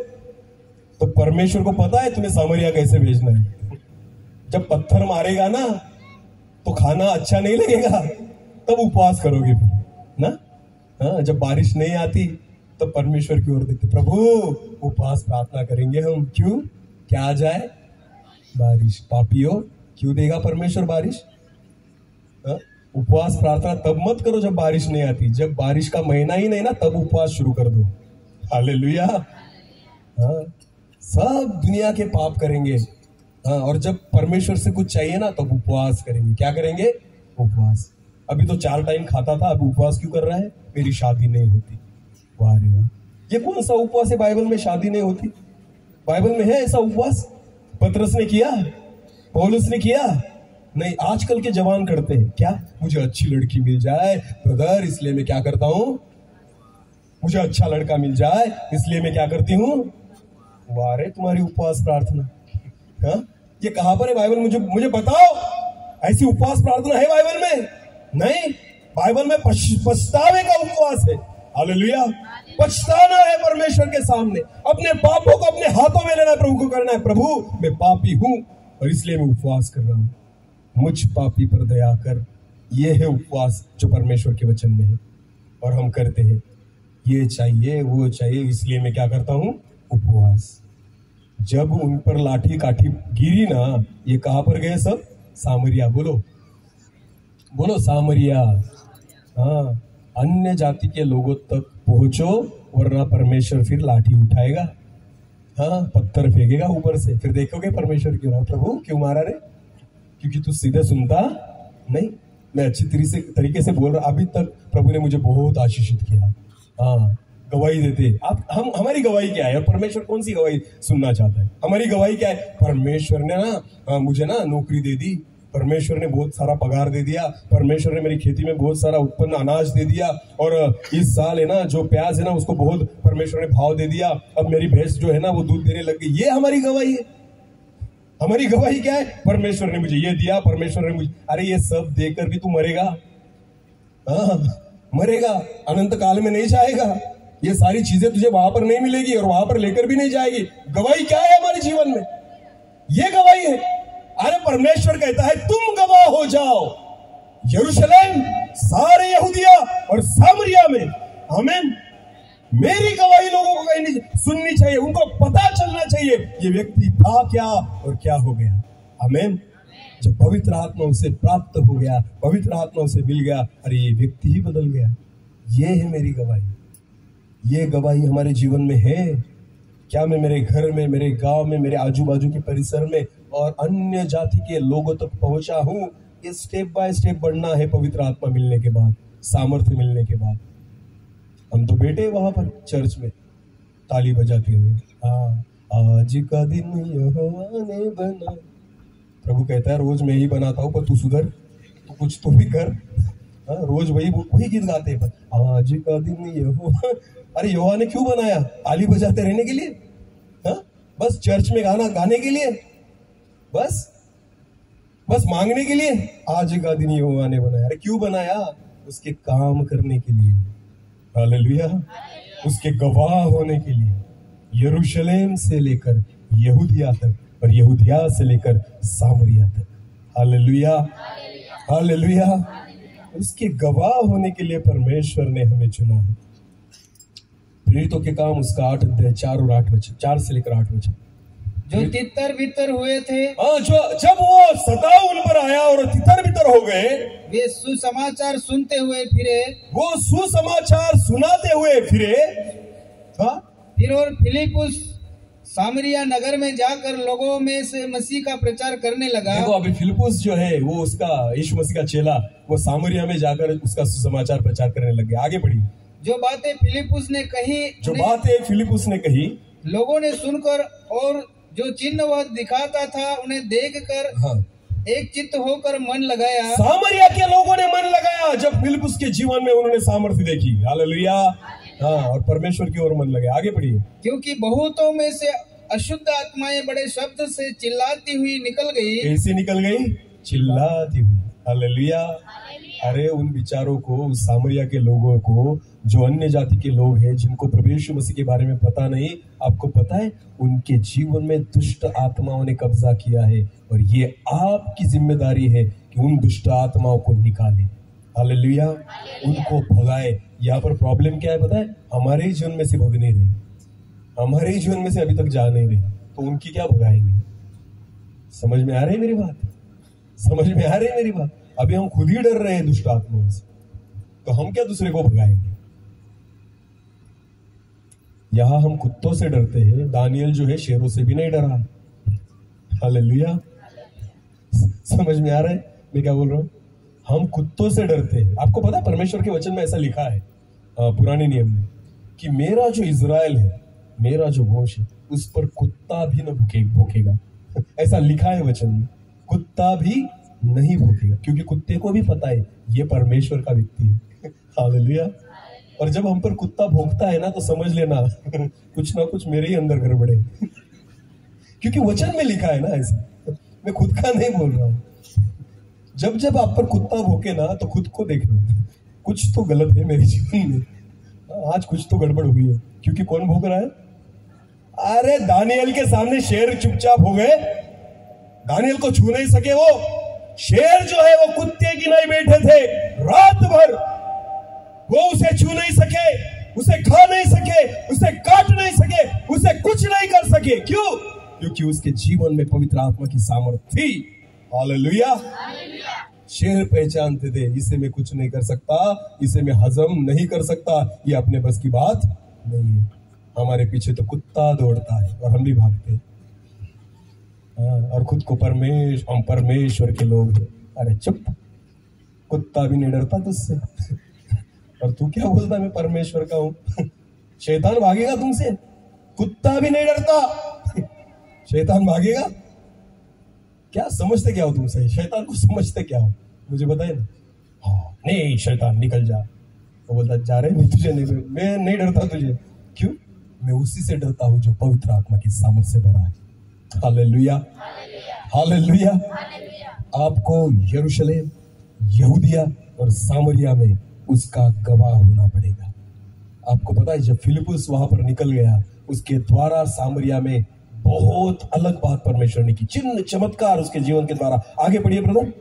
तो परमेश्वर को पता है तुम्हें सामरिया कैसे भेजना है। जब पत्थर मारेगा ना तो खाना अच्छा नहीं लगेगा, तब उपवास करोगे फिर। हाँ जब बारिश नहीं आती तब परमेश्वर की ओर देखते, प्रभु उपवास प्रार्थना करेंगे हम, क्यों? क्या आ जाए? बारिश, पापियो, क्यों देगा परमेश्वर बारिश? हाँ? उपवास प्रार्थना तब मत करो जब बारिश नहीं आती, जब बारिश का महीना ही नहीं ना, तब उपवास शुरू कर दो। हालेलुया। हाँ सब दुनिया के पाप करेंगे। हाँ और जब परमेश्वर से कुछ चाहिए ना, तब उपवास करेंगे। क्या करेंगे? उपवास। अभी तो चार टाइम खाता था, अब उपवास क्यों कर रहा है? मेरी शादी नहीं होती। वाह वाह। ये कौन सा उपवास है बाइबल में शादी नहीं होती? बाइबल में है ऐसा उपवास? पत्रस ने किया? पौलुस ने किया? नहीं, आजकल के जवान करते हैं। क्या? मुझे अच्छी लड़की मिल जाए, ब्रदर, इसलिए मैं क्या करता हूँ? मुझे अच्छा लड़का मिल जाए, इसलिए मैं क्या करती हूँ? वारे तुम्हारी उपवास प्रार्थना। हाँ? ये कहाँ पर है बाइबल? मुझे मुझे बताओ। ऐसी उपवास प्रार्थना है बाइबल में? नहीं, बाइबल में पछतावे का उपवास है। हालेलुया। पछताना है परमेश्वर के सामने। अपने पापों को अपने हाथों में लेना प्रभु को करना है। प्रभु, मैं पापी हूँ और इसलिए मैं उपवास कर रहा हूँ। मुझ पापी पर दया कर। ये है उपवास जो परमेश्वर के वचन में है। और हम करते हैं। ये चाहिए, वो चाहिए, इसलिए मैं क्या करता हूँ? उपवास। जब उन पर लाठी काठी गिरी ना, ये कहाँ पर गए सब? सामरिया, बोलो। बोलो सामरिया। हाँ अन्य जाति के लोगों तक पहुंचो वरना परमेश्वर फिर लाठी उठाएगा। हाँ पत्थर फेंकेगा ऊपर से। फिर देखोगे परमेश्वर क्यों रहा? प्रभु क्यों मारा रे? क्योंकि तू सीधे सुनता नहीं। मैं अच्छी तरीके से तरीके से बोल रहा अभी तक प्रभु ने मुझे बहुत आशीषित किया। हाँ गवाही देते। आप हम हमारी गवाही क्या है? और परमेश्वर कौन सी गवाही सुनना चाहता है? हमारी गवाही क्या है? परमेश्वर ने ना हाँ, मुझे ना नौकरी दे दी। परमेश्वर ने बहुत सारा पगार दे दिया, परमेश्वर ने मेरी खेती में बहुत सारा उत्पन्न अनाज दे दिया, और इस साल है ना, जो प्याज है ना, उसको बहुत परमेश्वर ने भाव दे दिया। अब मेरी भैंस जो है ना, वो दूध देने लग गई। ये हमारी गवाही है। हमारी गवाही क्या है? परमेश्वर ने मुझे ये दिया, परमेश्वर ने मुझे, अरे ये सब देकर भी तू मरेगा। हाँ मरेगा, अनंत काल में नहीं जाएगा। ये सारी चीज़ें तुझे वहाँ पर नहीं मिलेगी और वहाँ पर लेकर भी नहीं जाएगी। गवाही क्या है हमारे जीवन में? ये गवाही है। अरे परमेश्वर कहता है, तुम गवाह हो जाओ। यरूशलेम, सारे यहूदिया और सामरिया में। हमें मेरी गवाही लोगों को कहनी, सुननी चाहिए, उनको पता चलना चाहिए, ये व्यक्ति था क्या और क्या हो गया। हमें जब पवित्र आत्मा उसे प्राप्त हो गया, पवित्र आत्मा उसे मिल गया, अरे ये व्यक्ति ही बदल गया। ये है मेरी गवाही। ये गवाही हमारे जीवन में है। क्या मैं मेरे घर में मेरे गाँव में मेरे आजू बाजू के परिसर में और अन्य जाति के लोगों तक तो पहुँचा हूँ? ये स्टेप बाय स्टेप बढ़ना है पवित्र आत्मा मिलने के बाद सामर्थ्य मिलने के बाद। हम तो बैठे वहाँ पर चर्च में ताली बजाते हुए। हाँ आज का दिन ने बना। प्रभु कहता है रोज मैं ही बनाता हूँ पर तू सुधर। तू कुछ तो भी कर। हाँ, रोज वही वही गीत गाते हैं आज का दिन यहोवा अरे यहोवा ने क्यों बनाया? ताली बजाते रहने के लिए? हाँ? बस चर्च में गाना गाने के लिए? बस? बस मांगने के लिए? आज का दिन यहोवा ने बनाया। अरे क्यों बनाया? उसके काम करने के लिए। हालेलुया। उसके गवाह होने के लिए। यरूशलेम से लेकर यहूदिया तक और यहूदिया से लेकर सामरिया तक। हालेलुया। हालेलुया। उसके गवाह होने के लिए परमेश्वर ने हमें चुना है। प्रेरितों के काम उसका आठ अध्याय चार और आठ बचे चार से लेकर आठ बचे जो तितर बितर हुए थे हाँ जो जब वो सताव उन पर आया और तितर बितर हो गए वे सुसमाचार सुनते हुए फिरे। वो सुसमाचार सुनाते हुए फिरे हाँ? फिर और फिलिपुस सामरिया नगर में जाकर लोगों में से मसीह का प्रचार करने लगा। देखो अभी फिलिपुस जो है वो उसका यीशु मसीह का चेला वो सामरिया में जाकर उसका सुसमाचार प्रचार करने लग गया। आगे बढ़ी जो बातें फिलिपुस ने कही जो बातें फिलिपुस ने कही लोगों ने सुनकर और जो चिन्ह वह दिखाता था उन्हें देखकर हाँ। एक चित्त होकर मन लगाया। सामरिया के लोगों ने मन लगाया जब फिलिपुस के जीवन में उन्होंने सामर्थ्य देखी। हालेलुया। हाँ और परमेश्वर की ओर मन लगे आगे बढ़िए क्योंकि बहुतों में से अशुद्ध आत्माएँ बड़े शब्द से चिल्लाती हुई निकल गई। कैसी निकल गई? चिल्लाती हुई। हालेलुया। अरे उन विचारों को उस सामरिया के लोगों को जो अन्य जाति के लोग हैं जिनको प्रवेश मसीह के बारे में पता नहीं आपको पता है उनके जीवन में दुष्ट आत्माओं ने कब्जा किया है और ये आपकी ज़िम्मेदारी है कि उन दुष्ट आत्माओं को निकाले। हालेलुया। उनको भगाए। यहाँ पर प्रॉब्लम क्या है पता है? हमारे ही जीवन में से भग नहीं। रही हमारे ही जीवन में से अभी तक जा नहीं। रही तो उनकी क्या भगाएँगे? समझ में आ रही मेरी बात? समझ में आ रही मेरी बात? अभी हम खुद ही डर रहे हैं दुष्ट आत्माओं से। तो हम क्या दूसरे को भगाएँगे? यहाँ हम कुत्तों से डरते हैं, दानियल जो है शेरों से भी नहीं डरा। हालेलुया। समझ में आ रहा है? मैं क्या बोल रहा हूँ? हम कुत्तों से डरते हैं। आपको पता परमेश्वर के वचन में ऐसा लिखा है पुराने नियम में, कि मेरा जो इज़राइल है, मेरा जो वंश है, उस पर कुत्ता भी न भूखे भूखेगा। (laughs) ऐसा लिखा है वचन में। कुत्ता भी नहीं भूखेगा क्योंकि कुत्ते को भी पता है, ये परमेश्वर का व्यक्ति है। हालेलुया। और जब हम पर कुत्ता भोंकता है ना तो समझ लेना, (laughs) कुछ ना कुछ मेरे ही अंदर गड़बड़े। क्योंकि वचन में लिखा है ना ऐसा। मैं खुद का नहीं बोल रहा हूँ। जब जब आप पर कुत्ता भोंके ना तो खुद को देखना। कुछ तो गलत है मेरे जीवन में। आज कुछ तो गड़बड़ हुई है। क्योंकि कौन भोग रहा है? अरे दानियल के सामने शेर चुपचाप हो गए। दानियल को छू नहीं सके वो। शेर जो है वो कुत्ते की नहीं बैठे थे। रात भर वो उसे छू नहीं सके उसे खा नहीं सके उसे काट नहीं सके उसे कुछ नहीं कर सके। क्यों? क्योंकि उसके जीवन में पवित्र आत्मा की सामर्थ्य थी। हालेलुया। शेर पहचानते थे इसे मैं कुछ नहीं कर सकता इसे मैं हजम नहीं कर सकता ये अपने बस की बात नहीं है। हमारे पीछे तो कुत्ता दौड़ता है और हम भी भागते हैं हाँ, और खुद को परमेश, हम परमेश्वर के लोग अरे चुप। कुत्ता भी नहीं डरता तुझसे। और तू क्या बोलता मैं परमेश्वर का हूँ? शैतान भागेगा तुमसे? कुत्ता भी नहीं डरता। शैतान भागेगा? क्या समझते क्या हो तुमसे शैतान को समझते क्या हो? मुझे बताए ना। हाँ नहीं, शैतान निकल जा। वो बोलता, जा रहे मैं तुझे नहीं, मैं नहीं डरता तुझे। क्यों? मैं उसी से डरता हूँ जो पवित्र आत्मा की सामर्थ से भरा है। हालेलुया हालेलुया आपको यरूशलेम, यहूदिया और सामरिया में उसका गवाह होना पड़ेगा। आपको पता है, जब फिलिपस वहाँ पर निकल गया, उसके द्वारा सामरिया में बहुत अलग बात परमेश्वर ने की। चिन्ह चमत्कार उसके जीवन के द्वारा। आगे बढ़िए ब्रदर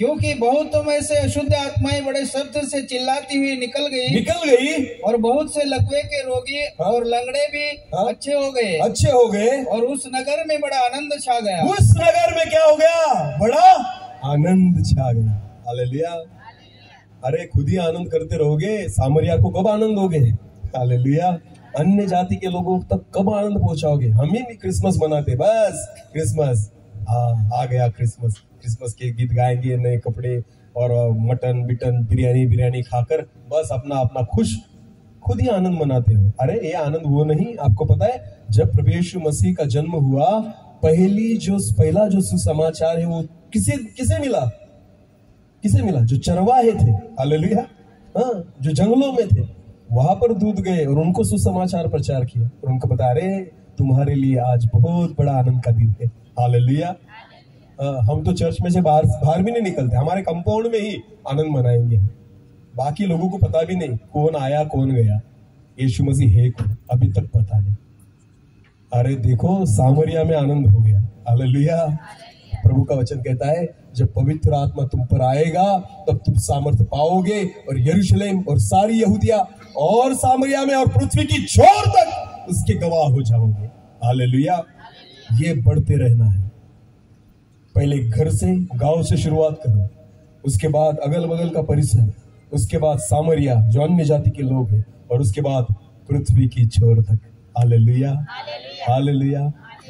क्योंकि बहुतों में से अशुद्ध आत्माएँ बड़े शब्द से चिल्लाती हुई निकल गई। निकल गई। और बहुत से लकवे के रोगी हाँ। और लंगड़े भी हाँ। अच्छे हो गए। अच्छे हो गए। और उस नगर में बड़ा आनंद छा गया। उस नगर में क्या हो गया? बड़ा आनंद छा गया। हालेलुया। अरे खुद ही आनंद करते रहोगे सामरिया को कब आनंद होगे? हालेलुया। अन्य जाति के लोगों तक कब आनंद पहुंचाओगे? हम ही क्रिसमस मनाते बस क्रिसमस हाँ आ गया क्रिसमस क्रिसमस के गीत गाएँगे नए कपड़े और मटन, बिटन, बिरयानी बिरयानी खाकर बस अपना अपना खुश, खुद ही आनंद मनाते हो। अरे, ये आनंद वो नहीं, आपको पता है, जब प्रभु यीशु मसीह का जन्म हुआ, पहली जो पहला जो सुसमाचार है वो किसे किसे मिला? किसे मिला? जो चरवाहे थे। हालेलुया। हाँ जो जंगलों में थे। वहाँ पर दूध गए और उनको सुसमाचार प्रचार किया और उनको बता रहे, तुम्हारे लिए आज बहुत बड़ा आनंद का दिन है। हालेलुया। हम तो चर्च में से बाहर बाहर भी नहीं निकलते, हमारे कंपाउंड में ही आनंद मनाएँगे। बाकी लोगों को पता भी नहीं, कौन आया, कौन गया। यीशु मसीह है कौन, अभी तक पता नहीं। अरे देखो, सामरिया में आनंद हो गया। हालेलुया। प्रभु का वचन कहता है, जब पवित्र आत्मा तुम पर आएगा, तब तुम सामर्थ्य पाओगे, और यरूशलेम और सारी यहूदिया और सामरिया में और पृथ्वी की छोर तक उसके गवाह हो जाओगे। हालेलुया। ये बढ़ते रहना है। पहले घर से गाँव से शुरुआत करो। उसके बाद अगल बगल का परिसर उसके बाद सामरिया जो अन्य जाति के लोग हैं और उसके बाद पृथ्वी की छोर तक। हालेलुया। हालेलुया।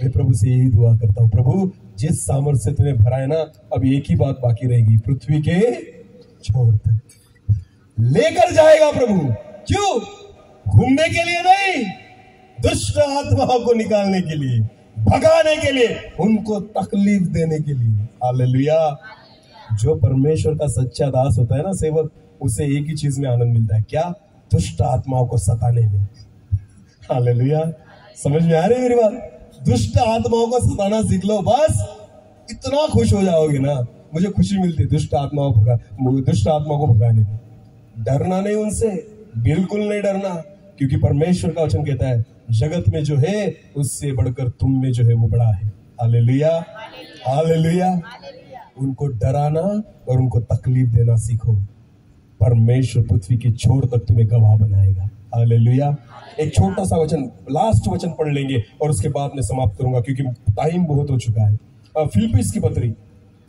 मैं प्रभु से यही दुआ करता हूँ प्रभु जिस सामर्थ्य से तुम्हें भरा है ना अब एक ही बात बाकी रहेगी पृथ्वी के छोर तक। लेकर जाएगा प्रभु। क्यों? घूमने के लिए नहीं दुष्ट आत्माओं को निकालने के लिए। भगाने के लिए, उनको तकलीफ़ देने के लिए। हालेलुया। जो परमेश्वर का सच्चा दास होता है ना, सेवक, उसे एक ही चीज़ में आनंद मिलता है। क्या? दुष्ट आत्माओं को सताने में। हालेलुया। समझ में आ रही मेरी बात? दुष्ट आत्माओं को सताना सीख लो, बस। इतना खुश हो जाओगे ना, मुझे खुशी मिलती दुष्ट आत्माओं को दुष्ट आत्मा को भगाने में। डरना नहीं उनसे, बिल्कुल नहीं डरना। क्योंकि परमेश्वर का वचन कहता है, जगत में जो है, उससे बढ़कर तुम में जो है, वो बड़ा है। हालेलुया। हालेलुया। उनको डराना और उनको तकलीफ़ देना सीखो। परमेश्वर पृथ्वी की छोर तक तुम्हें गवाह बनाएगा। हालेलुया। एक छोटा सा वचन लास्ट वचन पढ़ लेंगे और उसके बाद में समाप्त करूँगा, क्योंकि टाइम बहुत हो चुका है। फिलिपिस की पत्री,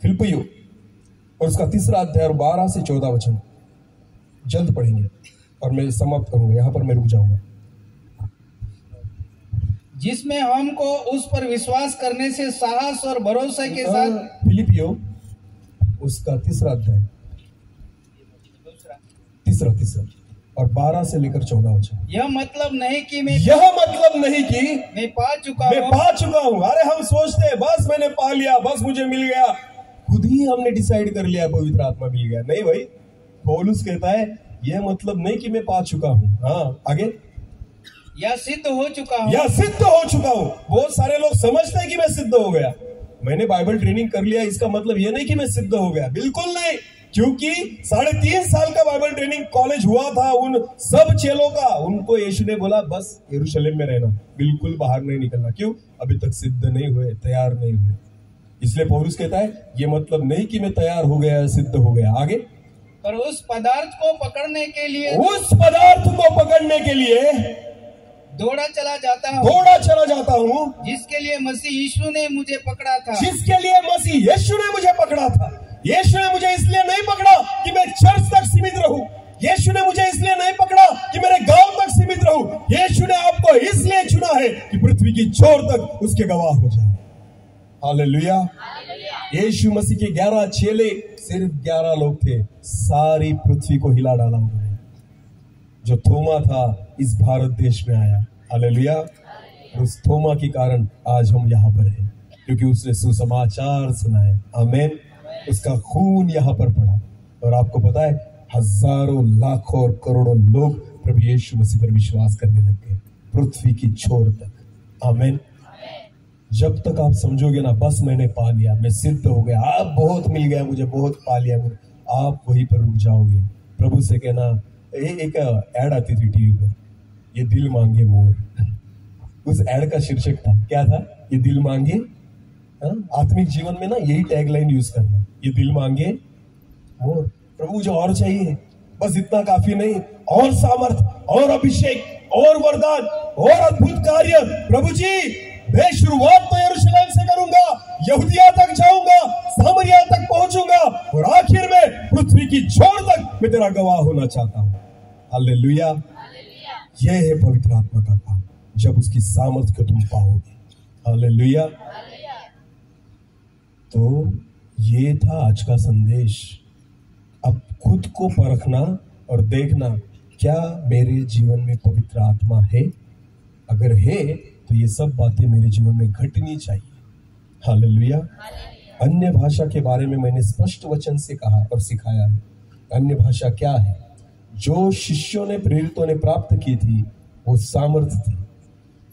फिलिपियो, और उसका तीसरा अध्याय और बारह से चौदह वचन। जल्द पढ़ेंगे। और मैं समाप्त करूँगा यहाँ पर मैं रुक जाऊँगा। जिसमें हमको उस पर विश्वास करने से साहस और भरोसे के साथ फिलिपियो उसका तीसरा अध्याय। तीसरा तीसरा। और बारह से लेकर चौदह वचन। यह मतलब नहीं कि मैं यह मतलब नहीं कि मैं पा चुका मैं पा चुका हूँ। अरे हम सोचते हैं बस मैंने पा लिया बस मुझे मिल गया। खुद ही हमने डिसाइड कर लिया पवित्र आत्मा मिल गया। नहीं भाई पौलुस कहता है यह मतलब नहीं कि मैं पा चुका हूँ। हाँ आगे। यह सिद्ध हो चुका हूँ। या सिद्ध हो चुका हूँ। बहुत सारे लोग समझते हैं कि मैं सिद्ध हो गया। मैंने बाइबल ट्रेनिंग कर लिया इसका मतलब यह नहीं कि मैं सिद्ध हो गया। बिल्कुल नहीं क्योंकि साढ़े तीन साल का बाइबल ट्रेनिंग कॉलेज हुआ था उन सब चेलों का। उनको यीशु ने बोला बस यरूशलेम में रहना बिल्कुल बाहर नहीं निकलना। क्यों? अभी तक सिद्ध नहीं हुए तैयार नहीं हुए। इसलिए पौरुष कहता है ये मतलब नहीं कि मैं तैयार हो गया सिद्ध हो गया। आगे। पर उस पदार्थ को पकड़ने के लिए उस पदार्थ को पकड़ने के लिए दौड़ा चला जाता हूँ। दौड़ा चला जाता हूँ। जिसके लिए मसीह यीशु ने मुझे पकड़ा था। जिसके लिए मसीह यीशु ने मुझे पकड़ा था। यीशु ने मुझे इसलिए नहीं पकड़ा कि मैं चर्च तक सीमित रहूँ। यीशु ने मुझे इसलिए नहीं पकड़ा कि मेरे गाँव तक सीमित रहूँ। यीशु ने आपको इसलिए चुना है कि पृथ्वी की छोर तक उसके गवाह हो जाए। हालेलुया। यीशु मसीह के ग्यारह चेले सिर्फ़ ग्यारह लोग थे, सारी पृथ्वी को हिला डाला उन्होंने। जो थोमा था, इस भारत देश में आया। हालेलुया। उस थोमा के कारण आज हम यहाँ पर हैं, क्योंकि उसने सुसमाचार सुनाया। आमेन। उसका खून यहाँ पर पड़ा। और आपको पता है, हज़ारों, लाखों और करोड़ों लोग प्रभु यीशु मसीह पर विश्वास करने लग गए, पृथ्वी की छोर तक। आमेन। जब तक आप समझोगे ना, बस मैंने पा लिया, मैं सिद्ध हो गया, आप बहुत मिल गया मुझे, बहुत पा लिया मुझे, आप वहीं पर रुक जाओगे। प्रभु से कहना, ए- एक एड आती थी टीवी पर, ये दिल मांगे मोर। (laughs) उस एड का शीर्षक था, क्या था? ये दिल मांगे हाँ? आत्मिक जीवन में ना यही टैगलाइन यूज़ करना, ये दिल मांगे मोर। प्रभु, मुझे और चाहिए, बस इतना काफ़ी नहीं, और सामर्थ, और अभिषेक, और वरदान, और अद्भुत कार्य। प्रभु जी मैं शुरुआत तो यरूशलेम से करूँगा यहूदिया तक जाऊँगा सामरिया तक पहुंचूँगा और आखिर में पृथ्वी की छोर तक मैं तेरा गवाह होना चाहता हूँ। हालेलुया। यह है पवित्र आत्मा का काम जब उसकी सामर्थ्य को तुम पाओगे। हालेलुया। तो ये था आज का संदेश। अब खुद को परखना और देखना क्या मेरे जीवन में पवित्र आत्मा है? अगर है तो ये सब बातें मेरे जीवन में घटनी चाहिए। हालेलुया। अन्य भाषा के बारे में मैंने स्पष्ट वचन से कहा और सिखाया है। अन्य भाषा क्या है? जो शिष्यों ने, प्रेरितों ने प्राप्त की थी, वो सामर्थ्य थी।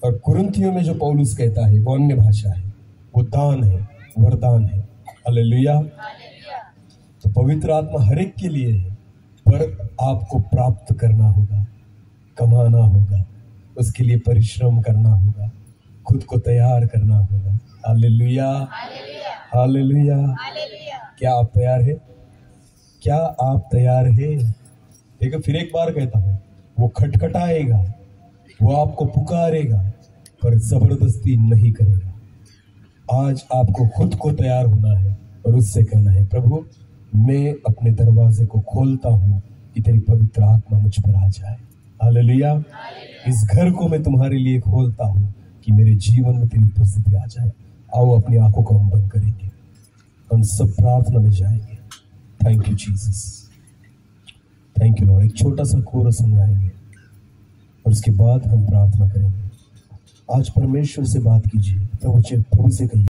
और कुरंथियों में जो पौलुस कहता है, वो अन्य भाषा है। वो दान है, वरदान है। हालेलुया। तो पवित्र आत्मा हर एक के लिए है, पर आपको प्राप्त करना होगा, कमाना होगा। उसके लिए परिश्रम करना होगा, खुद को तैयार करना होगा। हालेलुया। हालेलुया। क्या आप तैयार है? क्या आप तैयार है? देखो, फिर एक बार कहता हूँ, वो खटखटाएगा, वो आपको पुकारेगा, पर ज़बरदस्ती नहीं करेगा। आज आपको खुद को तैयार होना है और उससे कहना है, प्रभु, मैं अपने दरवाजे को खोलता हूँ कि तेरी पवित्र आत्मा मुझ पर आ जाए। हालेलुया। इस घर को मैं तुम्हारे लिए खोलता हूँ कि मेरे जीवन में तेरी उपस्थिति आ जाए। आओ अपनी आँखों को हम बंद करेंगे। हम सब प्रार्थना में जाएँगे। Thank you Jesus thank you Lord एक छोटा सा कोरस हम गाएँगे और उसके बाद हम प्रार्थना करेंगे। आज परमेश्वर से बात कीजिए। प्रभु से प्रभु से कहिए।